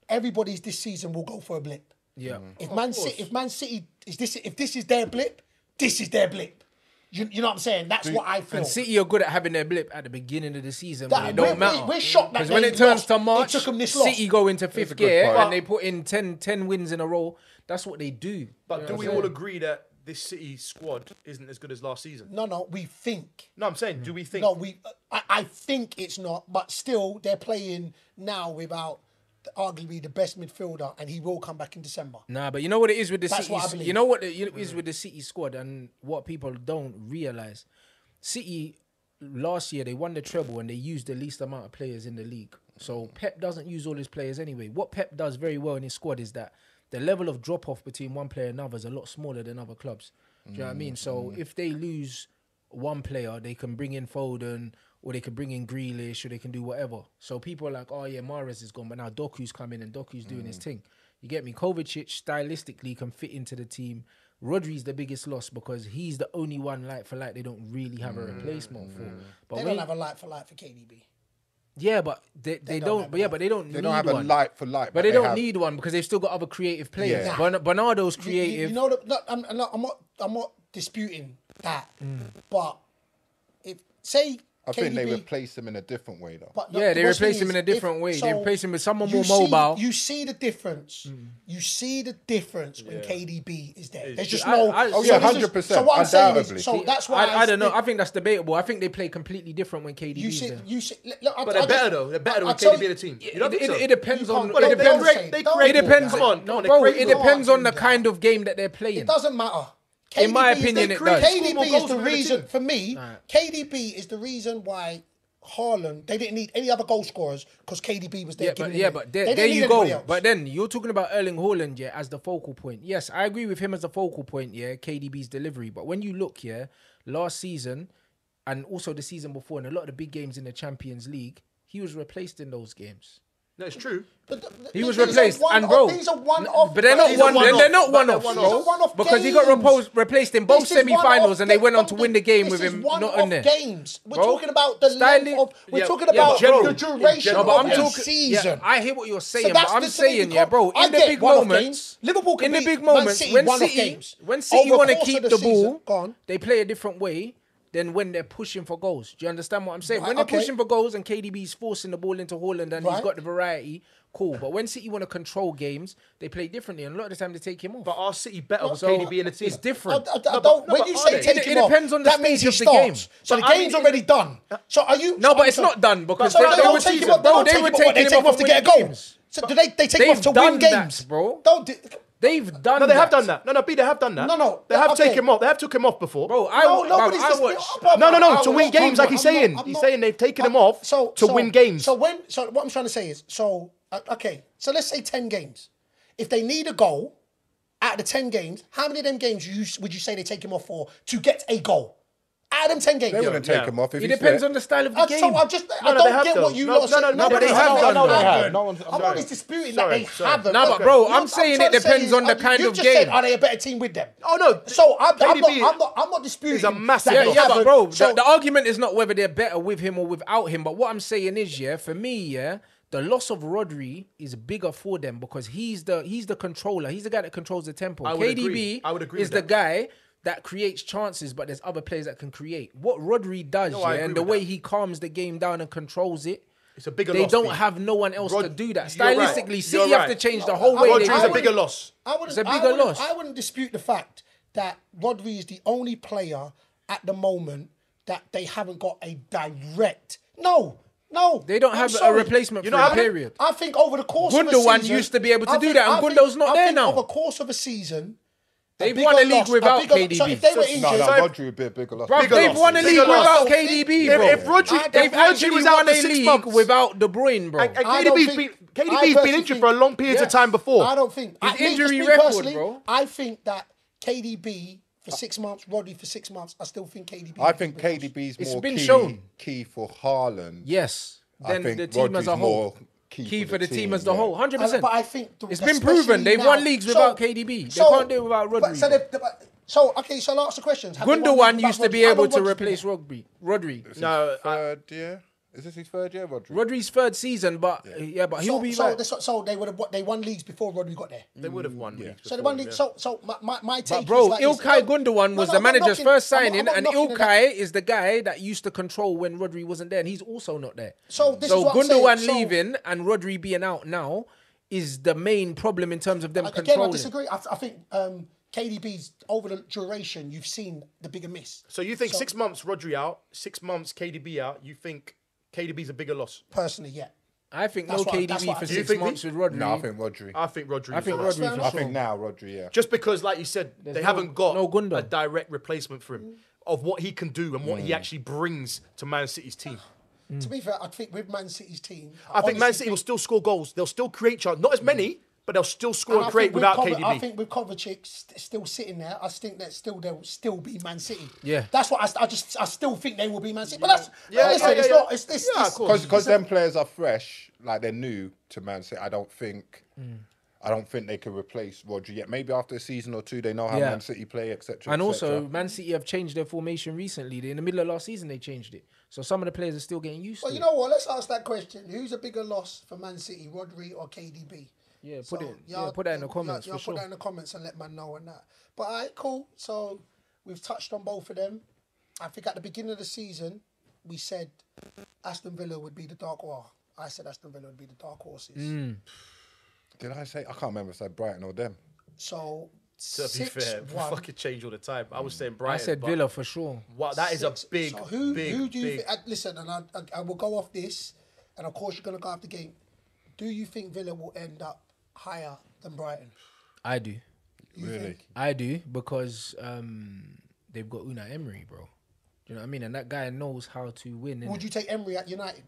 everybody's this season will go for a blip. Yeah. Mm-hmm. If Man City, if Man City is this, if this is their blip, this is their blip. You, you know what I'm saying? That's what I feel. And City are good at having their blip at the beginning of the season, That- but it we're- don't matter. we're- we're shocked Because when it turns lost, to it March, took 'em this loss. City go into fifth a gear and they put in 10, 10 wins in a row. That's what they do. But You know do we all agree that this City squad isn't as good as last season? no, no, we think. No, I'm saying, do we think? No, we. I, I think it's not, but still, they're playing now without arguably the best midfielder, and he will come back in December. Nah, but you know what it is with the That's City. what I s- believe. You know what it is mm. with the City squad, and what people don't realize. City last year they won the treble and they used the least amount of players in the league. So Pep doesn't use all his players anyway. What Pep does very well in his squad is that the level of drop off between one player and another is a lot smaller than other clubs. Do you know what I mean? So mm, mm. if they lose one player, they can bring in Foden or they can bring in Grealish or they can do whatever. So people are like, oh yeah, Mahrez is gone, but now Doku's coming and Doku's doing his mm. thing. You get me? Kovacic stylistically can fit into the team. Rodri's the biggest loss because he's the only one like for like they don't really have a replacement for. But They don't have a light for light for KDB. Yeah, but they, they, don't don't. but yeah, but they don't They need don't have one. a light for light, but they, don't have- need one because they've still got other creative players. Yeah. Bern- Bernardo's You- you- creative. You, know, that, no, I'm, I'm not, I'm not. I'm not disputing that. Mm. But if say I think they KDB replace him in a different way, though. But the- Yeah, the they worst replace thing him in a different if- way. They so replace him with someone more see mobile. you see the difference. Mm. You see the difference when KDB is there. There's just I- no. I- so Oh, yeah, this 100%, So what I'm saying is, so that's why I, I don't know. think I think that's debatable. I think they play completely different when KDB you is see, there. you see. Look, I- But they're just- better though. They're better I- with I KDB in the team. You It, don't think it, so? it depends on. it depends. they say- create- they don't create- It depends. Come on, no, come on, they bro. create It depends on the kind of game that they're playing. It doesn't matter. KDB in my opinion, it does. KDB is the reason for me. KDB is the reason why Haaland, they didn't need any other goal scorers because KDB was there. Yeah, but, yeah, but there, there you go. But then you're talking about Erling Haaland, yeah, as the focal point. Yes, I agree with him as the focal point, yeah, KDB's delivery. But when you look, yeah, last season and also the season before, and a lot of the big games in the Champions League, he was replaced in those games. No, it's true. But he was replaced, and bro, these are one-off. But they're not one. They're not one off, bro. Because he got reposed, replaced in both semi-finals, and they went on to win the game with him not in there. Games. We're bro. talking about the Stanley, length of. We're yeah, talking yeah, about general, the duration of the season. Yeah, I hear what you're saying, so but I'm saying, yeah, bro. In the big moments, Liverpool in the big moments when City when City want to keep the ball, they play a different way than when they're pushing for goals. Do you understand what I'm saying? Right, when they're okay. pushing for goals and KDB's forcing the ball into Haaland and right. he's got the variety, cool. But when City want to control games, they play differently, and a lot of the time they take him off. But are City better with so, KDB in the team? It's different. I, I, I don't, no, when you say take it, him it off, depends on the that means he of starts. the game. So but the game's mean, already done. Uh, so are you? No, but it's so, not done because they, were taking him off. To get goals. So do they? They take him off to win games, bro. Don't. They've done. No, they that. have done that. No, no, B, they have done that. No, no, they have okay. taken him off. They have took him off before. Bro, I no, nobody's bro, I No, no, no. I to win games, like he's I'm saying, not, he's not, saying they've taken I'm, him off so, to so, win games. So when, so what I'm trying to say is, so uh, okay, so let's say ten games. If they need a goal, out of the ten games, how many of them games you, would you say they take him off for to get a goal? Adam Tenge. They wouldn't take yeah. him off if It depends fit. on the style of the game. So I just, no, I no, don't get though. what you no, lot no, no, no, but they have done. No, they have. No one's. I'm always disputing that they haven't. No, but bro, I'm saying it depends on the kind of game. Are they a better team with them? Oh no. So I'm not. I'm not disputing. He's a massive. Yeah, but bro, the argument is not whether they're better with him or without him. But what I'm saying is, yeah, for me, yeah the loss of Rodri is bigger for them because he's the he's the controller. He's the guy that controls the tempo. I KDB agree. I would agree is the guy that creates chances, but there's other players that can create. What Rodri does, no, yeah, and the way that. he calms the game down and controls it. It's a bigger they loss. They don't have no one else Rod- to do that. Stylistically, right. City right. have to change the whole I, way Rodri they is a bigger loss. I wouldn't, it's a bigger I loss. I wouldn't dispute the fact that Rodri is the only player at the moment that they haven't got a direct. No, no, they don't I'm have sorry. a replacement. You know, for period. I think over the course of a season, used to be able to I do think, that, and Gundogan's not I there now. Over the course of a season, They've won a league without KDB. So if they were injured, no, Rodri would be bigger loss. They've won a league without. KDB, bro. If, Rodri, if Rodri was out the league without De Bruyne, bro, KDB's been injured for a long period of time before. I don't think his injury record, bro. I think that KDB for six months, Rodri for six months. I still think KDB. I think KDB's more it's been key, shown. key for Haaland. Yes, then think the team Rodri's as a whole. More key, key for, for the, team, team as the yeah. whole. Hundred percent. But I think the, it's been proven they've now, won leagues without so, KDB. They so, can't do it without Rodri. But, so, they, they, so okay, so I'll ask the questions. Gundogan used to be able to replace Rodri. Rodri. No, third year. Is this his third year, Rodri? Rodri's third season, but yeah, uh, but he'll so, be so, like, so, so they would have they won leagues before Rodri got there. They would have mm, won. Yeah. So they won leagues. So so my my, take but bro, is like Ilkay Gundogan was no, no, the manager's knocking, first signing, and Ilkay is the guy that used to control when Rodri wasn't there, and he's also not there. So this so Gundogan leaving and Rodri being out now is the main problem in terms of them again, controlling. I disagree. I, I think. Um, KDB's over the duration, you've seen the bigger miss. So you think so, six months Rodri out, six months KDB out. You think KDB's a bigger loss. Personally, yeah. I think That's no what- KDB for six think months with Rodri. No, I think Rodri. I think Rodri. I think the Rodri. I think now Rodri. Yeah. Just because, like you said, There's they no- haven't got no a direct replacement for him of what he can do and what he mm. actually brings to Man City's team. To be fair, I think with Man City's team, I think Man City will still score goals. They'll still create chances, not as mm. many, but they'll still score and, without KDB. I think with Kovacic still sitting there, I think that still they'll still be Man City. Yeah, that's what I, I just I still think they will be Man City. But that's yeah, listen, yeah, it's yeah. not it's this because because them players are fresh, like they're new to Man City. I don't think. Mm. I don't think they can replace Roger yet. Maybe after a season or two, they know how yeah. Man City play, etc. And also, Man City have changed their formation recently. In the middle of last season, they changed it. So some of the players are still getting used well, to. Well, you know what? Let's ask that question: Who's a bigger loss for Man City, Rodri or KDB? Yeah, put so it. Yeah, put that in the comments. Y'all, Yeah, put that in the comments and let man know and that. But all right, cool. So we've touched on both of them. I think at the beginning of the season, we said Aston Villa would be the dark horse. I said Aston Villa would be the dark horses. Mm. Did I say I can't remember if I said Brighton or them? So to be fair, one. we fucking change all the time. I was saying Brighton. I said Villa for sure. Wow, that is six. a big, so who, big, who do you big... Think, uh, listen, and I, I, I will go off this, and of course you're gonna go after game. Do you think Villa will end up higher than Brighton? I do. Really? I do because um, they've got Unai Emery, bro. Do you know what I mean? And that guy knows how to win. Would you take Emery at United?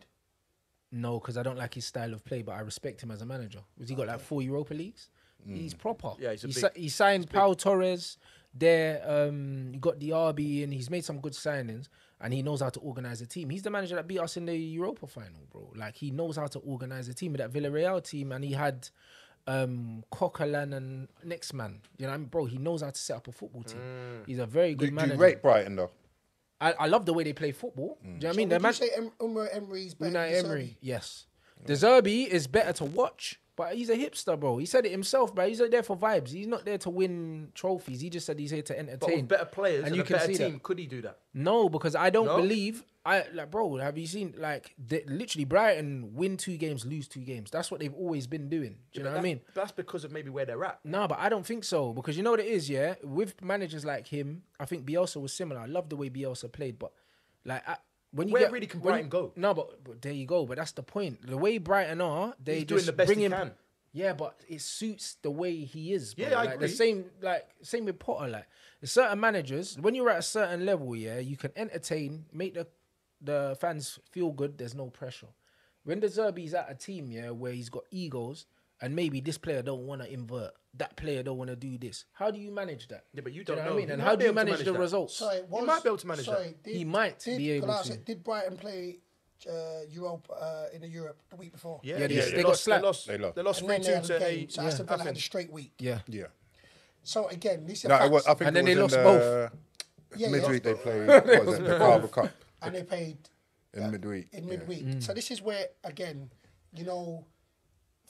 No, because I don't like his style of play, but I respect him as a manager. Was he got like four Europa Leagues? He's proper. Yeah, he's a he, big- si- he signed Pau Torres there. Um, he got Diaby and he's made some good signings, and he knows how to organize a team. He's the manager that beat us in the Europa final, bro. Like he knows how to organize a team with that Villarreal team, and he had um Coquelin and next man. You know, I mean, bro, he knows how to set up a football team. He's a very Do, good do manager. you rate Brighton though? I, I love the way they play football. Do you know what I mean? Would The man- you say em- Unai Emery's better Unai than Emery, yes. De Zerbi is better to watch, but he's a hipster, bro. He said it himself, bro. He's not there for vibes. He's not there to win trophies. He just said he's here to But entertain. with better players and, you a can better see that. could he do that? No, because I don't No? believe. I like, bro. Have you seen like the, literally Brighton win two games, lose two games? That's what they've always been doing. Do you know what I mean? That's because of maybe where they're at. No, but I don't think so because you know what it is, yeah. With managers like him, I think Bielsa was similar. I love the way Bielsa played, but like I, when you Where get, really can Brighton you- go? No, but, but there you go. But that's the point. The way Brighton are, they He's just doing the best bring him. can. Yeah, but it suits the way he is. Bro. Yeah, I like, agree. The same, like same with Potter. Like certain managers, when you're at a certain level, yeah, you can entertain, make the the fans feel good. There's no pressure. When De Zerbi's at a team, yeah, where he's got egos, and maybe this player don't want to invert, that player don't want to do this. How do you manage that? Yeah, but you Do don't know. know. what I mean? And how do you manage manage the that. results? Sorry, was, might be able to manage sorry, that. Did, He might did, be able to. say, Did Brighton play uh, Europa uh, in the Europe the week before? Yeah, Yeah, they- yeah, they they, got lost. They slapped. lost. They lost. They lost And three then they two had a to game, eight. so Aston Villa had a Athens. straight week. Yeah. Yeah. So again, this is No, it facts. was, I think And it then they was in lost the Yeah, yeah. midweek they played. What was it the Carabao Cup and they paid in midweek? in yeah. midweek. Mm. So this is where again, you know,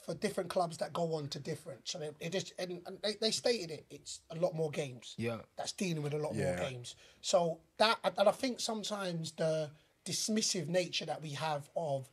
for different clubs that go on to different. So they, they just and, and they, they stated it. It's a lot more games. Yeah. That's dealing with a lot Yeah. more games. So that and I think sometimes the dismissive nature that we have of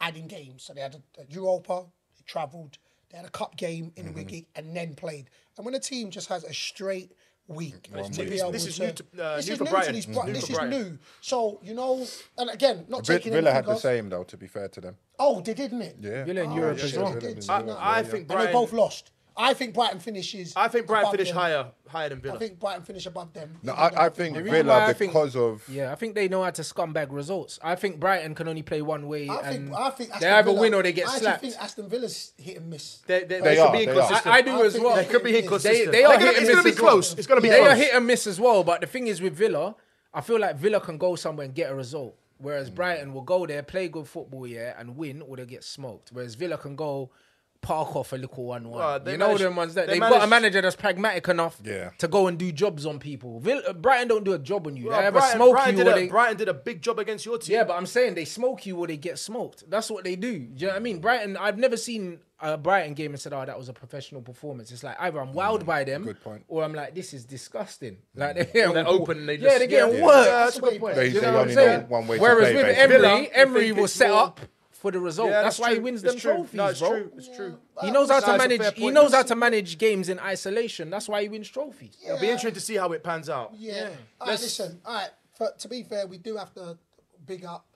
adding games. So they had a, a Europa, they travelled, they had a cup game in Mm-hmm. the week and then played. And when a team just has a straight week to This- be this- this is new to- uh, this new is for new Brighton. to these, Mm. Bri- New this is Brighton. new. So you know, and again, not Vi- taking Villa had anything the off. same though. To be fair to them. Oh, they didn't it? Yeah. Villa in Oh, Europe yeah, as well. did. I, Yeah. I think And they Brighton. both lost. I think Brighton finishes. I think Brighton above finished them. higher, higher than Villa. I think Brighton finished above them. No, I, I think The reason why Villa I think- because of Yeah, I think they know how to scumbag results. I think Brighton can only play one way, I and think, I think they Aston either Villa, win or they get I actually slapped. think Aston Villa's hit and miss. they, they, They they are, could be they are. inconsistent. I, I do I as think well. They could be They- inconsistent. they are They're gonna- hit and it's going to be as well. close. It's going to be they close. are hit and miss as well. But the thing is with Villa, I feel like Villa can go somewhere and get a result, whereas hmm. Brighton will go there, play good football, yeah, and win, or they get smoked. Whereas Villa can go park off a little one-one. Well, they you know managed- them ones that they they've got a managed- manager that's pragmatic enough Yeah. to go and do jobs on people. Villa, uh, Brighton don't do a job on you. Well, they either Brighton, smoke Brighton you did or a, they. Brighton did a big job against your team. Yeah, but I'm saying they smoke you or they get smoked. That's what they do. Do you know what I mean? Brighton, I've never seen a Brighton game and said, "Oh, that was a professional performance." It's like either I'm mm, wowed by them, good point. or I'm like, "This is disgusting." Mm. Like they're, getting they're wo- open and they yeah, just- they're getting yeah. worked. Yeah, that's a good point. They, You they know what I'm only know saying? one way Whereas play. with basically. Emery, Villa, if Emery they will could set score- up for the result. Yeah, that's, why he wins It's them true. trophies, No, it's bro. true. It's true. He knows how to manage. He knows how to manage games in isolation. That's why he wins trophies. It'll be interesting to see how it pans out. Yeah. All right, listen. All right. For, to be fair, we do have to big up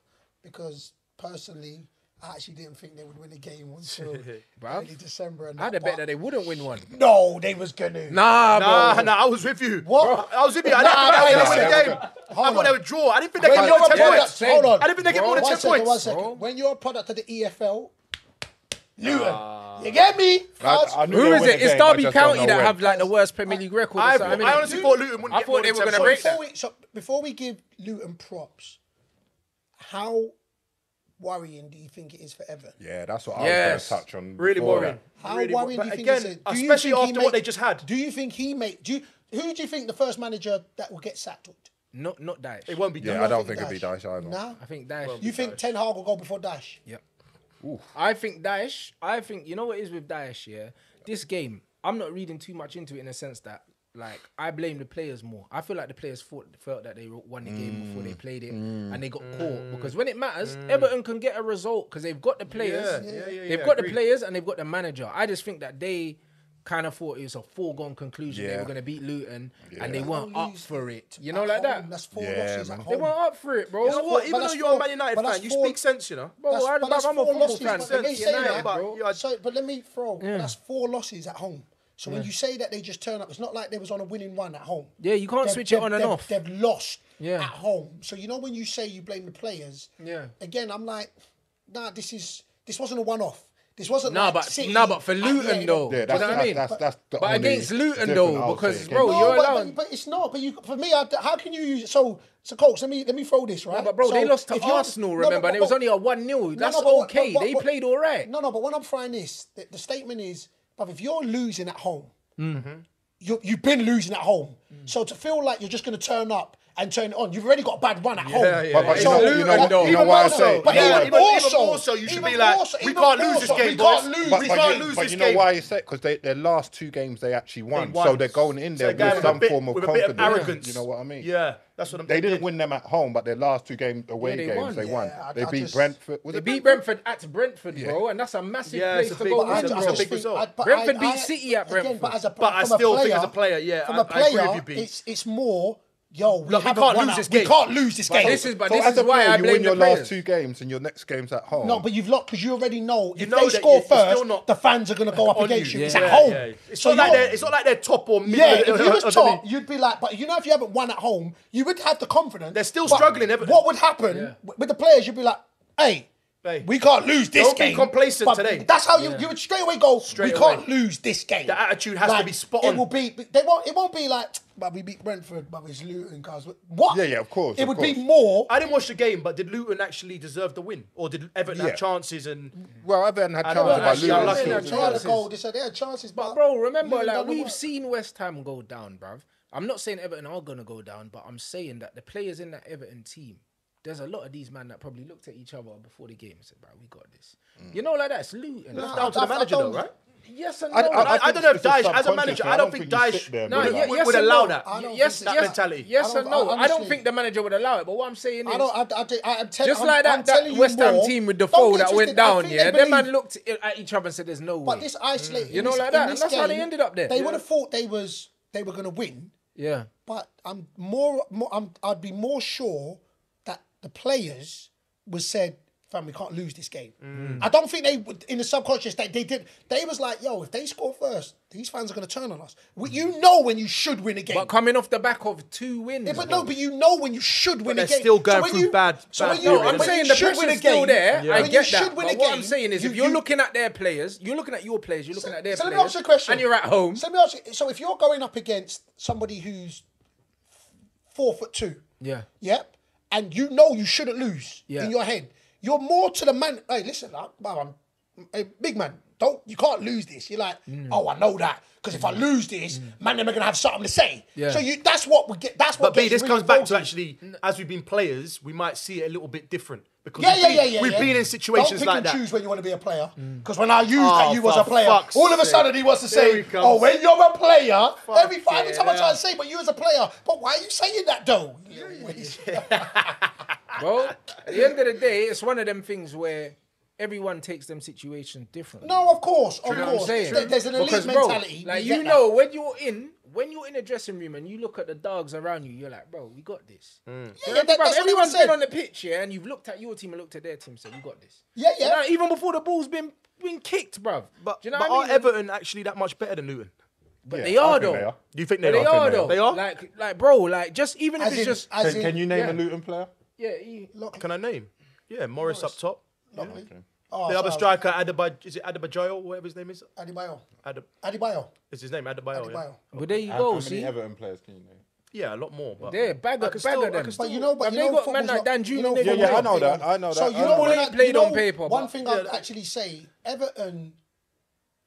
because personally, I actually didn't think they would win a game until early December. And I had a bet that they wouldn't win one. No, they was gonna. Nah, Nah, bro. nah, I was with you. What? I was with you. I didn't think nah, they would win nah, the game. nah. I thought on. they would draw. I didn't think they When could you're get a 10 points. hold on. I didn't think they could Bro, win the One 10 second, one points. second. Bro. When you're a product of the EFL, Luton, you get me? I, I knew Who they'd is win it? It's game, Derby County that when. have like the worst Premier League record. I, or something, I innit? honestly thought Luton wouldn't I get thought more they than were gonna points. break Before we, so before we give Luton props, how worrying do you think it is for Everton? Yeah, that's what Yes. I was going to touch on. Really before worrying. that. How Really worrying wor- do you think again, it's do you especially think he after what they just had. Do you think he make? Do you, who do you think the first manager that will get sacked would? Not not Dyche. It won't be Yeah, done. I don't think it'd be Dyche either. No, I think Dyche. You think Ten Hag will go before Dyche? Yep. I think Dyche. I think you know what it is with Dyche. Yeah, this game. I'm not reading too much into it in the sense that like I blame the players more. I feel like the players thought, felt that they won the game before they mm. played it, mm. and they got caught mm. because when it matters, Everton can get a result because they've got the players. Yeah, yeah, yeah, they've yeah, got agreed. the players and they've got the manager. I just think that they kind of thought it was a foregone conclusion they were going to beat Luton, and they weren't up for it. You know, at like that. That's four Yeah, losses man. at They weren't up for it, bro. You know what? But Even though you're a Man United fan, that's you four- speak sense, you know. Bro, That's- I, but let me throw that's four losses at four so yeah. when you say that they just turn up, it's not like they was on a winning run at home. Yeah, you can't they've, switch it on and off. They've lost yeah. at home. So you know when you say you blame the players. Yeah. Again, I'm like, nah, this is this wasn't a one off. This wasn't no, nah, like but City nah, but for ah, Luton though, yeah, that's, you know what I mean? That's, that's, that's but against Luton though, because bro, no, you're but, allowed. But, but, it's not. But you, for me, I, how can you use so? So, coach, let me let me throw this right. No, but bro, so they lost to Arsenal. remember, no, but, but, and it was only a one 0 That's okay. they played all right. No, no, but when I'm throwing this, the, the statement is but if you're losing at home, mm-hmm. you, you've been losing at home. Mm. So to feel like you're just going to turn up and turn it on. You've already got a bad run at home. Yeah, yeah. But, but you know, you know, like, you know why I say. But yeah, even, also, even more so, you should be like, also, we can't lose this game, boys. We can't lose, but, we but can't you, lose this game. But you know why you say? Because their last two games they actually won, they won. so they're going in there so with some form of confidence. Arrogance. You know what I mean? Yeah. That's what I'm they didn't win them at home, but their last two game away yeah, games won. they won. I, they I beat just, Brentford. Was they beat Brentford? Brentford at Brentford, yeah. bro, and that's a massive place to big, go. But bro. a big result. Brentford beat City at Brentford. But I still think as a player, yeah, from a player, it's it's more yo, we, Look, we can't lose this game. We can't lose this game. This is, but this is why player, I you win your last two games and your next game's at home. No, but you've locked because you already know if know they score first, not the fans are going to go up against you. you. It's at home. yeah. It's, not like they're, it's not like they're top or mid. yeah, if you was top, you'd be like, but you know, if you haven't won at home, you would have the confidence. They're still struggling, What would happen with the players? You'd be like, hey, Hey. We can't lose this Don't game. Don't be complacent today. That's how you, yeah. you would straight away go. Straight we away. can't lose this game. The attitude has like, to be spot on. It will be. They won't. It won't be like. But we beat Brentford, but it's Luton, guys. What? Yeah, yeah, of course. It of would course. be more. I didn't watch the game, but did Luton actually deserve the win, or did Everton yeah. have chances? And well, Everton had chances. Luton. They had chances. They they had chances, but, but bro, remember, Luton like we've work. seen West Ham go down, bruv. I'm not saying Everton are gonna go down, but I'm saying that the players in that Everton team there's a lot of these men that probably looked at each other before the game and said, "Bro, we got this." Mm. You know, like that's It's That's no, down I, to the manager, though, right? Yes and no. I, I, I, I don't know if Dyche, as a manager, I don't, think Dyche no, yes would, no. allow that. Yes, that yes, mentality. Yes and no. Honestly, I don't think the manager would allow it. But what I'm saying is, I don't, I, I, tell, just like I'm, that, I'm that West Ham team with the foul that went down, yeah, them man looked at each other and said, "There's no way." But this isolated, you know, like that, and that's how they ended up there. They would have thought they was they were going to win. Yeah. But I'm more, I'm, I'd be more sure the players was said, fam, we can't lose this game. Mm. I don't think they would in the subconscious they, they did they was like, yo, if they score first, these fans are gonna turn on us. You mm. know when you should win a game. But coming off the back of two wins. Yeah, but no, but you know when you should win a game. Still going so through you, bad. So bad you, I'm saying the pressure's still there. Yeah. I get that. But game, what I'm saying is, you, if you're you, looking at their players, you're looking at your players, you're looking so, at their so players. So let me ask you a question. And you're at home. So let me ask you. So if you're going up against somebody who's four foot two. Yeah. Yep and you know you shouldn't lose yeah. in your head. You're more to the man. Hey, listen, I, am big man. Don't you can't lose this. You're like, mm. oh, I know that because if I mm. lose this, mm. man, they're gonna have something to say. Yeah. So you, that's what we get. That's what. But B, this really comes back to actually, as we've been players, we might see it a little bit different. Because yeah, yeah, yeah, yeah. We've yeah. been in situations Don't pick and choose when you want to be a player. Mm. Because when I used oh, that you was a player, all of a sudden he wants to say, "Oh, when you're a player." Fuck every yeah. time I try to say, "But you as a player," but why are you saying that though? well, at the end of the day, it's one of them things where everyone takes them situations differently. No, of course, True. of course. You know There's an elite because, bro, mentality. like you, you know, that. when you're in when you're in a dressing room and you look at the dogs around you, you're like, bro, we got this. Mm. Yeah, yeah, that, bro, everyone said been on the pitch, yeah, and you've looked at your team and looked at their team, so you got this. Yeah, yeah. You know, even before the ball's been been kicked, bro. But, Do you know but what I mean? are Everton actually that much better than Luton? But yeah, they are though. They are. You think they, they are, are though? They are. Like, like, bro, like, just even as if in, it's just. Can, can, you name yeah. a Luton player? Yeah. He, can I name? Yeah, Morris, Morris. up top. Yeah. Okay. Oh, the other striker, Adebayo, is it Adebayo, whatever his name is? Adibayo. Adeb- Adebayo. Is his name Adibayo? Adibayo. Yeah. But there you how, go. How see, many Everton players can you name? Yeah, a lot more. But yeah, bag, bag still, of them. Still, but you know, but you know, got man like Danjuma. You know, yeah, yeah, I know that. I know that. So you know, when I, played you know, on paper. One thing yeah, I'd actually say, Everton,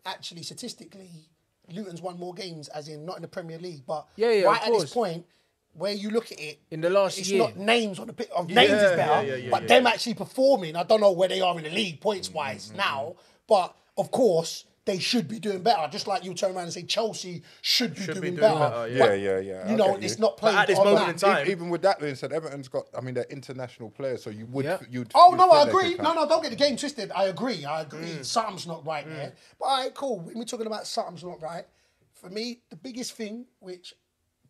actually statistically, Luton's won more games, as in not in the Premier League, but yeah, yeah, right at this point, where you look at it in the last it's year. not names on the pitch. Yeah, names is better, yeah, yeah, but them actually performing. I don't know where they are in the league points wise mm-hmm. now, mm-hmm, mm-hmm. but of course they should be doing better. Just like you turn around and say Chelsea should be, should doing, be doing, better. better yeah. Yeah, yeah. You know, it's not playing but at this moment that. in time. Even with that being said, Everton's got. I mean, they're international players, so you would. Yeah. You'd, oh you'd no, I agree. No, no, don't get the game twisted. I agree. I agree. Mm. Something's not right mm. there. But all right, cool. We're talking about something's not right, for me, the biggest thing which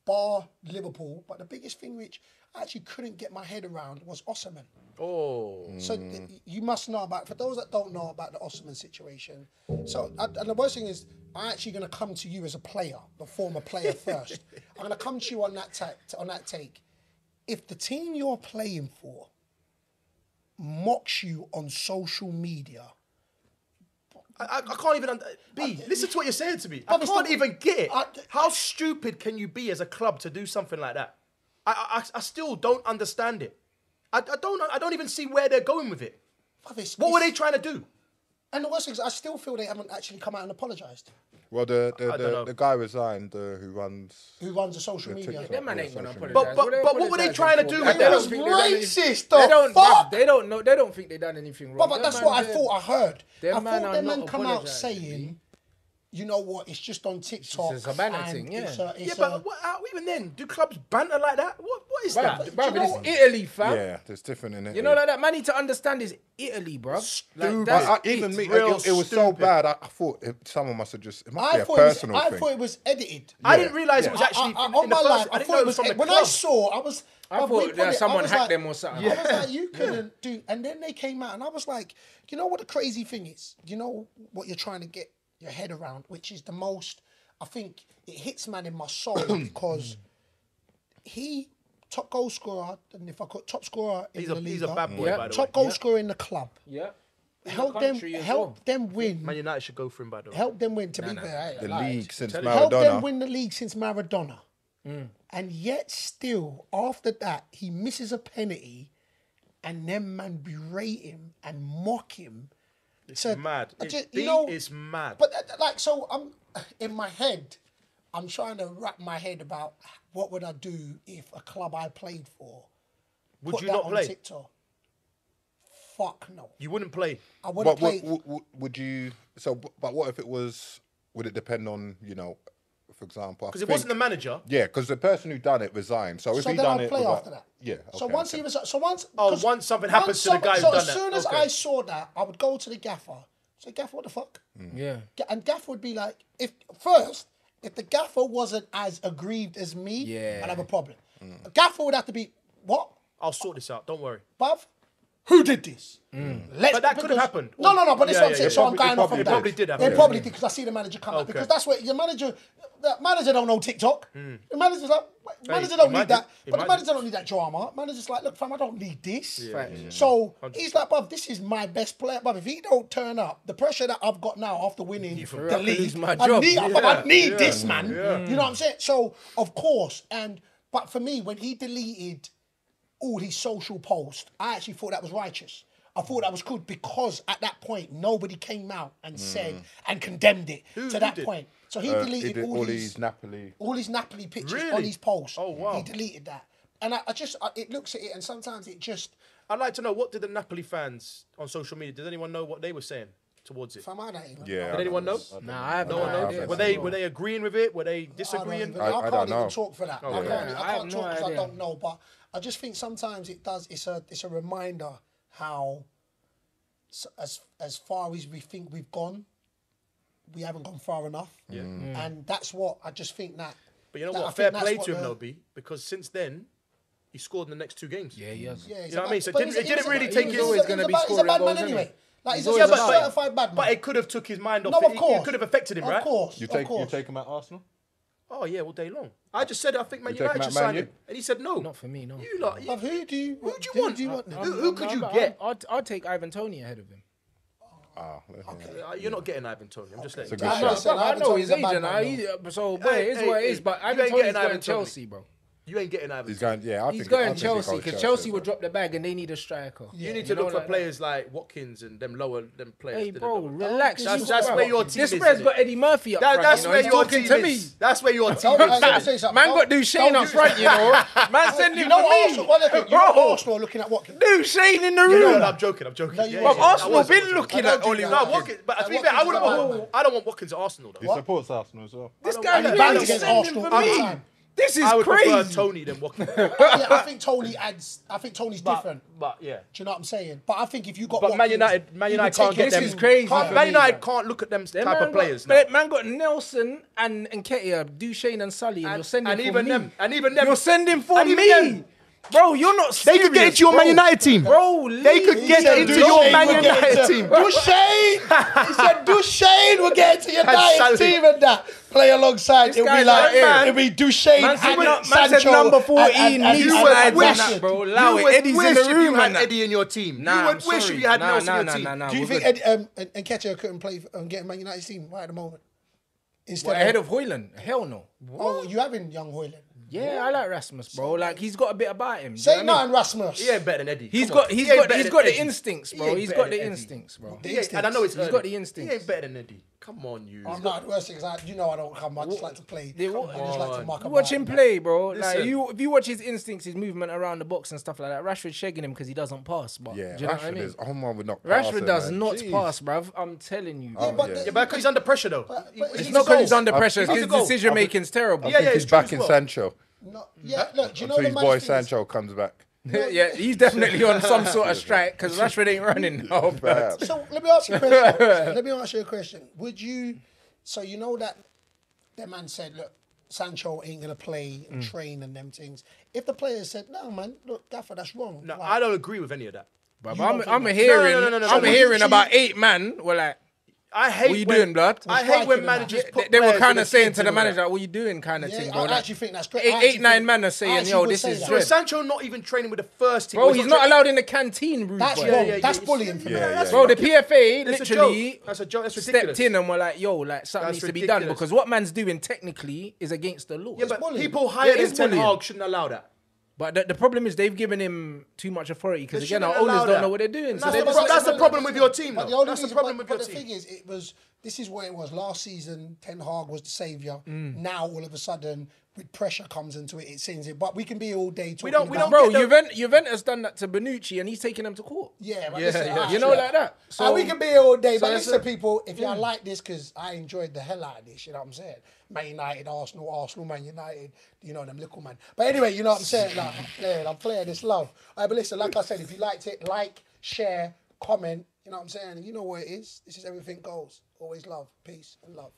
bar Liverpool, but the biggest thing which I actually couldn't get my head around was Osimhen. Oh. So th- you must know about. For those that don't know about the Osimhen situation, so and the worst thing is, I'm actually going to come to you as a player, the former player first. I'm going to come to you on that ta- on that take. If the team you're playing for mocks you on social media, I, I, I can't even. Under, B, listen to what you're saying to me. I can't even get it. I- How stupid can you be as a club to do something like that? I, I, I- I still don't understand it. I, I don't. I don't even see where they're going with it. What were they trying to do? And the worst thing is, I still feel they haven't actually come out and apologised. Well, the the, I don't know. the, the guy resigned uh, who runs. Who runs the social the media? TikTok, Them man ain't gonna social media. apologize. But- but- but what were they trying to do They with that? think they done anything- Racist, They the don't. fuck? They don't know. They don't think they done anything wrong. But, but that's man what I thought I heard. Them I man thought are them man come out saying, you know what, it's just on TikTok. It's a banner thing, yeah. It's a, Yeah, but a, what, how, even then, do clubs banter like that? What What is Bruv, that? bruv, you know it's what? Italy, fam. Yeah, there's different in it. You know like that. Man need to understand is Italy, bro. Like, that's I, I, even it. me, real it, it was so stupid. bad. I, I thought it, someone must have just. It must I be a thought, it was, personal I thing. thought it was edited. I didn't realize yeah. it was I- actually I- I- in, on in the my first. life, I I didn't thought know it it was was from the when club. I saw, I was. I bruv, thought we that it- I someone was hacked like- them or something. I was like, you couldn't do. And then they came out, and I was like, you know what the crazy thing is? You know what you're trying to get your head around, which is the most. I think it hits man in my soul because he top goal scorer, and if I could top scorer in He's the a league, he's a bad boy, Yeah. by the top way. goal scorer in the club. Yeah. In the Help them, help well. them win. Man United should go for him, by the way. help them win. To be fair, I the gonna league since Tell you. help them Maradona. win the league since Maradona. And yet still, after that, he misses a penalty and then man berate him and mock him. It's So, mad. I It, ju- you know, is mad. But uh, like, so I'm in my head, I'm trying to wrap my head about what would I do if a club I played for Would put you that not on play? TikTok. Fuck no, You wouldn't play. I wouldn't But play. would, would, would you? So, b- but what if it was? Would it depend on you know, for example? Because it think- wasn't the manager. Yeah, because the person who done it resigned. So if so he then done I'll it, play without- after that. Yeah. So okay, once okay. he was, so once. Oh, 'cause once something happens to the some- guy who so done as that. soon as Okay. I saw that, I would go to the gaffer. Say, gaffer, what the fuck? Mm. Yeah. Ga- And gaffer would be like, if first, if the gaffer wasn't as aggrieved as me, Yeah. I'd have a problem. Gaffer would have to be, what, I'll sort this out. Don't worry. bruv? Who did this? Mm. Let's, But that could have happened. No, no, no. But this is Yeah, what I'm yeah, saying. yeah. So I'm going off probably- of it that. probably did happen, They probably did because I see the manager come out because that's where your manager. The manager don't know TikTok. Mm. The manager's like, manager he don't might need that. do. But the manager don't need that drama. Manager's like, look, fam, I don't need this. Facts. So he's like, bruv, this is my best player. Bruv, if he don't turn up, the pressure that I've got now after winning I the league, lose my I need, Yeah. bruv, I need Yeah. this, man. You know what I'm saying? So, of course, and but for me, when he deleted all his social posts, I actually thought that was righteous. I thought that was good because at that point nobody came out and said and condemned it Who- to who that did? point. So he Uh, deleted he did all, all his these Napoli. all his Napoli pictures on Really? his post. Oh, wow. He deleted that, and I, I just I, it looks at it and sometimes it just I'd like to know what did the Napoli fans on social media? Did anyone know what they were saying towards it? fam I don't even. Yeah. Did anyone know? Nah, I have No no, one knows. idea. Were they were they agreeing with it? Were they I, don't disagreeing? even, I- I, I can't don't even know. talk for that. I yeah. can't, Yeah, I I can't have no talk because I idea. don't know. But I just think sometimes it does. It's a it's a reminder how as as far as we think we've gone, we haven't gone far enough. Yeah. Mm. Mm. And that's what I just think that. But you know that I what? think Fair play to him, the- though, B, because since then he scored in the next two games. Yeah, he has. Yeah, he's You know a what I mean? So it didn't- it didn't really take his- he's a- gonna a be bad- He's a bad goals, man anyway. Like he's, He's a, always he's a bad. certified bad man. But it could have took his mind off. no, of course. It could have affected him, of right? Course, You of take you course. take him at Arsenal. Oh yeah, all day long. I just said I think Man You taking United out should Man sign U? him, and he said no. Not for me, no. You lot. Bruv, who do you? Who do you who want? Do you want? Who- who could you get? I'd, I'd take Ivan Toney ahead of him. Ah, yeah. Uh, You're not getting Ivan Toney. I'm just letting It's you a know. good I'm shout. saying I Ivan know Toney's his a bad agent. man, I, he, so, boy, Hey, it is hey, what it hey, is. But you Ivan ain't Toney's getting going Ivan Toney. Chelsea, bro. You ain't getting Ivan He's going. Yeah, I He's think going think he Chelsea because Chelsea Chelsea as would drop the bag and they need a striker. Yeah. You need to know, look for like- players like Watkins and them lower them players. Hey, bro, relax. That's- You- that's where your team This is, man's innit? got Eddie Murphy up That, front. that's you know, where he's your talking team to me. is. That's where your team is. I- let me say something. Man got Duchesne up front, you know. Man send You him know me. Arsenal. Well, look, you know Bro, Arsenal looking at Watkins. Duchesne in the room. I'm joking. I'm joking. No, you Yeah, won't. yeah, But I Arsenal been looking at do Ollie. No, Watkins. Watkins, but to be fair, I Watkins wouldn't is a bad want. I don't want Watkins at Arsenal though. He supports Arsenal as well. This And guy he really bangs sending against for Arsenal all the me. time. This is I would prefer crazy. Toney than Watkins. yeah, I think Toney adds. I think Toney's different. But yeah. Do you know what I'm saying? But I think if you got But Man Watkins, United, Man you United would take can't get your This them. is crazy Can't for Man me, United can't look at them Them type man of players. Got, now. but man got Nelson and and Nketiah, Duchesne and Sully, and, And- you're sending and for even me. them- and even them- You're sending for and even me. them- Bro, you're not They could get into your bro. Man United team. Bro, They could get said into your Man United into- team. Duchesne! He said Duchesne will get into your United team and that. Play alongside. It'll be like, man. it'll be Duchesne Man and man Sancho. said number 14 and- and- and- and- would wish- Rashford. bro. Allow you would Eddie's wish in the if you had. Eddie in your team. Nah, you would I'm wish sorry. you had Nah, Nelson nah, in nah, team. nah, nah. Do you think good. Ed, um, Ketcher couldn't play and get Man United's team right at the moment? Instead ahead of Højlund? Hell no. oh, you having young Højlund? Yeah, I like Rasmus, bro. Like he's got a bit about him. do you Say know what I nothing, mean? Rasmus. He ain't better than Eddie. He's Come got on. he's He ain't got better he's than got the Eddie. instincts, He bro. ain't He's better got the Eddie. instincts, bro. The He ain't- and I know it's He's early. got the instincts. He ain't better than Eddie. Come on, you. I'm not the worst thing I, you know I don't come. I just like to play. Yeah, I just like to on. muck watch him play, bro. Like you, if you watch his instincts, his movement around the box and stuff like that. Rashford's shagging him because he doesn't pass. But Yeah, do you know Rashford what I mean? is. Oh man, would not. Rashford him, does man. not Jeez. pass, bruv. I'm telling you. Oh, yeah, bro. but Yeah. Yeah, but he's under pressure though. but He- it's It's He's not because he's under pressure. It's He's because a goal. his decision making's terrible. Yeah, think yeah, he's back in. Sancho. No, yeah, look, do you know the his boy Sancho comes back. yeah, he's definitely on some sort of strike because Rashford ain't running. Bro. So let me ask you a question. let me ask you a question. Would you? So you know that that man said, look, Sancho ain't gonna play and mm. train and them things. If the players said, no, man, look, Gaffer, that's wrong. No, Like, I don't agree with any of that. But I'm, I'm hearing, No, no, no, no, no, I'm no. hearing So about eight man. Well, like I hate What you when, doing, blood? I hate when managers they, put they were kind of saying to the and all that. manager, "What you doing?" kind of Yeah, thing, I bro. Like, actually think that's great. Eight, I actually eight, nine think- men are saying, "Yo, this say is. So is Sancho not even training with the first team? Bro, Or he's not not allowed in the canteen room. That's bro. wrong. yeah, that's yeah, bullying for yeah, That's yeah. Bro, the PFA It's a literally joke. That's a joke. That's stepped ridiculous. in and were like, "Yo, like something needs to be done because what man's doing technically is against the law." Yeah, but people higher It than is Ten. Hag shouldn't allow that. But the, the problem is they've given him too much authority because They again, our shouldn't owners allow don't that. know what they're doing. And So that's they the just pro- like, that's the problem with your team, But though. the only That's the reason- problem but- with your but team. the thing is, it was this is what it was last season. Ten Hag was the savior. Mm. Now all of a sudden, with pressure comes into it, it seems it. But we can be all day talking don't- we about. don't bro, get the- Juventus, Juventus done that to Bonucci and he's taking them to court. Yeah, but Yeah, listen, yeah. alright, You know, look. like that. So So we can be here all day, so but that's listen, it. people, if y'all like this, because I enjoyed the hell out of this, you know what I'm saying? Man United, Arsenal, Arsenal, Man United, you know, them little man. But anyway, you know what I'm saying? Like, I'm playing, I'm playing this love. Right, but listen, like I said, if you liked it, like, share, comment, you know what I'm saying? You know what it is. This is Everything Goals. Always love, peace, and love.